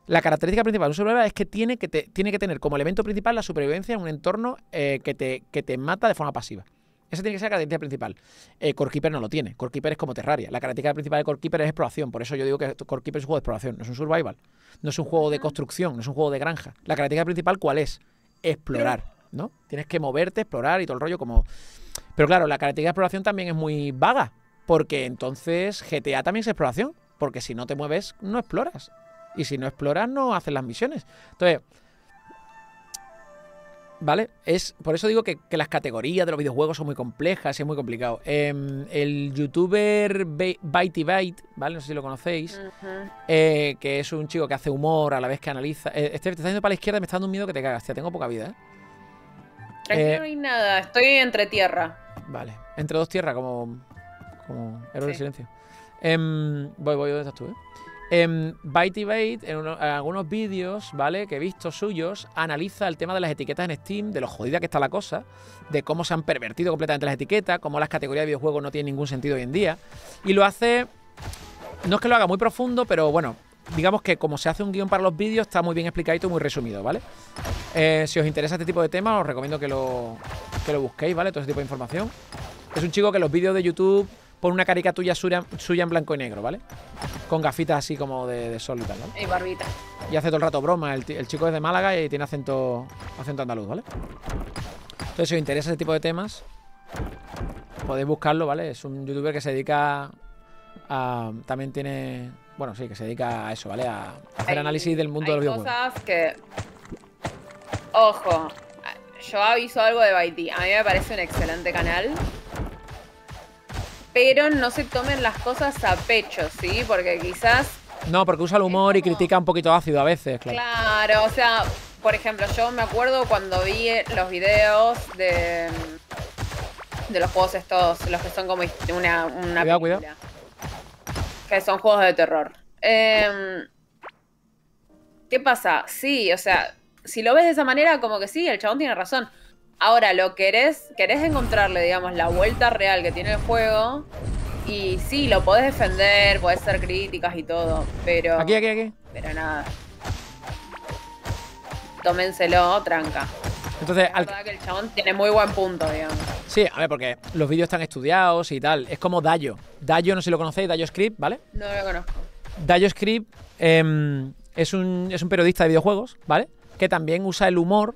S1: La característica principal de un survival es que tiene que, tiene que tener como elemento principal la supervivencia en un entorno eh, que, te, que te mata de forma pasiva. Esa tiene que ser la característica principal. Eh, Core no lo tiene. Core Keeper es como Terraria. La característica principal de Core Keeper es exploración. Por eso yo digo que Core Keeper es un juego de exploración, no es un survival. No es un juego de construcción, no es un juego de granja. La característica principal, ¿cuál es? Explorar, ¿no? Tienes que moverte, explorar y todo el rollo como... Pero claro, la característica de exploración también es muy vaga. Porque entonces GTA también es exploración. Porque si no te mueves, no exploras. Y si no exploras, no haces las misiones. Entonces, ¿vale? Es, por eso digo que, las categorías de los videojuegos son muy complejas y es muy complicado. Em, el youtuber Bitey Byte, ¿vale? No sé si lo conocéis, eh, que es un chico que hace humor a la vez que analiza. Eh, este, te está yendo para la izquierda y me está dando un miedo que te cagas. Te tengo poca vida, ¿eh?
S2: Aquí no hay nada, estoy entre tierra.
S1: Vale, entre dos tierras, como, como héroe del silencio. Em, voy, voy, ¿dónde estás tú, eh? En Bitey Bait, en, algunos vídeos, ¿vale? Que he visto suyos, analiza el tema de las etiquetas en Steam, de lo jodida que está la cosa, de cómo se han pervertido completamente las etiquetas, cómo las categorías de videojuegos no tienen ningún sentido hoy en día. Y lo hace. No es que lo haga muy profundo, pero bueno, digamos que como se hace un guion para los vídeos, está muy bien explicadito y muy resumido, ¿vale? Eh, si os interesa este tipo de temas, os recomiendo que lo, que lo busquéis, ¿vale? Todo ese tipo de información. Es un chico que los vídeos de YouTube pone una caricatura suya, suya en blanco y negro, ¿vale? Con gafitas así como de, sol y tal, ¿vale?
S2: Y barbita.
S1: Y hace todo el rato broma. El, chico es de Málaga y tiene acento, acento andaluz, ¿vale? Entonces, si os interesa ese tipo de temas, podéis buscarlo, ¿vale? Es un youtuber que se dedica a. También tiene. Bueno, sí, que se dedica a eso, ¿vale? A hacer análisis del mundo de los videojuegos.
S2: cosas que. Ojo, yo aviso algo de Baiti. A mí me parece un excelente canal pero no se tomen las cosas a pecho, ¿sí? Porque quizás...
S1: No, porque usa el humor y critica un poquito ácido a veces,
S2: claro. Claro, o sea, por ejemplo, yo me acuerdo cuando vi los videos de, de los juegos estos, los que son como una, una
S1: cuidado, cuidado.
S2: que son juegos de terror. Em, ¿Qué pasa? Sí, o sea, si lo ves de esa manera, como que sí, el chabón tiene razón. Ahora, lo querés, querés encontrarle, digamos, la vuelta real que tiene el juego. Y sí, lo podés defender, podés ser críticas y todo, pero.
S1: Aquí, aquí, aquí.
S2: Pero nada. Tómenselo, tranca.
S1: Entonces,
S2: verdad que el chabón tiene muy buen punto, digamos.
S1: Sí, a ver, porque los vídeos están estudiados y tal. Es como Dayo. Dayo, no sé si lo conocéis, Dayo Script, ¿vale?
S2: No lo conozco.
S1: Dayo Script em, es, un, es un periodista de videojuegos, ¿vale? Que también usa el humor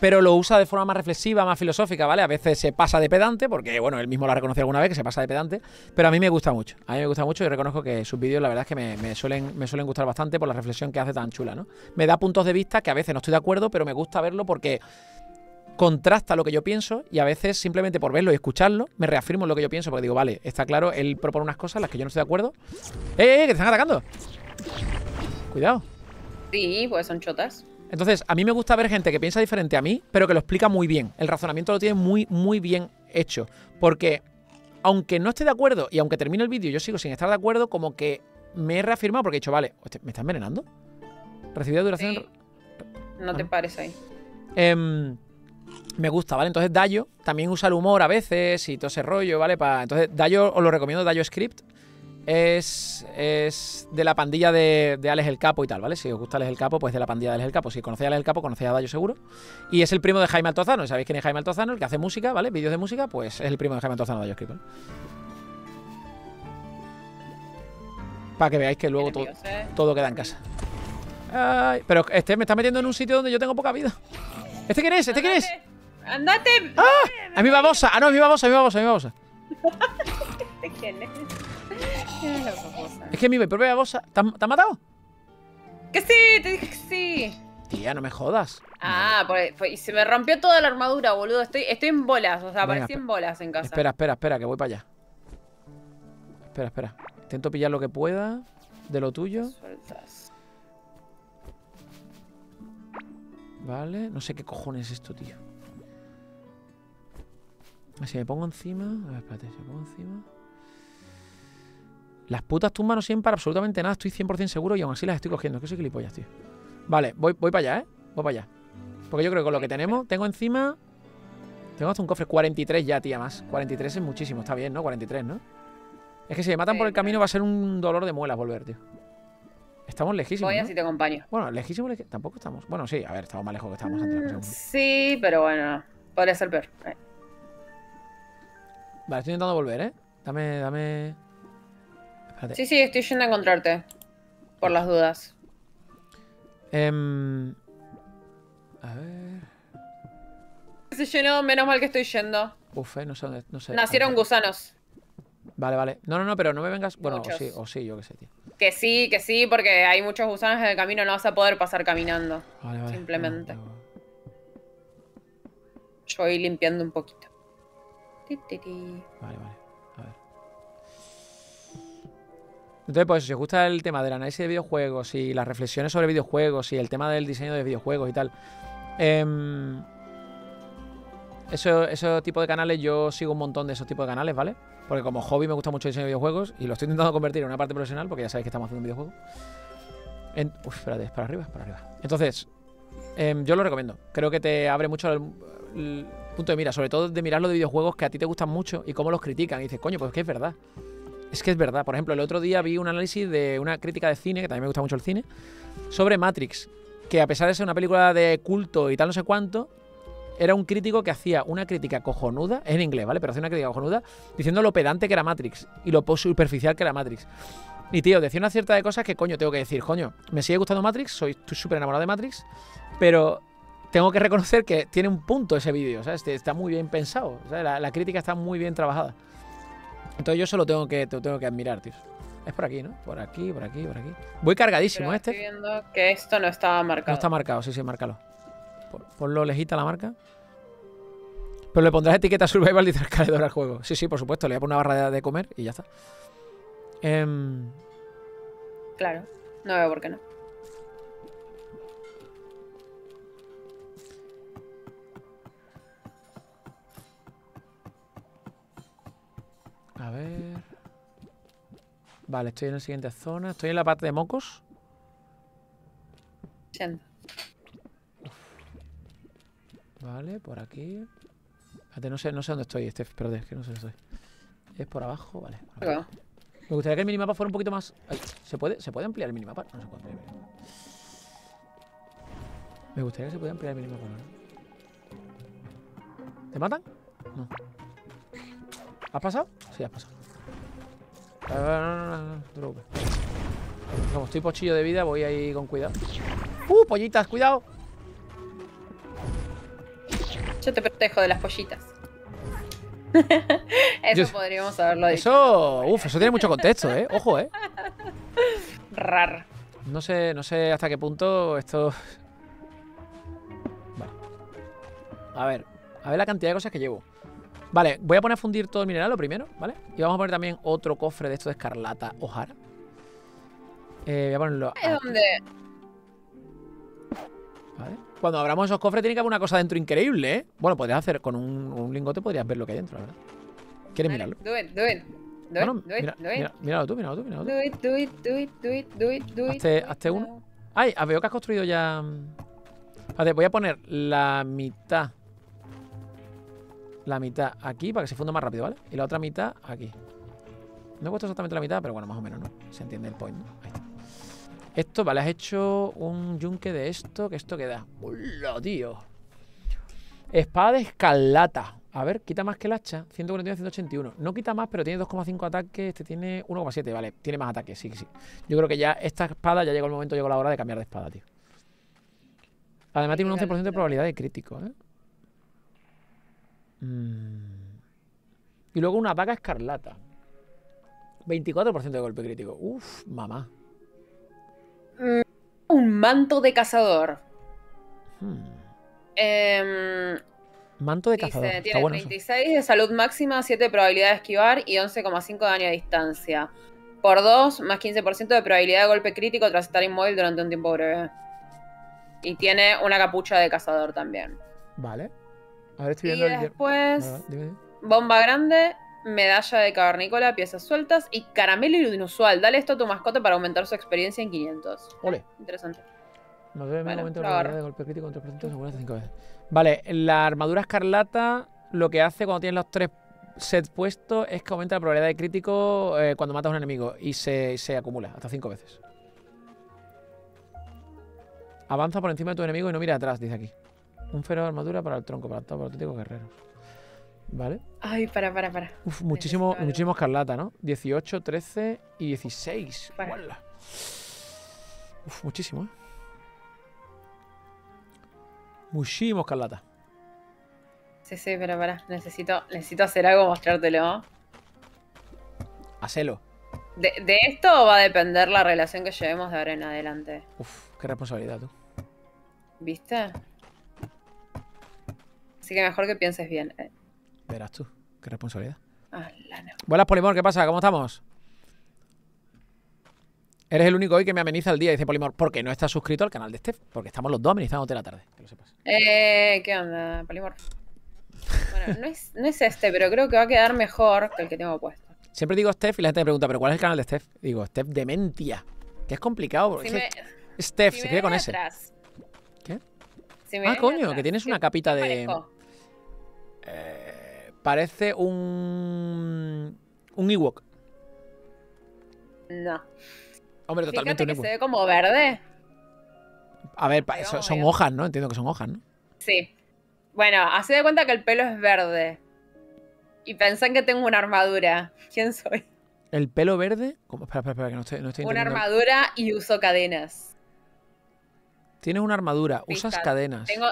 S1: pero lo usa de forma más reflexiva, más filosófica, ¿vale? A veces se pasa de pedante, porque, bueno, él mismo lo ha reconocido alguna vez que se pasa de pedante, pero a mí me gusta mucho. A mí me gusta mucho y reconozco que sus vídeos, la verdad es que me, suelen, me suelen gustar bastante por la reflexión que hace tan chula, ¿no? Me da puntos de vista que a veces no estoy de acuerdo, pero me gusta verlo porque contrasta lo que yo pienso y a veces simplemente por verlo y escucharlo me reafirmo en lo que yo pienso porque digo, vale, está claro, él propone unas cosas en las que yo no estoy de acuerdo. ¡Eh, eh, eh que te están atacando! Cuidado.
S2: Sí, pues son chotas.
S1: Entonces, a mí me gusta ver gente que piensa diferente a mí, pero que lo explica muy bien. El razonamiento lo tiene muy, muy bien hecho. Porque, aunque no esté de acuerdo y aunque termine el vídeo yo sigo sin estar de acuerdo, como que me he reafirmado porque he dicho, vale, ¿me está envenenando? ¿Recibida duración?
S2: No te ah. pares ahí.
S1: Em, me gusta, ¿vale? Entonces Dayo también usa el humor a veces y todo ese rollo, ¿vale? Para, entonces Dayo os lo recomiendo, Dayo Script. Es, es de la pandilla de, de Alex el Capo y tal, ¿vale? Si os gusta Alex el Capo, pues de la pandilla de Alex el Capo. Si conocéis a Alex el Capo, conocéis a Dayo seguro. Y es el primo de Jaime Altozano. ¿Sabéis quién es Jaime Altozano? El que hace música, ¿vale? Vídeos de música, pues es el primo de Jaime Altozano, Dayo Script, ¿vale? Para que veáis que luego todo,
S2: Nervios, ¿eh?
S1: todo queda en casa. Ay, pero este me está metiendo en un sitio donde yo tengo poca vida. ¿Este quién es? ¿Este quién es?
S2: Andate.
S1: ¡Es mi babosa! Ah, no, es mi babosa, es mi babosa, es mi babosa.
S2: ¿De quién es? ¿Quién es
S1: que mi propia babosa. ¿Te han matado?
S2: Que sí, te dije que sí.
S1: Tía, no me jodas.
S2: Ah, por- por- y se me rompió toda la armadura, boludo. Estoy, estoy en bolas, o sea, aparecí en bolas en casa.
S1: Espera, espera, espera, que voy para allá. Espera, espera. Intento pillar lo que pueda de lo tuyo.
S2: Sueltas.
S1: Vale. No sé qué cojones es esto, tío. Si me pongo encima. A ver, espérate, si me pongo encima. Las putas tumbas no sirven para absolutamente nada, estoy 100% seguro y aún así las estoy cogiendo. Es que soy gilipollas, tío. Vale, voy, voy para allá, ¿eh? Voy para allá. Porque yo creo que con lo que tenemos, tengo encima. Tengo hasta un cofre 43 ya, tía, más. 43 es muchísimo, está bien, ¿no? 43, ¿no? Es que si me matan por el camino va a ser un dolor de muelas volver, tío. Estamos lejísimos.
S2: Voy
S1: ¿no?
S2: así te acompaño.
S1: Bueno, lejísimos, lejí- tampoco estamos. Bueno, sí, a ver, estamos más lejos que estábamos antes. la
S2: Mm, Sí, pero bueno, podría ser peor. Eh,
S1: Vale, estoy intentando volver, ¿eh? Dame, dame. Espérate.
S2: Sí, sí, estoy yendo a encontrarte. Por las dudas.
S1: Em, A ver.
S2: Se llenó, menos mal que estoy yendo.
S1: Uf, eh, no sé dónde. No sé.
S2: Nacieron gusanos.
S1: Vale, vale. No, no, no, pero no me vengas. Bueno, o sí, o sí, yo qué sé, tío.
S2: Que sí, que sí, porque hay muchos gusanos en el camino, no vas a poder pasar caminando.
S1: Vale, vale.
S2: Simplemente. Yo voy limpiando un poquito.
S1: Vale, vale. Entonces, pues, si os gusta el tema del análisis de videojuegos y las reflexiones sobre videojuegos y el tema del diseño de videojuegos y tal, em, eso, ese tipo de canales, yo sigo un montón de esos tipos de canales, ¿vale? Porque como hobby me gusta mucho el diseño de videojuegos y lo estoy intentando convertir en una parte profesional porque ya sabéis que estamos haciendo un videojuego. En, uf, espérate, es para arriba, es para arriba. Entonces, em, yo lo recomiendo. Creo que te abre mucho el, punto de mira, sobre todo de mirar los de videojuegos que a ti te gustan mucho y cómo los critican. Y dices, coño, pues es que es verdad. Es que es verdad. Por ejemplo, el otro día vi un análisis de una crítica de cine, que también me gusta mucho el cine, sobre Matrix. Que a pesar de ser una película de culto y tal, no sé cuánto, era un crítico que hacía una crítica cojonuda, en inglés, ¿vale? Pero hacía una crítica cojonuda diciendo lo pedante que era Matrix y lo superficial que era Matrix. Y tío, decía una cierta de cosas que coño tengo que decir, coño, me sigue gustando Matrix, soy súper enamorado de Matrix, pero tengo que reconocer que tiene un punto ese vídeo, ¿sabes? Está muy bien pensado, la crítica está muy bien trabajada. Entonces yo eso lo tengo que, te tengo que admirar, tío. Es por aquí, ¿no? Por aquí, por aquí, por aquí. Voy cargadísimo,
S2: Pero
S1: ¿eh, este.
S2: estoy viendo que esto no estaba
S1: No
S2: marcado.
S1: está marcado, sí, sí, márcalo. Pon- Ponlo lejita la marca. Pero le pondrás etiqueta survival y escalador al juego. Sí, sí, por supuesto. Le voy a poner una barra de, de comer y ya está. Em,
S2: Claro, no veo por qué no.
S1: A ver. Vale, estoy en la siguiente zona. Estoy en la parte de mocos. Vale, por aquí. Espérate, no sé, no sé dónde estoy. Este, espérate, es que no sé dónde estoy. Es por abajo, vale. por abajo.
S2: Luego.
S1: Me gustaría que el minimapa fuera un poquito más. Ay, ¿se, puede, ¿Se puede ampliar el minimapa? No se puede ampliar el minimapa. Me gustaría que se pudiera ampliar el minimapa, ¿no? ¿Te matan? No. ¿Has pasado? Sí, has pasado. Ah, No, no, no, no, no, no te preocupes. Como estoy pochillo de vida, voy ahí con cuidado. ¡Uh, pollitas! ¡Cuidado!
S2: Yo te protejo de las pollitas. Eso
S1: Yo-
S2: podríamos haberlo dicho.
S1: Eso, uf, eso tiene mucho contexto, ¿eh? Ojo, ¿eh?
S2: Rar.
S1: No sé, no sé hasta qué punto esto. Vale. A ver, a ver la cantidad de cosas que llevo. Vale, voy a poner a fundir todo el mineral lo primero, ¿vale? Y vamos a poner también otro cofre de esto de escarlata ojara. Eh, voy a ponerlo.
S2: Es donde.
S1: ¿vale? Cuando abramos esos cofres tiene que haber una cosa dentro increíble, ¿eh? Bueno, podrías hacer con un, un lingote, podrías ver lo que hay dentro, la verdad. ¿Quieres mirarlo?
S2: Do it, do it. Do
S1: Bueno,
S2: it, do it,
S1: mira-
S2: do it.
S1: mira- míralo tú, míralo tú, míralo tú.
S2: Do it, do it, do it, do it, do it, do it.
S1: Hazte- uno. Ay, ah, veo que has construido ya. mm. Vale, voy a poner la mitad la mitad aquí para que se funda más rápido, ¿vale? Y la otra mitad aquí. No he puesto exactamente la mitad, pero bueno, más o menos, ¿no? Se entiende el point, ¿no? Ahí está. Esto, vale, has hecho un yunque de esto, que esto queda. ¡Hola, tío! Espada de escarlata. A ver, quita más que el hacha. 141, 181. No quita más, pero tiene 2,5 ataques. Este tiene 1,7. Vale, tiene más ataques, sí, sí. Yo creo que ya esta espada ya llegó el momento, llegó la hora de cambiar de espada, tío. Además tiene un 11% de probabilidad de crítico, ¿eh? Mm. Y luego una daga escarlata. 24% de golpe crítico. Uf, mamá.
S2: Un manto de cazador.
S1: Hmm.
S2: Em,
S1: Manto de
S2: dice,
S1: cazador. Está
S2: tiene
S1: bueno eso.
S2: 36 de salud máxima, 7 de probabilidad de esquivar y 11,5 de daño a distancia. Por 2, más 15% de probabilidad de golpe crítico tras estar inmóvil durante un tiempo breve. Y tiene una capucha de cazador también.
S1: Vale. A ver, estoy
S2: Y
S1: viendo el.
S2: después,
S1: Vale, dime,
S2: bomba grande, medalla de cavernícola, piezas sueltas y caramelo inusual. Dale esto a tu mascota para aumentar su experiencia en 500.
S1: Ole.
S2: Interesante. Bueno,
S1: momento de golpe crítico con 3% según hasta 5 veces. Vale, la armadura escarlata lo que hace cuando tienes los tres sets puestos es que aumenta la probabilidad de crítico eh, cuando matas a un enemigo y se, y se acumula hasta 5 veces. Avanza por encima de tu enemigo y no mira atrás, dice aquí. Un feroz de armadura para el tronco, para todos los auténticos guerreros. Vale.
S2: Ay, para, para, para.
S1: Uf, muchísimo,
S2: Necesito
S1: muchísimo escarlata, ¿no? 18, 13 y 16.
S2: Para.
S1: Uf, muchísimo, ¿eh? Muchísimo escarlata.
S2: Sí, sí, pero para. Necesito, necesito hacer algo, mostrártelo.
S1: Hacelo.
S2: De, de esto va a depender la relación que llevemos de ahora en adelante.
S1: Uf, qué responsabilidad tú.
S2: ¿Viste? Así que mejor que pienses bien. Eh,
S1: Verás tú, qué responsabilidad.
S2: ah, no.
S1: Buenas, Polimor, ¿qué pasa? ¿Cómo estamos? Eres el único hoy que me ameniza el día, dice Polimor. Porque no estás suscrito al canal de Steph. Porque estamos los dos amenizándote la tarde. Que lo sepas.
S2: Eh, ¿qué onda, Polimor? Bueno, no es, no es este, pero creo que va a quedar mejor que el que tengo puesto.
S1: Siempre digo Steph y la gente me pregunta, ¿pero cuál es el canal de Steph? Digo, Steph Dementia. Que es complicado. porque
S2: Si me,
S1: Steph,
S2: si
S1: se escribe con ese.
S2: atrás.
S1: ¿Qué?
S2: Si
S1: Ah, coño,
S2: atrás,
S1: que tienes
S2: ¿qué-
S1: una capita de.
S2: parezco?
S1: Eh, parece un. Un Ewok.
S2: No.
S1: Hombre, totalmente
S2: Fíjate
S1: un
S2: que
S1: Ewok.
S2: se ve como verde.
S1: A ver, pa- son hojas, ¿no? Entiendo que son hojas, ¿no?
S2: Sí. Bueno, así de cuenta que el pelo es verde. Y pensé que tengo una armadura. ¿Quién soy?
S1: El pelo verde. ¿Cómo? Espera, espera, espera, que no estoy, no estoy
S2: Una armadura y uso cadenas.
S1: Tienes una armadura, usas cadenas.
S2: Tengo.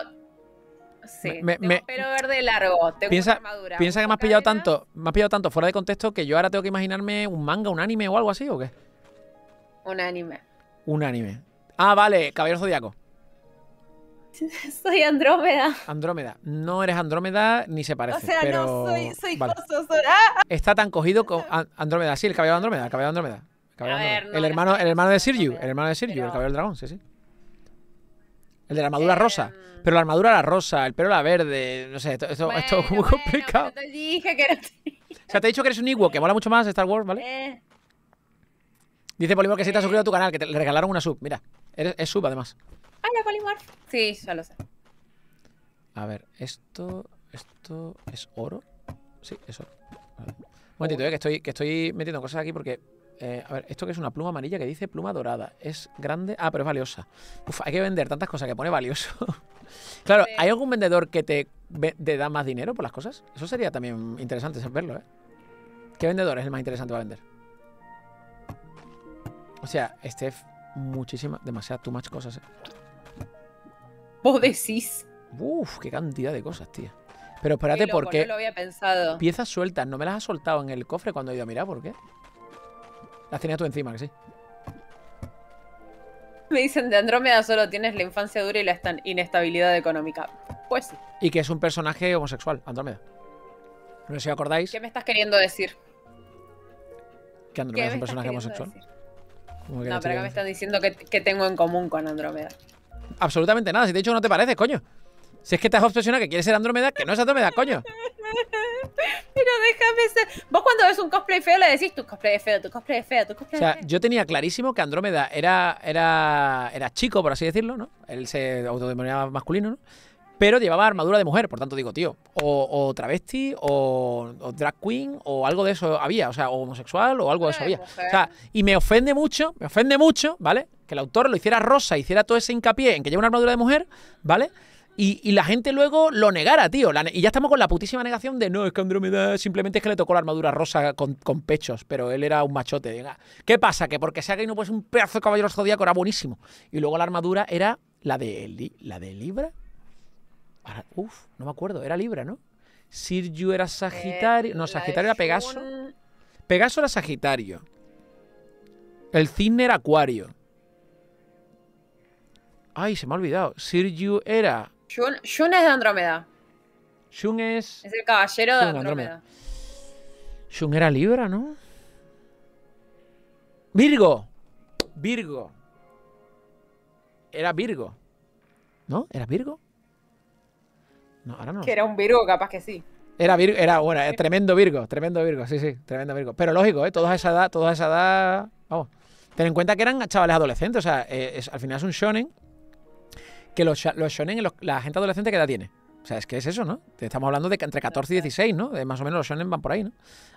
S2: Sí,
S1: Me-
S2: tengo
S1: me-
S2: pelo verde largo. Tengo
S1: Piensa-
S2: una armadura.
S1: Piensa que me has pillado
S2: cadenas.
S1: tanto, me has pillado tanto fuera de contexto que yo ahora tengo que imaginarme un manga, un anime o algo así, ¿o qué?
S2: Un anime.
S1: Un anime. Ah, vale, Caballero Zodiaco.
S2: Soy Andrómeda.
S1: Andrómeda. No eres Andrómeda ni se parece.
S2: O sea,
S1: pero...
S2: no soy, soy
S1: vale.
S2: coso, soy- ¡Ah!
S1: Está tan cogido con An- Andrómeda. Sí, el caballero de Andrómeda. El caballero de Andrómeda. El, caballero
S2: ver, no
S1: hermano, el hermano de.
S2: Andrómeda,
S1: El hermano de Sirju,
S2: pero-
S1: el caballero del dragón, sí, sí. El de la armadura rosa.
S2: Em,
S1: Pero la armadura era rosa, el pelo era verde. No sé, esto, esto, esto es muy
S2: bueno,
S1: complicado.
S2: te dije que no
S1: O sea, te he dicho que eres un Ewok, que mola mucho más Star Wars, ¿vale?
S2: Eh,
S1: Dice Polimor que sí te has
S2: Eh.
S1: suscrito a tu canal, que te le regalaron una sub. Mira, es sub además.
S2: Hola, Polimorph. Sí, ya lo sé.
S1: A ver, esto. ¿Esto es oro? Sí, es oro. Vale. Un momentito, eh, que estoy, que estoy metiendo cosas aquí porque. Eh, a ver, esto que es una pluma amarilla que dice pluma dorada. Es grande. Ah, pero es valiosa. Uf, hay que vender tantas cosas que pone valioso. claro. ¿hay algún vendedor que te, da más dinero por las cosas? Eso sería también interesante saberlo, ¿eh? ¿Qué vendedor es el más interesante para vender? O sea, Steph, muchísimas, demasiadas, too much cosas, ¿eh?
S2: Vos decís.
S1: Uf, qué cantidad de cosas, tía. Pero espérate,
S2: loco,
S1: ¿por qué?
S2: No lo había pensado.
S1: Piezas sueltas, no me las has soltado en el cofre cuando he ido a mirar, ¿por qué? Las tenías tú encima, que sí.
S2: Me dicen de Andrómeda solo tienes la infancia dura y la inestabilidad económica. Pues sí.
S1: Y que es un personaje homosexual, Andrómeda. No sé si acordáis
S2: ¿Qué me estás queriendo decir?
S1: que
S2: ¿Qué
S1: Andrómeda es un personaje homosexual.
S2: No, pero acá me están diciendo que, que tengo en común con Andrómeda.
S1: Absolutamente nada. Si te he dicho no te pareces, coño. Si es que estás obsesionada que quieres ser Andrómeda, que no es Andrómeda, coño.
S2: Pero déjame ser. Vos cuando ves un cosplay feo le decís tu cosplay es feo, tu cosplay es feo, tu
S1: O
S2: cosplay
S1: sea,
S2: es feo.
S1: yo tenía clarísimo que Andrómeda era, era, era chico, por así decirlo, ¿no? Él se autodenominaba masculino, ¿no? pero llevaba armadura de mujer, por tanto digo, tío, o, o travesti, o, o drag queen, o algo de eso había, o sea, o homosexual, o algo de eso había. O sea, y me ofende mucho, me ofende mucho, ¿vale? Que el autor lo hiciera rosa, hiciera todo ese hincapié en que lleva una armadura de mujer, ¿vale? Y, y la gente luego lo negara, tío. La y ya estamos con la putísima negación de no, es que Andrómeda simplemente es que le tocó la armadura rosa con, con pechos, pero él era un machote. Venga. ¿Qué pasa? Que porque sea gay no puede ser un pedazo de caballero zodíaco, era buenísimo. Y luego la armadura era la de, la de Libra. Ahora, uf, no me acuerdo, era Libra, ¿no? Sirju era Sagitario.
S2: Eh,
S1: no, Sagitario era Pegaso. Pegaso era Sagitario. El cisne era Acuario. Ay, se me ha olvidado. Sirju era.
S2: Shun, Shun es de Andrómeda.
S1: Shun es.
S2: Es el caballero de Andrómeda.
S1: Shun era Libra, ¿no? Virgo. Virgo. Era Virgo. ¿No? ¿Era Virgo? No, ahora no.
S2: Que era un Virgo, capaz que sí.
S1: Era Virgo, era bueno, eh, tremendo Virgo, tremendo Virgo, sí, sí, tremendo Virgo. Pero lógico, ¿eh? Todos a esa edad, todos a esa edad. Vamos. Ten en cuenta que eran chavales adolescentes, o sea, eh, es- al final es un shonen. Que los, los shonen, los- la gente adolescente, ¿qué edad tiene? O sea, es que es eso, ¿no? Estamos hablando de entre 14 y 16, ¿no? De más o menos los shonen van por ahí, ¿no?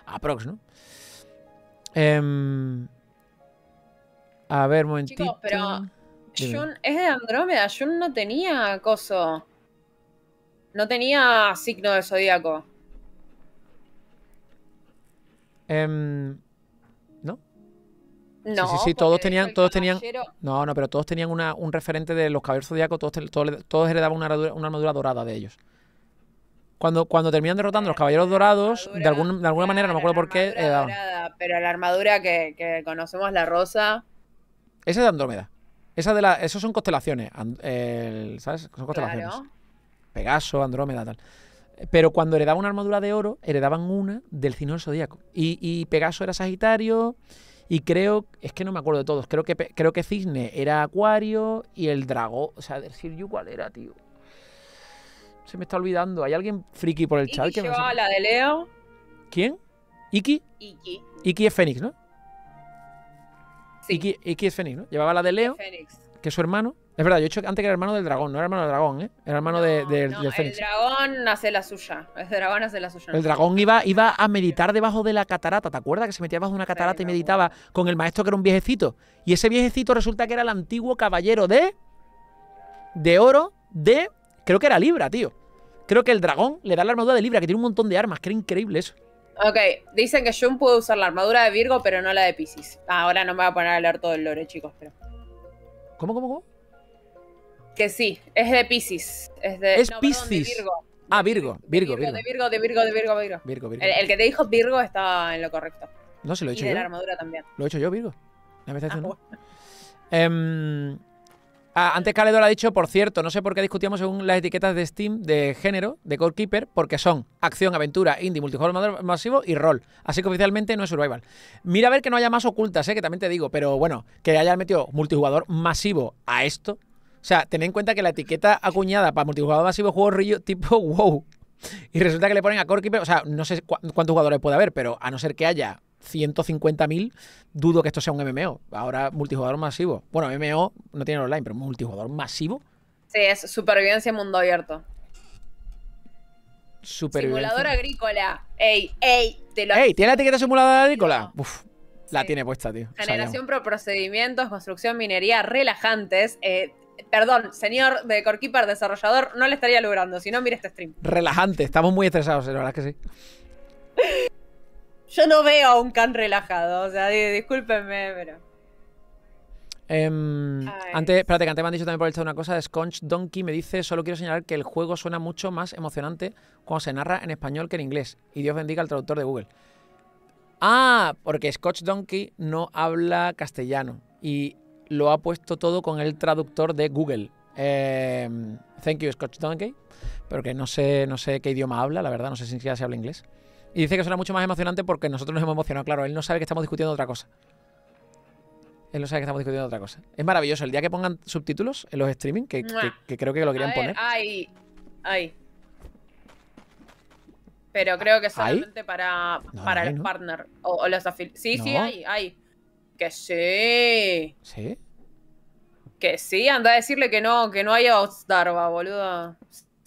S1: Aprox, ¿no? Em, a ver, un momentito.
S2: Chicos, pero. Shun es de Andrómeda. Shun no tenía coso. No tenía signo de zodíaco.
S1: ¿No?
S2: No.
S1: sí, sí,
S2: porque
S1: todos tenían- todos tenían- No, no, pero todos tenían una- un referente de los caballeros zodiacos, todos, todos, todos heredaban una armadura, una armadura dorada de ellos. Cuando, cuando terminan derrotando a los caballeros dorados, de, algún- de alguna manera, no me acuerdo por qué,
S2: dorada, pero la armadura que, que conocemos, la rosa.
S1: Esa es de Andrómeda. Esa de la, esos son constelaciones, and- ¿sabes? Son constelaciones.
S2: Claro.
S1: Pegaso, Andrómeda, tal. Pero cuando heredaban una armadura de oro, heredaban una del signo del zodíaco. Y, y Pegaso era Sagitario. Y creo, es que no me acuerdo de todos. Creo que, creo que Cisne era Acuario. Y el dragón, o sea, del Siryu, ¿cuál era, tío? Se me está olvidando. ¿Hay alguien friki por el chat
S2: Iki
S1: que me
S2: llevaba
S1: sepa?
S2: la de Leo.
S1: ¿Quién? Iki.
S2: Iki.
S1: Iki es Fénix, ¿no?
S2: Sí.
S1: Iki, Iki es Fénix, ¿no? Llevaba la de Leo,
S2: Fénix.
S1: Que su hermano. Es verdad, yo he dicho antes que era hermano del dragón. No era hermano del dragón, ¿eh? Era hermano de-
S2: No,
S1: del- del
S2: el
S1: Fénix.
S2: dragón hace la suya. El dragón hace la suya.
S1: El dragón iba, iba a meditar debajo de la catarata. ¿Te acuerdas que se metía debajo de una catarata y
S2: me
S1: meditaba con el maestro que era un viejecito? Y ese viejecito resulta que era el antiguo caballero de. de oro de. Creo que era Libra, tío. Creo que el dragón le da la armadura de Libra, que tiene un montón de armas, que era increíble eso.
S2: Ok, dicen que Jun puede usar la armadura de Virgo, pero no la de Pisces. Ah, ahora no me voy a poner a leer todo el lore, chicos, pero.
S1: ¿Cómo, cómo, cómo?
S2: Que sí, es de Pisces. Es de.
S1: Es
S2: no. Virgo.
S1: Ah,
S2: De
S1: Virgo, Virgo,
S2: De
S1: Virgo.
S2: Virgo, de Virgo, de Virgo, Virgo.
S1: Virgo, Virgo.
S2: El, el que te dijo Virgo está en lo correcto.
S1: No, se lo he
S2: Y
S1: hecho
S2: de
S1: yo.
S2: la armadura también.
S1: Lo he hecho yo, Virgo. Me está
S2: Ah, bueno.
S1: Em, ah, antes Caledor ha dicho, por cierto, no sé por qué discutíamos según las etiquetas de Steam de género de Core Keeper, porque son acción, aventura, indie, multijugador ma- masivo y rol. Así que oficialmente no es survival. Mira a ver que no haya más ocultas, ¿eh? que también te digo, pero bueno, que hayan metido multijugador masivo a esto. O sea, ten en cuenta que la etiqueta acuñada para multijugador masivo juego rollo tipo wow. Y resulta que le ponen a Core Keeper, o sea, no sé cu- cuántos jugadores puede haber, pero a no ser que haya 150.000, dudo que esto sea un MMO. Ahora, multijugador masivo. Bueno, MMO no tiene online, pero multijugador masivo.
S2: Sí, es supervivencia en mundo abierto.
S1: Supervivencia.
S2: Simulador agrícola. Ey, ey, te lo
S1: ¡Ey! ¿Tiene la etiqueta simuladora agrícola? Uf, la
S2: Sí.
S1: tiene puesta, tío.
S2: Generación por procedimientos, construcción, minería, relajantes. Eh, perdón, señor de Corkeeper, desarrollador, no le estaría logrando, si no, mire este stream.
S1: Relajante, estamos muy estresados, la verdad es que sí.
S2: Yo no veo a un can relajado, o sea, di- discúlpenme, pero.
S1: Em, antes, espérate, que antes me han dicho también por el chat una cosa. Sconch Donkey me dice: Solo quiero señalar que el juego suena mucho más emocionante cuando se narra en español que en inglés. Y Dios bendiga al traductor de Google. Ah, porque Scotch Donkey no habla castellano. Y lo ha puesto todo con el traductor de Google. Em, thank you, Scotch Donkey. Pero que no sé, no sé qué idioma habla, la verdad, no sé si siquiera se habla inglés. Y dice que suena mucho más emocionante porque nosotros nos hemos emocionado. Claro, él no sabe que estamos discutiendo otra cosa. Él no sabe que estamos discutiendo otra cosa. Es maravilloso. El día que pongan subtítulos en los streaming, que, que- creo que lo querían
S2: ver,
S1: poner.
S2: Ay, ay. Pero creo que solamente para,
S1: No,
S2: para
S1: no hay,
S2: los
S1: ¿no?
S2: partners o, o los afiliados. Sí, sí, hay, hay. Que sí.
S1: ¿Sí?
S2: Que sí, anda a decirle que no, que no hay Darba, boludo.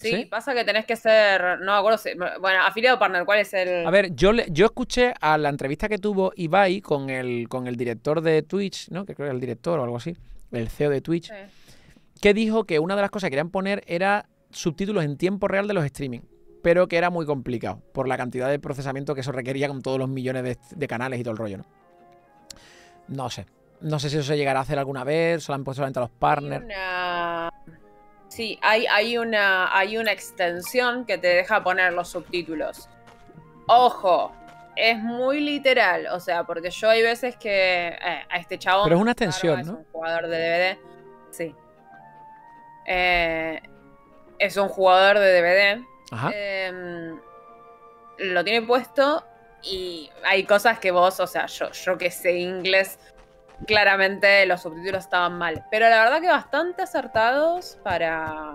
S2: Sí,
S1: ¿Sí?
S2: pasa que tenés que ser, no me acuerdo si, bueno, afiliado partner, ¿cuál es el...?
S1: A ver, yo, le- yo escuché a la entrevista que tuvo Ibai con el, con el director de Twitch, ¿no? Que creo que era el director o algo así, el CEO de Twitch,
S2: Sí.
S1: que dijo que una de las cosas que querían poner era subtítulos en tiempo real de los streaming, pero que era muy complicado por la cantidad de procesamiento que eso requería con todos los millones de, de canales y todo el rollo, ¿no? No sé. No sé si eso se llegará a hacer alguna vez, solo han puesto solamente a los partners.
S2: una- Sí, hay, hay, una, hay una extensión que te deja poner los subtítulos. Ojo, es muy literal, o sea, porque yo hay veces que eh, a este chabón...
S1: Pero es una
S2: claro,
S1: extensión,
S2: es
S1: ¿no?
S2: un jugador de DVD. Sí. Eh, es un jugador de DVD.
S1: Ajá.
S2: Em, lo tiene puesto y hay cosas que vos, o sea, yo, yo que sé inglés, claramente los subtítulos estaban mal. Pero la verdad que bastante acertados para.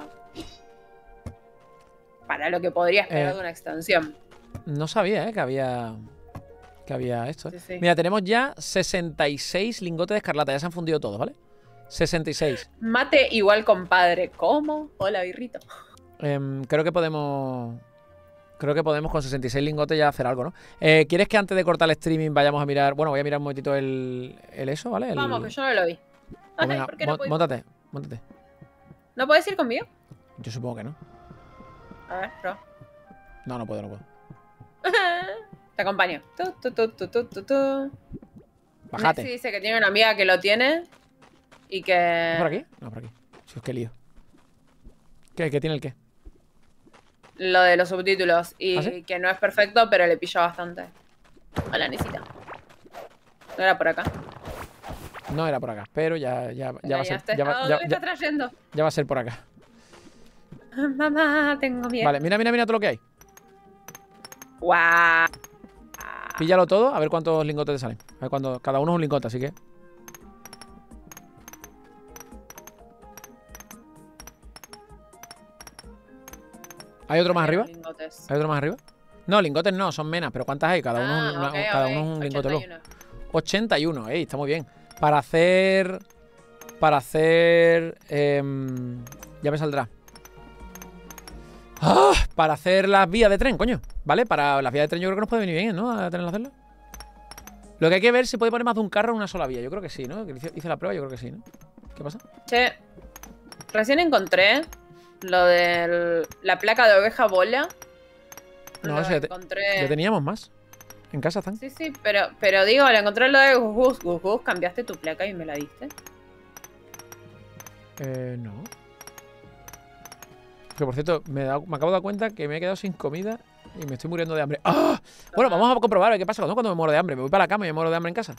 S2: Para lo que podría esperar
S1: Eh,
S2: de una extensión.
S1: No sabía, ¿eh? Que había. Que había esto. ¿eh?
S2: Sí, sí.
S1: Mira, tenemos ya 66 lingotes de escarlata. Ya se han fundido todos, ¿vale? 66.
S2: Mate igual compadre. ¿Cómo? Hola, birrito.
S1: Em, creo que podemos. Creo que podemos con 66 lingotes ya hacer algo, ¿no? Eh, ¿Quieres que antes de cortar el streaming vayamos a mirar? Bueno, voy a mirar un momentito el, el eso, ¿vale? El-
S2: Vamos, que yo no lo vi.
S1: Pues venga,
S2: ¿por qué no,
S1: mon-
S2: podés-
S1: móntate, móntate.
S2: ¿No podés ir conmigo?
S1: Yo supongo que no.
S2: A ver, pro.
S1: No, no puedo, no puedo.
S2: Te acompaño. Tu, tu, tu.
S1: Bájate.
S2: Messi dice que tiene una amiga que lo tiene y que...
S1: ¿Es por aquí? No, por aquí. Si es que lío. ¿Qué, ¿Qué tiene el qué?
S2: Lo de los subtítulos y
S1: ¿Ah, sí?
S2: que no es perfecto, pero le pilla bastante. Hola, Nisita. No era por acá.
S1: No era por acá, pero ya, ya, ya, va, a ser, ya, va,
S2: ¿A
S1: ya-
S2: me está trayendo?
S1: ya va a ser por acá.
S2: Mamá, tengo miedo.
S1: Vale, mira, mira, mira todo lo que hay.
S2: Guau.
S1: Píllalo todo, a ver cuántos lingotes te salen. A ver cuánto, cada uno es un lingote, así que. ¿Hay otro más arriba?
S2: Lingotes.
S1: ¿Hay otro más arriba? No, lingotes no, son menas, pero ¿cuántas hay? Cada uno,
S2: Ah,
S1: una- cada uno es un lingote luego.
S2: 81.
S1: 81, ey, está muy bien. Para hacer. Para hacer. em, ya me saldrá. ¡Ah! Para hacer las vías de tren, coño. ¿Vale? Para las vías de tren yo creo que nos puede venir bien, ¿no? A tener que hacerlo. Lo que hay que ver es si puede poner más de un carro en una sola vía. Yo creo que sí, ¿no? Hice la prueba, yo creo que sí, ¿no? ¿Qué pasa?
S2: Che, recién encontré lo de la placa de oveja bola.
S1: No, ya te-
S2: encontré...
S1: Ya teníamos más. En casa están.
S2: Sí, sí, pero, pero digo, le encontré lo de Gus Gus. Gus cambiaste tu placa y me la diste.
S1: Eh, no. Que por cierto, me, me acabo de dar cuenta que me he quedado sin comida y me estoy muriendo de hambre. ¡Ah! Bueno, vamos a comprobar a ver qué pasa ¿no? cuando me muero de hambre. Me voy para la cama y me muero de hambre en casa.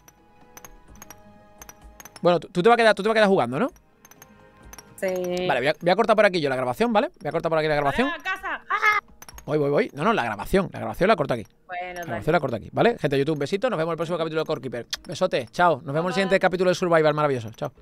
S1: Bueno, tú, tú te vas a quedar, tú te vas a quedar jugando, ¿no?
S2: Sí.
S1: Vale, voy a, voy a cortar por aquí yo la grabación, ¿vale? Voy a cortar por aquí la grabación.
S2: ¡Ah, casa!
S1: Voy, voy, voy. No, no, la grabación. La grabación la corto aquí.
S2: Bueno,
S1: La grabación la corto aquí, ¿vale? Gente de YouTube, besito. Nos vemos en el próximo capítulo de Core Keeper. Besote, chao. Nos vemos en el siguiente capítulo de Survivor maravilloso. Chao.